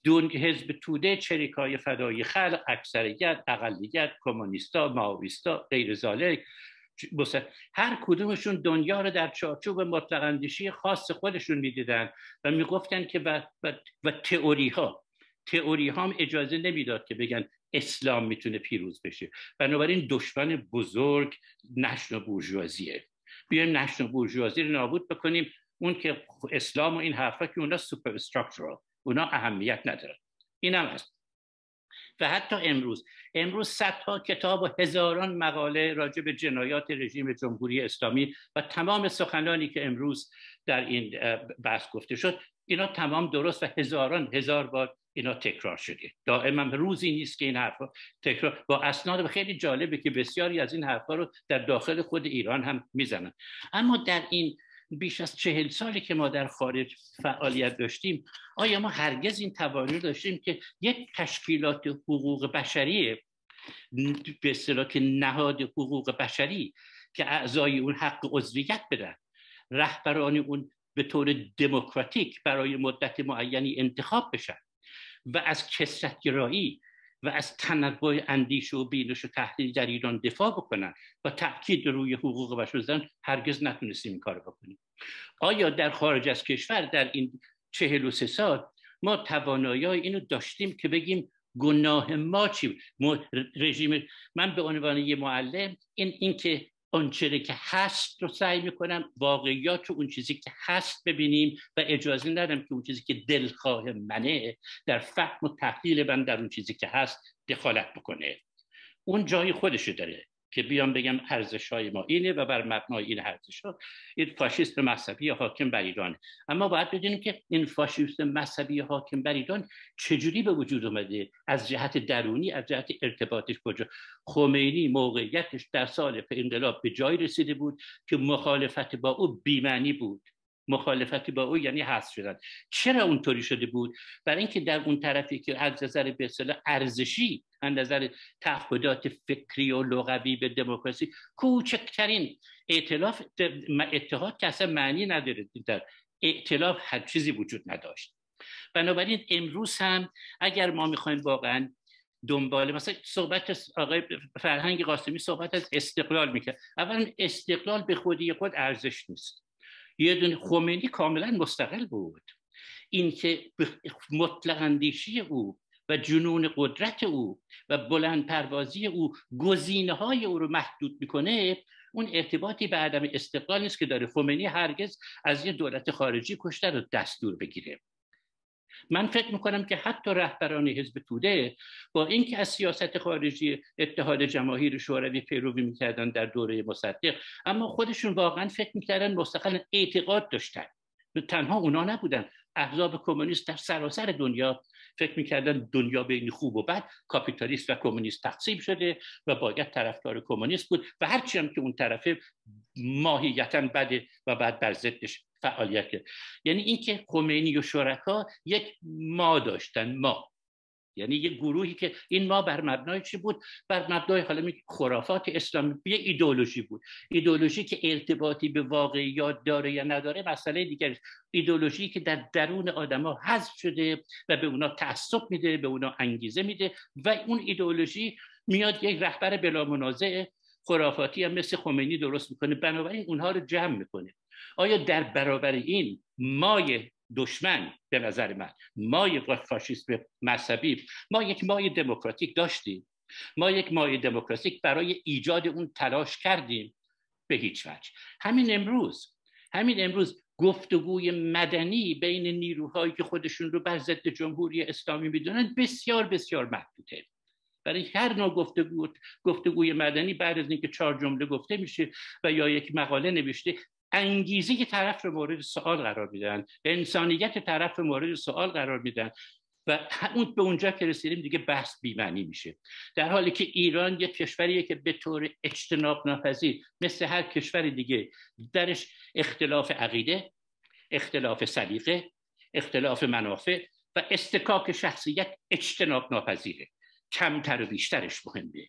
دون حزب توده چریکای فدایی خلق اکثریت اقلیت کمونیستا ماویستا غیر ذالک هر کدومشون دنیا رو در چارچوب مطلق اندیشی خاص خودشون می‌دیدن و می‌گفتن که و, و, و تئوری ها تئوری ها هم اجازه نمی‌داد که بگن اسلام می‌تونه پیروز بشه. بنابراین دشمن بزرگ نشن بورژوازیه. بیایم نشن بورژوازی رو نابود بکنیم. اون که اسلام و این حرفا که اونا سوپر استراکچرال اونا اهمیت ندارن. این هم هست. و حتی امروز امروز صدها کتاب و هزاران مقاله راجع به جنایات رژیم جمهوری اسلامی و تمام سخنانی که امروز در این بحث گفته شد اینا تمام درست و هزاران هزار بار اینا تکرار شده. دائما روزی نیست که این حرفا تکرار با اسناد خیلی جالبه که بسیاری از این حرفا رو در داخل خود ایران هم می‌زنن. اما در این بیش از چهل سالی که ما در خارج فعالیت داشتیم آیا ما هرگز این توانایی داشتیم که یک تشکیلات حقوق بشری به اصطلاح که نهاد حقوق بشری که اعضای اون حق عضویت بدن رهبران اون به طور دموکراتیک برای مدت معینی انتخاب بشن و از کسرتگرایی و از تنوع اندیشه و بینش و تحلیل در ایران دفاع بکنن و تاکید روی حقوق بشر بزنن هرگز نتونستیم این کار بکنیم. آیا در خارج از کشور در این چهل و سه سال ما توانایی اینو داشتیم که بگیم گناه ما چی رژیم من به عنوان یه معلم این اینکه آنچه که هست رو سعی می‌کنم واقعیات رو اون چیزی که هست ببینیم و اجازه ندم که اون چیزی که دلخواه منه در فهم و تحلیل من در اون چیزی که هست دخالت بکنه. اون جای خودشو داره. که بیام بگم ارزش های ما اینه و بر مبنای این ارزش ها این فاشیست مذهبی حاکم بر ایران اما باید بدونیم که این فاشیست مذهبی حاکم بر ایران چجوری به وجود اومده؟ از جهت درونی از جهت ارتباطش کجا خمینی موقعیتش در سال انقلاب به جای رسیده بود که مخالفت با او بیمعنی بود. مخالفتی با او یعنی حذف شدن. چرا اونطوری شده بود؟ برای اینکه در اون طرفی که از نظر به ارزشی از نظر تعهدات فکری و لغوی به دموکراسی کوچکترین ائتلاف اتحاد که اصلا معنی نداره در ائتلاف هر چیزی وجود نداشت. بنابراین امروز هم اگر ما می‌خوایم واقعا دنبال مثلا صحبت آقای فرهنگ قاسمی صحبت از استقلال می‌کرد. اولا استقلال به خودی خود ارزش نیست. یه دونه خمینی کاملا مستقل بود. اینکه مطلق اندیشی او و جنون قدرت او و بلند پروازی او گزینه های او رو محدود می‌کنه اون ارتباطی به عدم استقلال نیست که داره خمینی هرگز از یه دولت خارجی کشته رو دستور بگیره. من فکر می‌کنم که حتی رهبران حزب توده با اینکه از سیاست خارجی اتحاد جماهیر شوروی پیروی می‌کردن در دوره مصدق اما خودشون واقعا فکر می‌کردن مستقلا اعتقاد داشتن. تنها اونا نبودن. احزاب کمونیست در سراسر دنیا فکر می‌کردن دنیا بین خوب و بد کاپیتالیست و کمونیست تقسیم شده و باید طرفدار کمونیست بود و هرچی هم که اون طرفه ماهیتا بده و بعد بر ضدش فعالیت کرد. یعنی اینکه خمینی و شرکا یک ما داشتن ما. یعنی یک گروهی که این ما بر مبنای چی بود؟ بر مبنای حالا خرافات اسلامی یه ایدولوژی بود. ایدولوژی که ارتباطی به واقعیات داره یا نداره مسئله دیگر ایدولوژی که در درون آدما حذف شده و به اونا تعصب میده به اونا انگیزه میده و اون ایدولوژی میاد یک رهبر بلا منازع خرافاتی هم مثل خمینی درست می‌کنه. بنابراین اونها رو جمع می‌کنه. آیا در برابر این مای دشمن به نظر من مای فاشیسم مذهبی ما یک مای دموکراتیک داشتیم. ما یک مای دموکراتیک برای ایجاد اون تلاش کردیم به هیچ وجه. همین امروز همین امروز گفتگوی مدنی بین نیروهایی که خودشون رو بر ضد جمهوری اسلامی می‌دونن بسیار بسیار محدوده. برای هر نوع گفتگو گفتگوی مدنی بعد از اینکه چهار جمله گفته میشه و یا یک مقاله نوشته انگیزه طرف رو مورد سوال قرار میدن انسانیت طرف رو مورد سوال قرار میدن و اون به اونجا که رسیدیم دیگه بحث بیمعنی میشه. در حالی که ایران یک کشوریه که به طور اجتناب ناپذیر مثل هر کشور دیگه درش اختلاف عقیده اختلاف سلیقه اختلاف منافع و استکاک شخصیت اجتناب ناپذیره کمتر و بیشترش مهمه.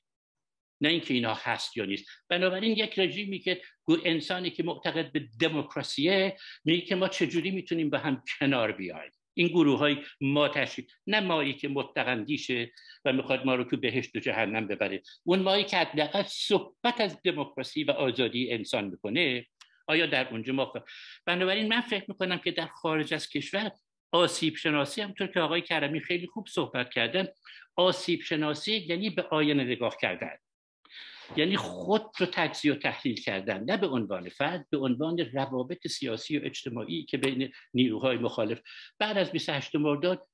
نه اینکه اینا هست یا نیست. بنابراین یک رژیمی که انسانی که معتقد به دموکراسیه میگه که ما چجوری می‌تونیم به هم کنار بیایم. این گروه های ما تشکیل نه مایی که متقندیشه و می‌خواد ما رو که بهشت و جهنم ببره. اون مایی که حداقل صحبت از دموکراسی و آزادی انسان می‌کنه آیا در اونجا ما بنابراین من فکر می‌کنم که در خارج از کشور آسیب شناسی همطور که آقای کرمی خیلی خوب صحبت کردن آسیب شناسی یعنی به آینه نگاه کردن. یعنی خود رو تجزیه و تحلیل کردن نه به عنوان فرد به عنوان روابط سیاسی و اجتماعی که بین نیروهای مخالف. بعد از 28 مرداد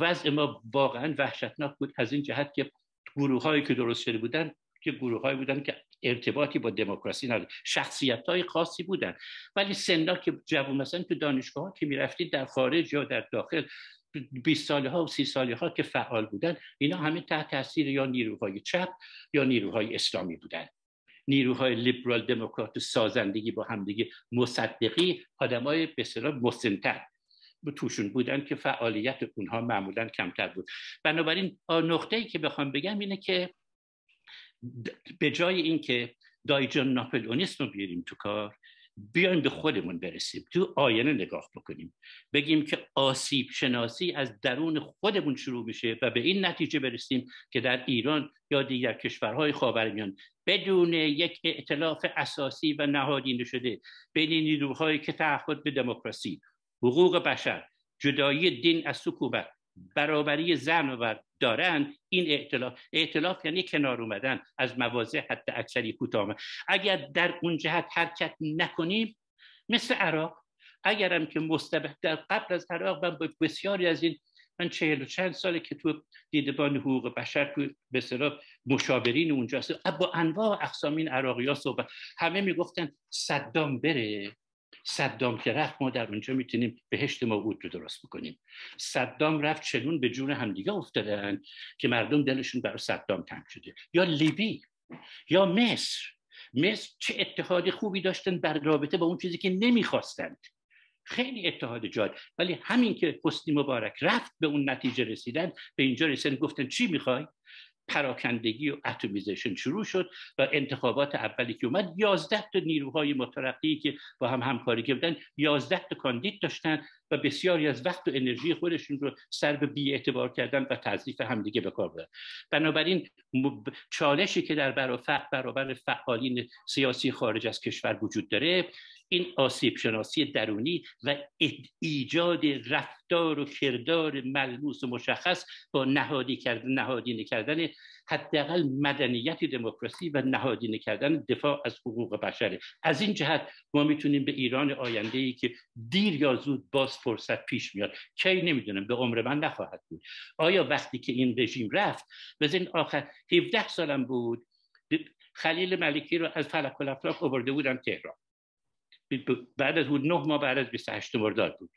وضع ما واقعا وحشتناک بود. از این جهت که گروه هایی که درست شده بودن که گروه هایی بودن که ارتباطی با دموکراسی نداره شخصیت های خاصی بودن. ولی سنا که جوان مثلا تو دانشگاه که می‌رفتید در خارج یا در داخل 20 ساله ها و 30 ساله ها که فعال بودن اینا همه تحت تاثیر یا نیروهای چپ یا نیروهای اسلامی بودن. نیروهای لیبرال دموکرات سازندگی با همدیگه مصدقی آدمای به اصطلاح مسنتر توشون بودن که فعالیت اونها معمولا کمتر بود. بنابراین نقطه ای که بخوام بگم اینه که به جای اینکه دایجان ناپلئونیسم رو بیاریم تو کار بیایم به خودمون برسیم. تو آینه نگاه بکنیم. بگیم که آسیب شناسی از درون خودمون شروع میشه و به این نتیجه برسیم که در ایران یا دیگر کشورهای خاورمیانه بدون یک ائتلاف اساسی و نهادینه شده بین نیروهایی که تعهد به دموکراسی حقوق بشر جدایی دین از حکومت برابری زن و دارن این ائتلاف ائتلاف یعنی کنار اومدن از مواضع حد اکثری کوتاه اگر در اون جهت حرکت نکنیم مثل عراق اگرم که مستبه در قبل از عراق من بسیاری از این من چهل و چند ساله که تو دیدبان حقوق بشر تو به مشاورین اونجاست با انواع اقسام این عراقی ها صحبت همه می‌گفتن صدام بره. صدام که رفت ما در اونجا می‌تونیم بهشت موعود رو درست بکنیم. صدام رفت چنون به جون همدیگه افتادن که مردم دلشون برای صدام تنگ شده. یا لیبی یا مصر. مصر چه اتحاد خوبی داشتن بر رابطه با اون چیزی که نمی‌خواستند. خیلی اتحاد جاد. ولی همین که حسنی مبارک رفت به اون نتیجه رسیدن به اینجا رسیدن گفتن چی می‌خوای؟ پراکندگی و اتمیزیشن شروع شد و انتخابات اولی که اومد یازده تا نیروهای مترقی که با هم همکاری کردن یازده تا کاندید داشتن و بسیاری از وقت و انرژی خودشون رو سر به بی اعتبار کردن و تضعیف همدیگه به کار بردن بنابراین چالشی که در برابر فعالین سیاسی خارج از کشور وجود داره این آسیب شناسی درونی و ایجاد رفتار و کردار ملموس و مشخص با نهادی کردن نهادینه کردن حداقل مدنیت دموکراسی و نهادینه کردن دفاع از حقوق بشره. از این جهت ما می‌تونیم به ایران آینده ای که دیر یا زود باز فرصت پیش میاد کی نمی‌دونم به عمر من نخواهد بود. آیا وقتی که این رژیم رفت بزن آخر 17 سالم بود خلیل ملکی رو از فلک الافلاک آورده بودن تهران. بعد از بود نه ماه بعد از 28 مرداد بود.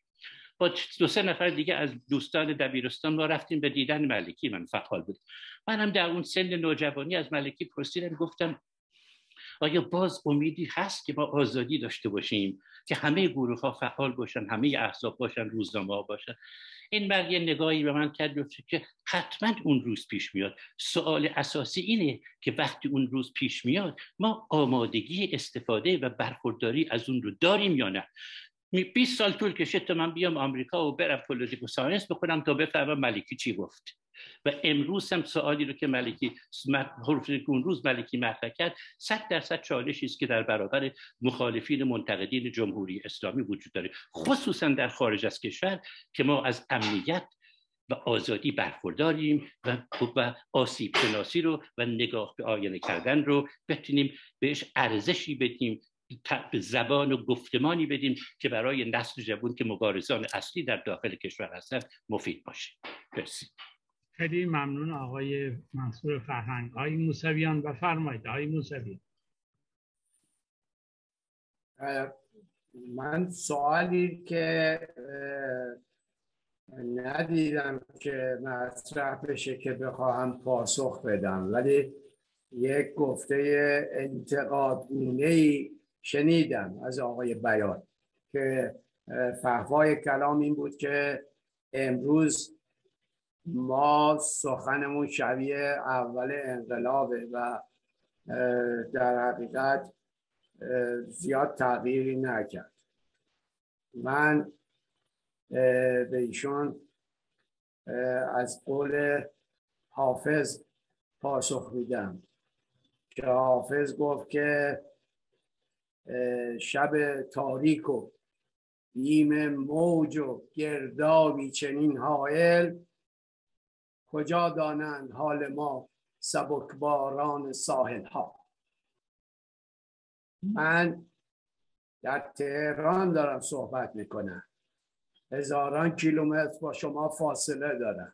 با دو سه نفر دیگه از دوستان دبیرستان ما رفتیم به دیدن ملکی من فعال بود. منم در اون سن نوجوانی از ملکی پرسیدم گفتم آیا باز امیدی هست که ما آزادی داشته باشیم که همه گروه ها فعال باشن همه احزاب باشن روزنامه ها باشن؟ این مرد یه نگاهی به من کرد که حتما اون روز پیش میاد. سوال اساسی اینه که وقتی اون روز پیش میاد ما آمادگی استفاده و برخورداری از اون رو داریم یا نه؟ 20 سال طول کشید تا من بیام آمریکا و برم political science بخونم تا بفهمم ملکی چی گفت. و امروز هم سوالی رو که ملکی حروف اون روز ملکی مطرح کرد صد درصد چالشی است که در برابر مخالفین منتقدین جمهوری اسلامی وجود داره. خصوصا در خارج از کشور که ما از امنیت و آزادی برخورداریم و, و آسیب شناسی رو و نگاه به آینه کردن رو بتونیم بهش ارزشی بدیم زبان و گفتمانی بدیم که برای نسل جوان که مبارزان اصلی در داخل کشور هستند مفید باشه. مرسی. خیلی ممنون آقای منصور فرهنگ. آقای موسویان بفرمایید آقای موسوی من سوالی که ندیدم که مطرح بشه که بخواهم پاسخ بدم ولی یک گفته انتقادگونه ای شنیدم از آقای بیان که فهوای کلام این بود که امروز ما سخنمون شبیه اول انقلابه و در حقیقت زیاد تغییری نکرد. من به ایشون از قول حافظ پاسخ میدم که حافظ گفت که شب تاریک و بیم موج و گردابی چنین حائل کجا دانند حال ما سبکباران ساحل ها من در تهران دارم صحبت می‌کنم. هزاران کیلومتر با شما فاصله دارم.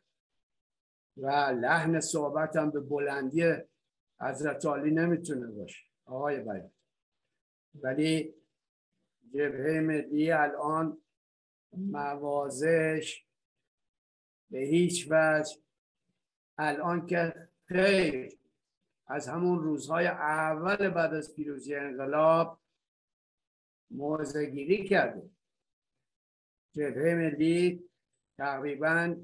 و لحن صحبتم به بلندی حضرت علی نمی‌تونه باشه. آقای بیان. ولی جبهه ملی الان موازش به هیچ وجه الان که خیر از همون روزهای اول بعد از پیروزی انقلاب موزگیری کرده. جبهه ملی تقریبا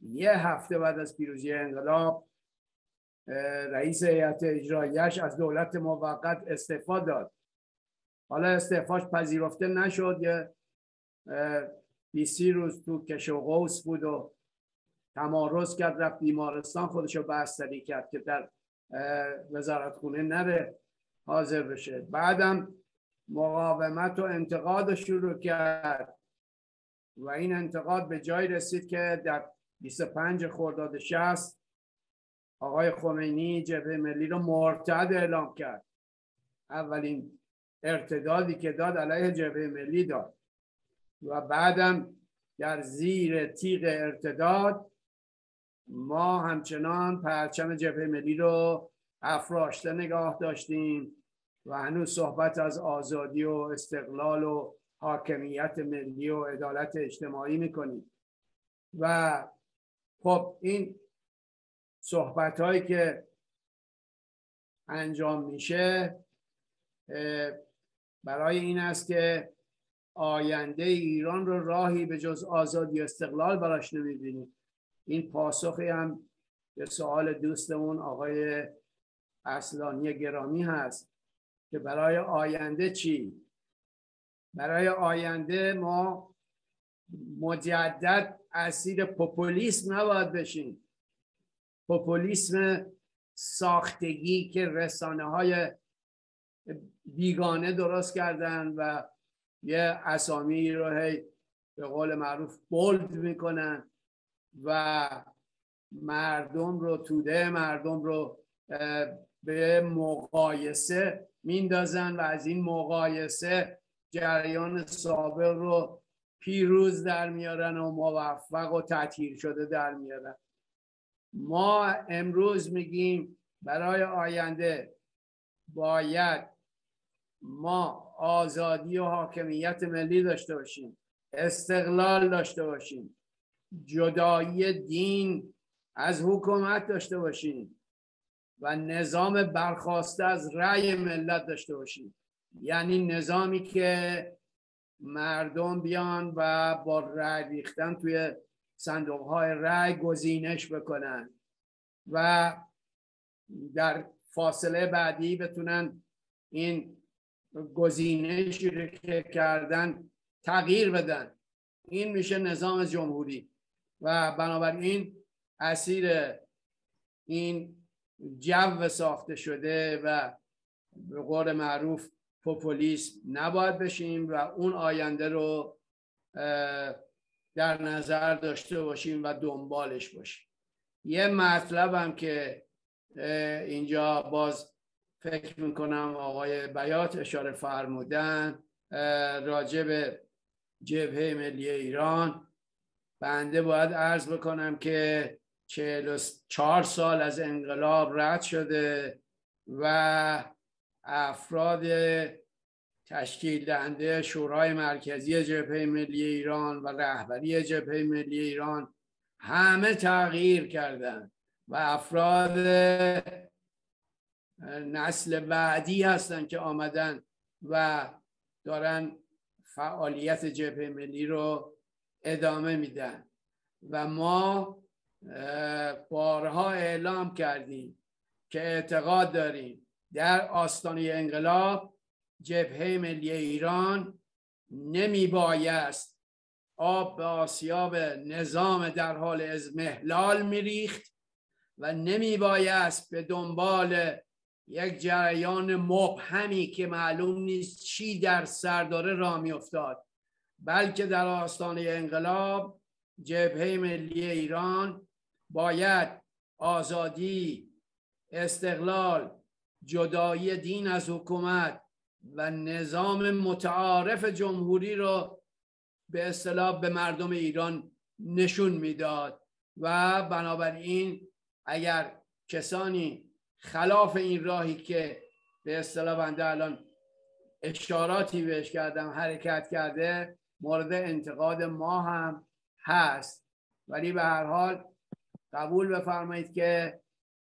یه هفته بعد از پیروزی انقلاب رئیس هیئت اجرایش از دولت موقت استعفا داد. حالا استعفاش پذیرفته نشد. یه بیسی روز تو کش و قوس بود و تمارز کرد رفت بیمارستان خودشو بستری کرد که در وزارت خونه نره حاضر بشه. بعدم مقاومت و انتقاد شروع کرد. و این انتقاد به جای رسید که در 25 خرداد 60 آقای خمینی جبهه ملی رو مرتد اعلام کرد. اولین ارتدادی که داد علیه جبهه ملی داد. و بعدم در زیر تیغ ارتداد ما همچنان پرچم جبهه ملی رو افراشته نگاه داشتیم و هنوز صحبت از آزادی و استقلال و حاکمیت ملی و عدالت اجتماعی می‌کنیم. و خب این صحبت هایی که انجام میشه برای این است که آینده ایران رو راهی به جز آزادی استقلال براش نمی‌بینیم این پاسخی هم به سوال دوستمون آقای اصلانی گرامی هست که برای آینده چی؟ برای آینده ما مجدد اسیر پوپولیسم نباید بشیم پوپولیسم ساختگی که رسانه های بیگانه درست کردن و یه اسامی رو هی به قول معروف بولد می‌کنن و مردم رو توده مردم رو به مقایسه میندازن و از این مقایسه جریان سابق رو پیروز در میارن و موفق و تطهیر شده در میارن. ما امروز میگیم برای آینده باید ما آزادی و حاکمیت ملی داشته باشیم استقلال داشته باشیم جدایی دین از حکومت داشته باشیم و نظام برخواسته از رأی ملت داشته باشیم. یعنی نظامی که مردم بیان و با رأی ریختن توی صندوق های رأی گزینش بکنن و در فاصله بعدی بتونن این گزینشی رو که کردن تغییر بدن. این میشه نظام جمهوری. و بنابراین اسیر این جو ساخته شده و به قول معروف پوپولیسم نباید بشیم و اون آینده رو در نظر داشته باشیم و دنبالش باشیم. یه مطلبم که اینجا باز فکر می‌کنم آقای بیات اشاره فرمودن راجع به جبهه ملی ایران. بنده باید عرض بکنم که چهار سال از انقلاب رد شده و افراد تشکیل دهنده شورای مرکزی جبهه ملی ایران و رهبری جبهه ملی ایران همه تغییر کردند و افراد نسل بعدی هستند که آمدن و دارن فعالیت جبهه ملی رو ادامه میدن. و ما بارها اعلام کردیم که اعتقاد داریم در آستانه انقلاب جبهه ملی ایران نمی بایست آب به آسیاب نظام در حال ازمهلال میریخت و نمی بایست به دنبال یک جریان مبهمی که معلوم نیست چی در سر داره را افتاد بلکه در آستانه انقلاب جبهه ملی ایران باید آزادی استقلال جدایی دین از حکومت و نظام متعارف جمهوری رو به اصطلاح به مردم ایران نشون می‌داد. و بنابراین اگر کسانی خلاف این راهی که به اصطلاح بنده الان اشاراتی بهش کردم حرکت کرده مورد انتقاد ما هم هست. ولی به هر حال قبول بفرمایید که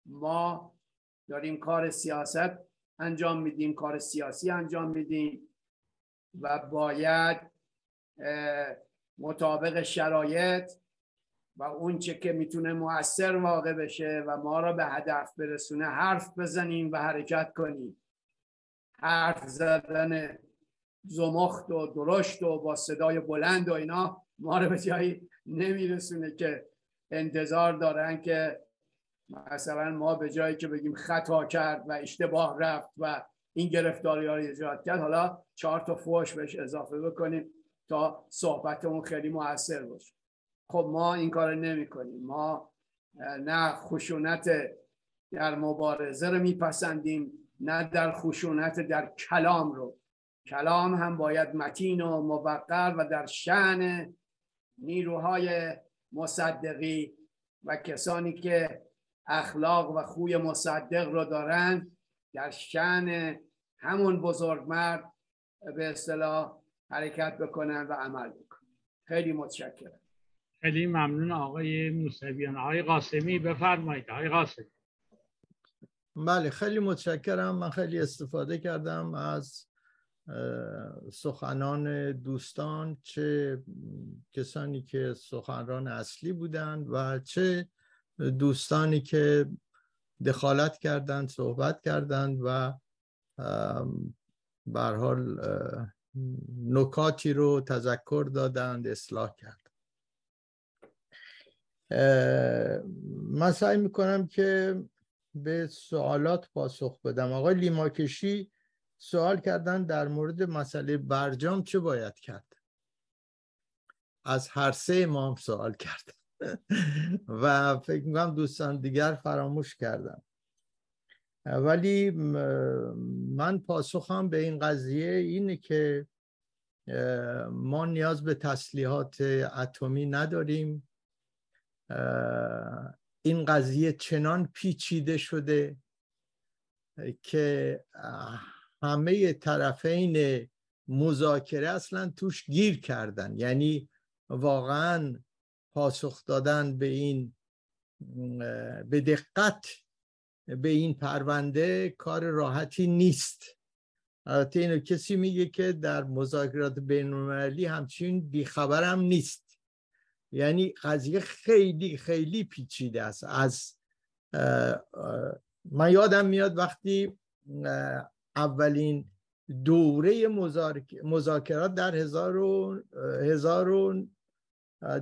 ما داریم کار سیاست انجام میدیم کار سیاسی انجام میدیم و باید مطابق شرایط و اون چه که می‌تونه مؤثر واقع بشه و ما را به هدف برسونه حرف بزنیم و حرکت کنیم. حرف زدن زمخت و درشت و با صدای بلند و اینا ما رو به جایی نمیرسونه که انتظار دارن که مثلا ما به جایی که بگیم خطا کرد و اشتباه رفت و این گرفتاری ها ایجاد کرد حالا چهار تا فوش بهش اضافه بکنیم تا صحبتمون خیلی موثر باشه. خب ما این کار نمی کنیم ما نه خشونت در مبارزه رو میپسندیم نه در خشونت در کلام رو. کلام هم باید متین و موقر و در شعن نیروهای مصدقی و کسانی که اخلاق و خوی مصدق رو دارن در شعن همون بزرگمرد به اصطلاح حرکت بکنن و عمل بکنن. خیلی متشکرم. خیلی ممنون آقای موسویان آقای قاسمی بفرمایید. آقای قاسمی. بله خیلی متشکرم. من خیلی استفاده کردم از سخنان دوستان چه کسانی که سخنران اصلی بودند و چه دوستانی که دخالت کردند صحبت کردند و به حال نکاتی رو تذکر دادند اصلاح کرد من سعی می‌کنم که به سوالات پاسخ بدم. آقای لیماکشی سوال کردن در مورد مسئله برجام چه باید کرد؟ از هر سه ما سوال کرد. و فکر می‌کنم دوستان دیگر فراموش کردم ولی من پاسخم به این قضیه اینه که ما نیاز به تسلیحات اتمی نداریم. این قضیه چنان پیچیده شده که همه طرفین مذاکره اصلا توش گیر کردن. یعنی واقعا پاسخ دادن به این به دقت به این پرونده کار راحتی نیست. البته اینو کسی میگه که در مذاکرات بین المللی همچین بیخبرم نیست. یعنی قضیه خیلی خیلی پیچیده است. از من یادم میاد وقتی اولین دوره مذاکرات در هزار و, هزار و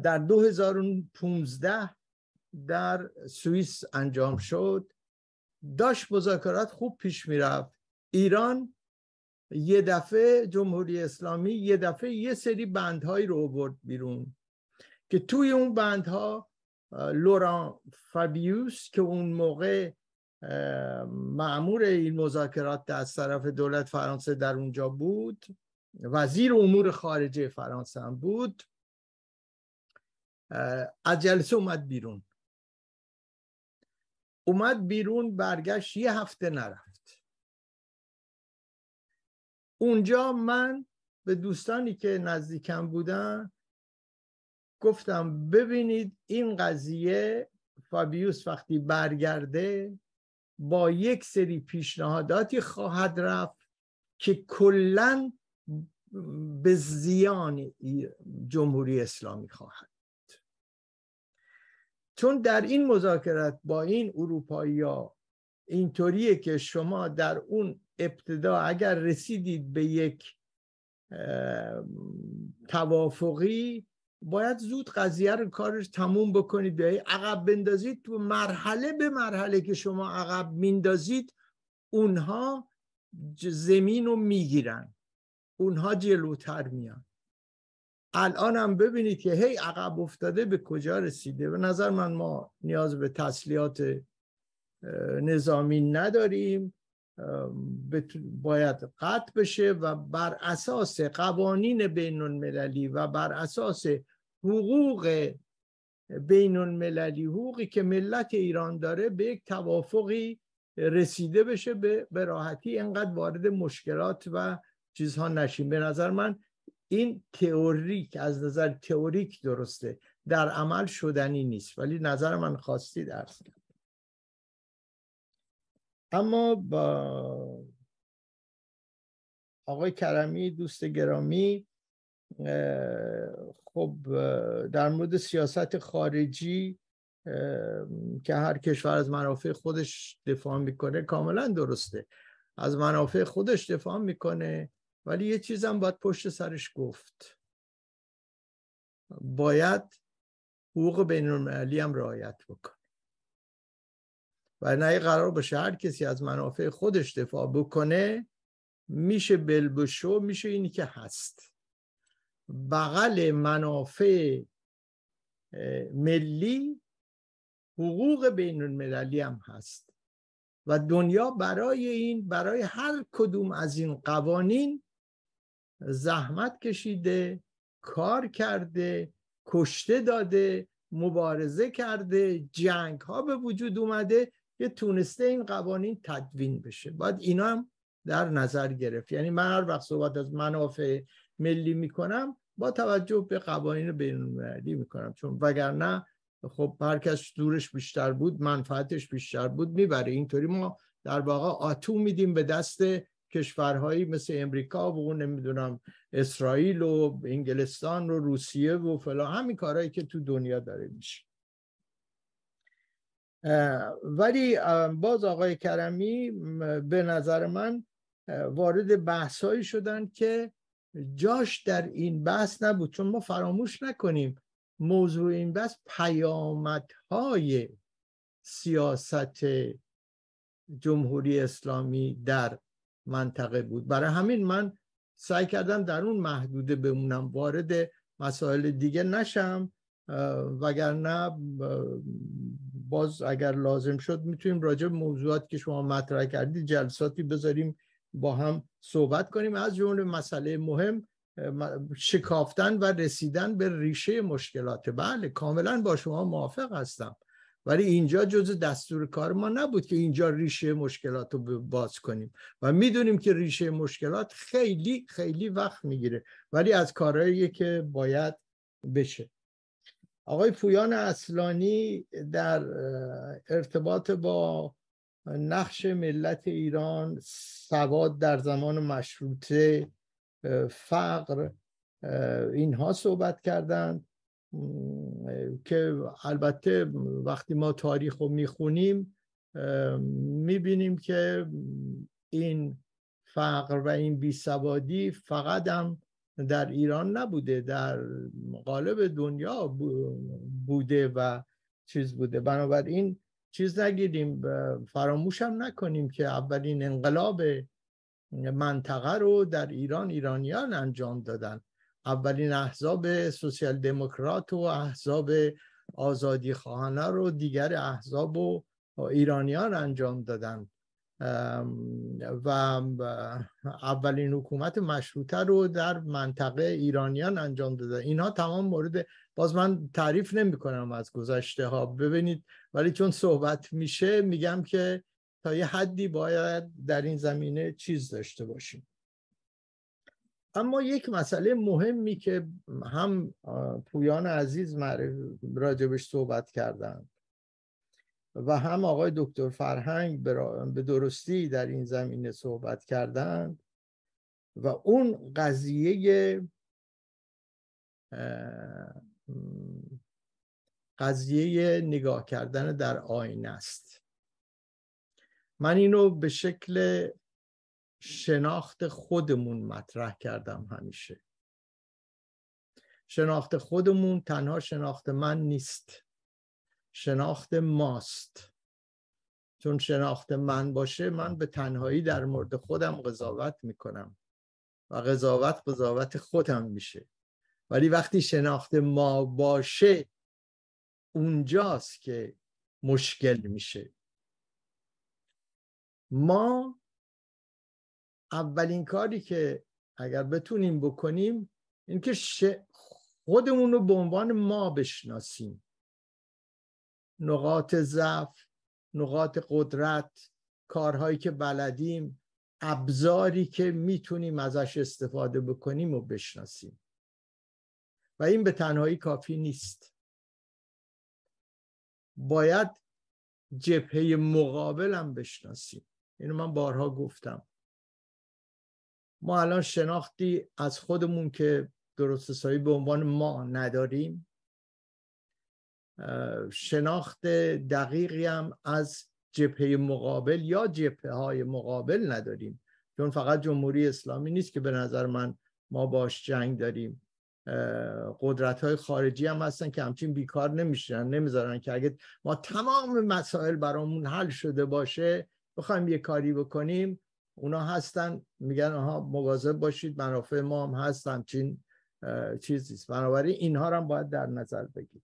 در 2015 در سوئیس انجام شد. داشت مذاکرات خوب پیش می‌رفت. ایران یه دفعه جمهوری اسلامی یه دفعه یه سری بندهایی رو برد بیرون. که توی اون بندها لوران فابیوس که اون موقع معمور این مذاکرات از طرف دولت فرانسه در اونجا بود وزیر امور خارجه فرانسه هم بود از جلسه اومد بیرون. اومد بیرون برگشت یه هفته نرفت. اونجا من به دوستانی که نزدیکم بودن گفتم ببینید این قضیه فابیوس وقتی برگرده با یک سری پیشنهاداتی خواهد رفت که کلا به زیان جمهوری اسلامی خواهد. چون در این مذاکرات با این اروپایی ها اینطوریه که شما در اون ابتدا اگر رسیدید به یک توافقی باید زود قضیه رو کارش تموم بکنید بیایی عقب بندازید. تو مرحله به مرحله که شما عقب میندازید اونها زمین رو می‌گیرن. اونها جلوتر میان. الان هم ببینید که هی عقب افتاده به کجا رسیده. به نظر من ما نیاز به تسلیحات نظامی نداریم. باید قطع بشه و بر اساس قوانین بین المللی و بر اساس حقوق بین المللی حقوقی که ملت ایران داره به یک توافقی رسیده بشه به راحتی انقدر وارد مشکلات و چیزها نشیم. به نظر من این تئوریک از نظر تئوریک درسته. در عمل شدنی نیست. ولی نظر من خواستی درس کرد. اما با آقای کرمی دوست گرامی خب در مورد سیاست خارجی که هر کشور از منافع خودش دفاع می‌کنه کاملا درسته. از منافع خودش دفاع می‌کنه ولی یه چیزم باید پشت سرش گفت. باید حقوق بین المللی هم رعایت بکنه. و نه قرار باشه هر کسی از منافع خودش دفاع بکنه میشه بلبشو میشه اینی که هست. بغل منافع ملی حقوق بین المللی هم هست. و دنیا برای این برای هر کدوم از این قوانین زحمت کشیده کار کرده کشته داده مبارزه کرده جنگ ها به وجود اومده که تونسته این قوانین تدوین بشه. باید اینا هم در نظر گرفت. یعنی من هر وقت صحبت از منافع ملی می‌کنم با توجه به قوانین بین المللی می‌کنم. چون وگرنه خب هر کس دورش بیشتر بود منفعتش بیشتر بود می‌بره. اینطوری ما در واقع آتو میدیم به دست کشورهایی مثل امریکا و نمی‌دونم اسرائیل و انگلستان و روسیه و فلان. همین کارهایی که تو دنیا داره میشه. ولی باز آقای کرمی به نظر من وارد بحثایی شدن که جاش در این بحث نبود. چون ما فراموش نکنیم موضوع این بحث پیامدهای سیاست جمهوری اسلامی در منطقه بود. برای همین من سعی کردم در اون محدوده بمونم. وارد مسائل دیگه نشم. وگرنه باز اگر لازم شد می‌تونیم راجع به موضوعات که شما مطرح کردید جلساتی بذاریم با هم صحبت کنیم. از جمله مسئله مهم شکافتن و رسیدن به ریشه مشکلات. بله کاملا با شما موافق هستم. ولی اینجا جز دستور کار ما نبود که اینجا ریشه مشکلات رو باز کنیم. و می‌دونیم که ریشه مشکلات خیلی خیلی وقت می‌گیره. ولی از کارهایی که باید بشه. آقای پویان اصلانی در ارتباط با نقش ملت ایران سواد در زمان مشروطه فقر اینها صحبت کردند که البته وقتی ما تاریخ رو می‌خونیم می‌بینیم که این فقر و این بیسوادی فقط هم در ایران نبوده در قالب دنیا بوده و چیز بوده. بنابراین چیز نگیریم فراموش هم نکنیم که اولین انقلاب منطقه رو در ایران ایرانیان انجام دادن. اولین احزاب سوسیال دموکرات و احزاب آزادی خواهانه رو دیگر احزاب و ایرانیان انجام دادن. و اولین حکومت مشروطه رو در منطقه ایرانیان انجام داده. اینها تمام مورد باز من تعریف نمی کنم از گذشته ها ببینید ولی چون صحبت میشه میگم که تا یه حدی باید در این زمینه چیز داشته باشیم. اما یک مسئله مهمی که هم پویان عزیز راجبش صحبت کردن. و هم آقای دکتر فرهنگ به درستی در این زمینه صحبت کردند و اون قضیه قضیه نگاه کردن در آینه است. من اینو به شکل شناخت خودمون مطرح کردم همیشه. شناخت خودمون تنها شناخت من نیست. شناخت ماست. چون شناخت من باشه من به تنهایی در مورد خودم قضاوت می‌کنم و قضاوت قضاوت خودم میشه. ولی وقتی شناخت ما باشه اونجاست که مشکل میشه. ما اولین کاری که اگر بتونیم بکنیم اینکه خودمون رو به عنوان ما بشناسیم. نقاط ضعف نقاط قدرت کارهایی که بلدیم ابزاری که می‌تونیم ازش استفاده بکنیم و بشناسیم. و این به تنهایی کافی نیست. باید جبهه مقابل هم بشناسیم. اینو من بارها گفتم. ما الان شناختی از خودمون که درست حسابی به عنوان ما نداریم. شناخت دقیقی هم از جبهه مقابل یا جبهه های مقابل نداریم. چون فقط جمهوری اسلامی نیست که به نظر من ما باش جنگ داریم. قدرت های خارجی هم هستن که همچین بیکار نمیشن نمی‌ذارن که اگه ما تمام مسائل برامون حل شده باشه بخوایم یه کاری بکنیم اونا هستن. میگن آها مواظب باشید منافع ما هم هست همچین چیزیست بنابراین اینها رو هم باید در نظر بگیریم.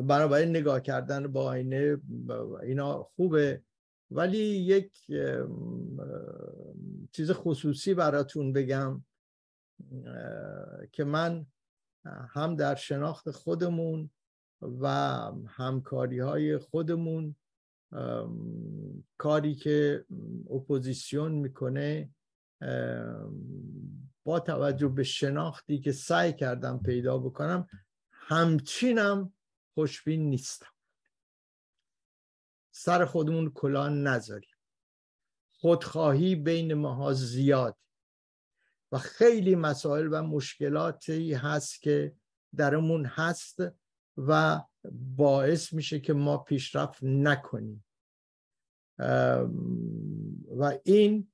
بنابراین نگاه کردن با آینه اینا خوبه. ولی یک چیز خصوصی براتون بگم که من هم در شناخت خودمون و همکاری های خودمون کاری که اپوزیسیون می‌کنه با توجه به شناختی که سعی کردم پیدا بکنم همچینم خوشبین نیستم. سر خودمون کلان نذاریم. خودخواهی بین ماها زیاد. و خیلی مسائل و مشکلاتی هست که درمون هست و باعث میشه که ما پیشرفت نکنیم. و این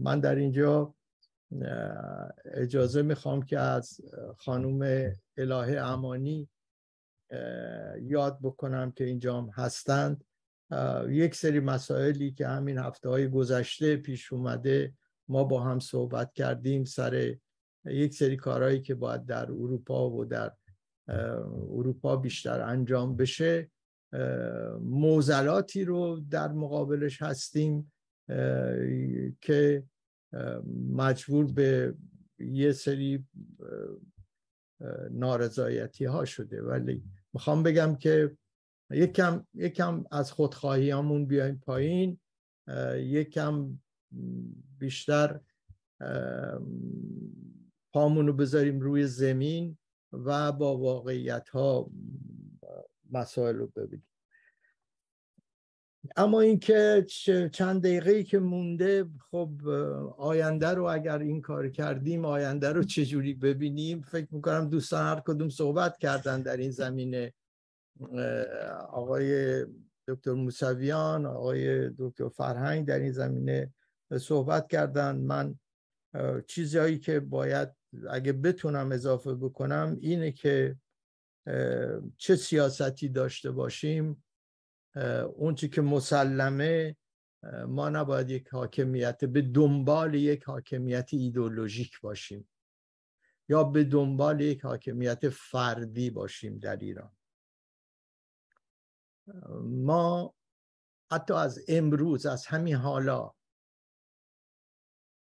من در اینجا اجازه می‌خوام که از خانوم الهه امانی یاد بکنم که اینجا هستند. یک سری مسائلی که همین هفته های گذشته پیش اومده ما با هم صحبت کردیم سر یک سری کارهایی که باید در اروپا و در اروپا بیشتر انجام بشه. موزلاتی رو در مقابلش هستیم که مجبور به یه سری نارضایتی ها شده. ولی می‌خوام بگم که یکم یکم از خودخواهیامون بیایم پایین. یکم بیشتر پامونو بذاریم روی زمین و با واقعیت ها مسائل رو ببینیم. اما اینکه چند دقیقه که مونده خب آینده رو اگر این کار کردیم آینده رو چجوری ببینیم؟ فکر می‌کنم دوستان هر کدوم صحبت کردن در این زمینه. آقای دکتر موسویان آقای دکتر فرهنگ در این زمینه صحبت کردن. من چیزهایی که باید اگه بتونم اضافه بکنم اینه که چه سیاستی داشته باشیم. اون که مسلمه ما نباید یک حاکمیت به دنبال یک حاکمیت ایدولوژیک باشیم یا به دنبال یک حاکمیت فردی باشیم در ایران. ما حتی از امروز از همین حالا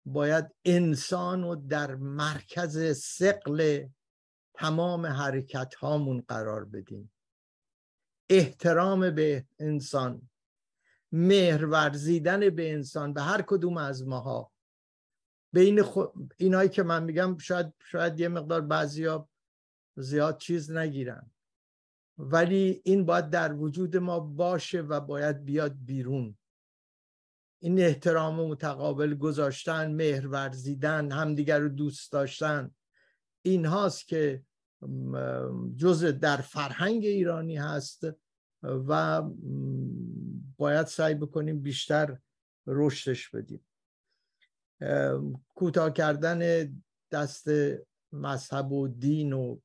باید انسان رو در مرکز سقل تمام حرکت هامون قرار بدیم. احترام به انسان مهر ورزیدن به انسان به هر کدوم از ماها. بین خو... اینایی که من میگم شاید شاید یه مقدار بعضیا زیاد چیز نگیرن. ولی این باید در وجود ما باشه و باید بیاد بیرون. این احترام متقابل گذاشتن مهر ورزیدن همدیگر رو دوست داشتن این هاست که جز در فرهنگ ایرانی هست و باید سعی بکنیم بیشتر رشدش بدیم. کوتاه کردن دست مذهب و دین و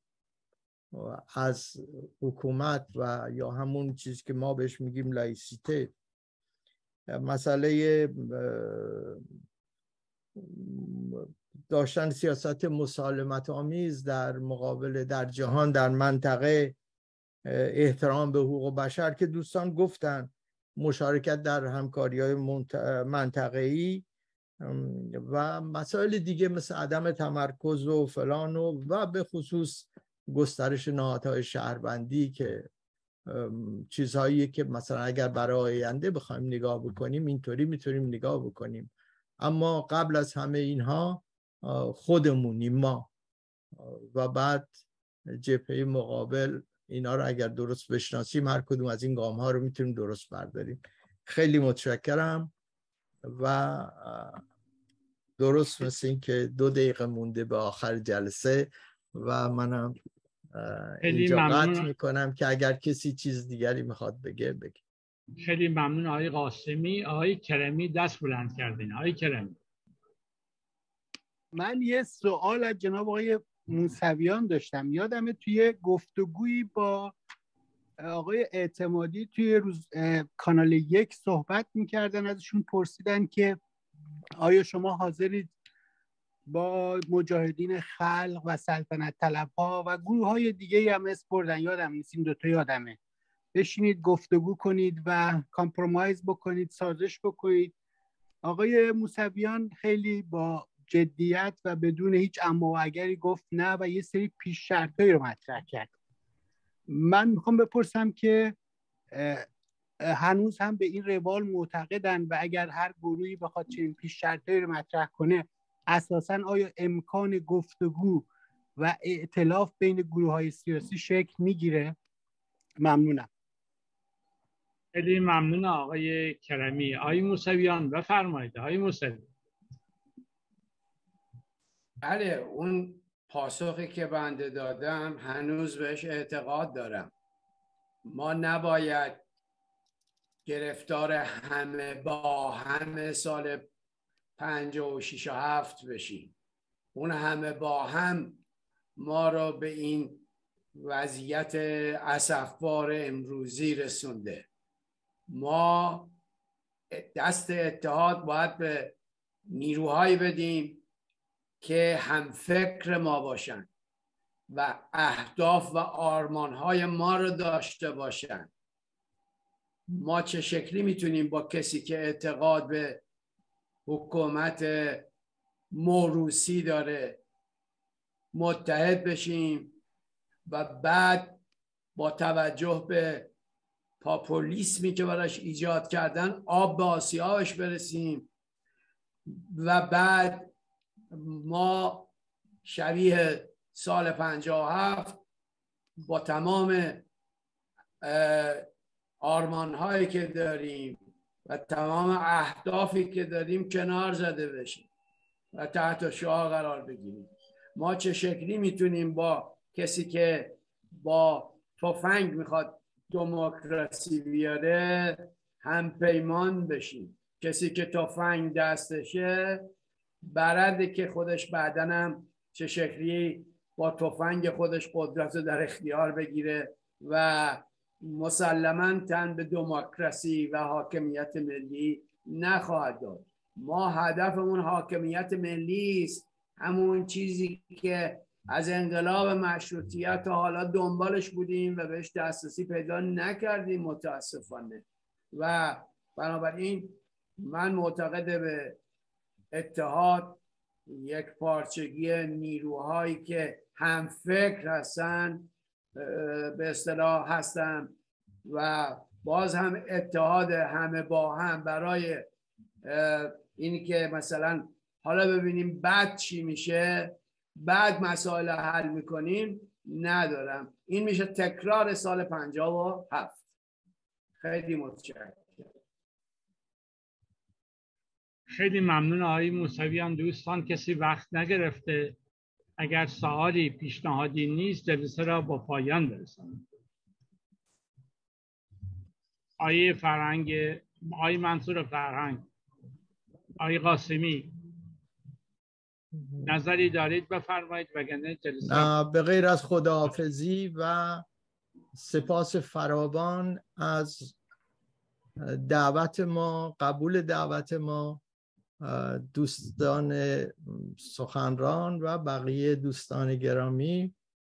از حکومت و یا همون چیزی که ما بهش میگیم لایسیته. مسئله داشتن سیاست مسالمت آمیز در مقابل در جهان در منطقه احترام به حقوق بشر که دوستان گفتن مشارکت در همکاری های منطقه‌ای و مسائل دیگه مثل عدم تمرکز و فلان و, و به خصوص گسترش نهادهای شهروندی که چیزهایی که مثلا اگر برای آینده بخوایم نگاه بکنیم اینطوری می‌تونیم نگاه بکنیم. اما قبل از همه اینها خودمونی ما. و بعد جبهه مقابل اینا رو اگر درست بشناسیم هر کدوم از این گام ها رو می‌تونیم درست برداریم. خیلی متشکرم و درست مثل این که دو دقیقه مونده به آخر جلسه و منم اینجا قطع می‌کنم که اگر کسی چیز دیگری می‌خواد بگه بگه. خیلی ممنون آقای قاسمی. آقای کرمی دست بلند کردین. آقای کرمی. من یه سوال از جناب آقای موسویان داشتم. یادمه توی گفتگویی با آقای اعتمادی توی روز کانال یک صحبت می‌کردن ازشون پرسیدن که آیا شما حاضرید با مجاهدین خلق و سلطنت طلب ها و گروه های دیگه هم اسم بردن؟ یادم نیست این دوتا یادمه. بشینید گفتگو کنید و compromise بکنید سازش بکنید. آقای موسویان خیلی با جدیت و بدون هیچ اما و اگری گفت نه و یه سری پیش شرطایی رو مطرح کرد. من می‌خوام بپرسم که هنوز هم به این روال معتقدن و اگر هر گروهی بخواد چنین پیش شرطایی رو مطرح کنه اساسا آیا امکان گفتگو و اعتلاف بین گروه های سیاسی شکل می‌گیره؟ ممنونم. خیلی ممنون آقای کرمی. آقای موسویان بفرمایید. آقای موسوی بله اون پاسخی که بنده دادم هنوز بهش اعتقاد دارم. ما نباید گرفتار همه با همه سال پنج و شیش و هفت بشیم. اون همه با هم ما را به این وضعیت اصفبار امروزی رسونده. ما دست اتحاد باید به نیروهایی بدیم که هم فکر ما باشند و اهداف و آرمانهای ما رو داشته باشند ما چه شکلی می‌تونیم با کسی که اعتقاد به حکومت موروسی داره متحد بشیم و بعد با توجه به پاپولیسمی که براش ایجاد کردن آب به آسیابش برسیم و بعد ما شبیه سال هفت با تمام آرمان هایی که داریم و تمام اهدافی که داریم کنار زده بشیم و تحت شعا قرار بگیریم. ما چه شکلی می‌تونیم با کسی که با تفنگ می‌خواد دموکراسی بیاره هم پیمان بشیم؟ کسی که تفنگ دستشه برده که خودش بعدنم چه شکلی با تفنگ خودش قدرت رو در اختیار بگیره و مسلما تن به دموکراسی و حاکمیت ملی نخواهد داد. ما هدفمون حاکمیت ملی است. همون چیزی که از انقلاب مشروطیت تا حالا دنبالش بودیم و بهش دسترسی پیدا نکردیم متاسفانه. و بنابراین من معتقد به اتحاد یک پارچگی نیروهایی که هم فکر هستن به اصطلاح هستن و باز هم اتحاد همه با هم برای اینی که مثلا حالا ببینیم بعد چی میشه بعد مسائل حل می‌کنیم ندارم. این میشه تکرار سال پنجاب و هفت. خیلی متشکرم. خیلی ممنون آقای موسوی دوستان کسی وقت نگرفته. اگر سوالی پیشنهادی نیست جلسه را با پایان برسانم آیه فرهنگ آیه منصور فرهنگ آیه قاسمی نظری دارید؟ بفرمایید وگرنه جلسه به غیر از خداحافظی و سپاس فراوان از دعوت ما قبول دعوت ما دوستان سخنران و بقیه دوستان گرامی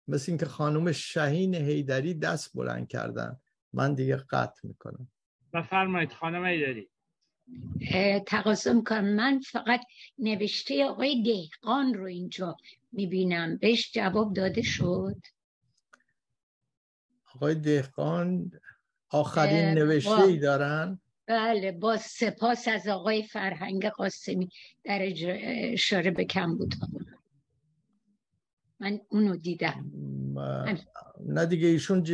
مثل اینکه خانم شهین هیدری دست بلند کردن. من دیگه قطع می‌کنم. بفرمایید خانم هیدری تقاضا می‌کنم من فقط نوشته آقای دهقان رو اینجا می‌بینم. بهش جواب داده شد. آقای دهقان آخرین نوشته ای دارن؟ بله با سپاس از آقای فرهنگ قاسمی در اشاره به کم بود من اونو دیدم. نه دیگه ایشون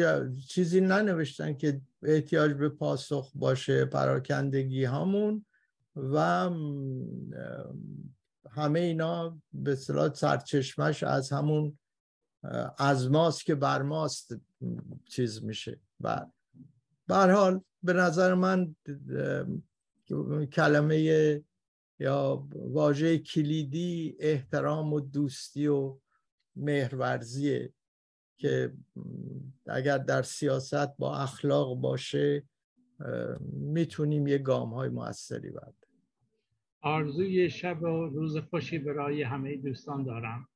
چیزی ننوشتن که احتیاج به پاسخ باشه پراکندگی همون و همه اینا به صلاح سرچشمش از همون از ماست که بر ماست چیز میشه. و به حال به نظر من کلمه یا واژه کلیدی احترام و دوستی و مهرورزیه که اگر در سیاست با اخلاق باشه می‌تونیم یه گام های موثری برد آرزوی شب و روز خوشی برای همه دوستان دارم.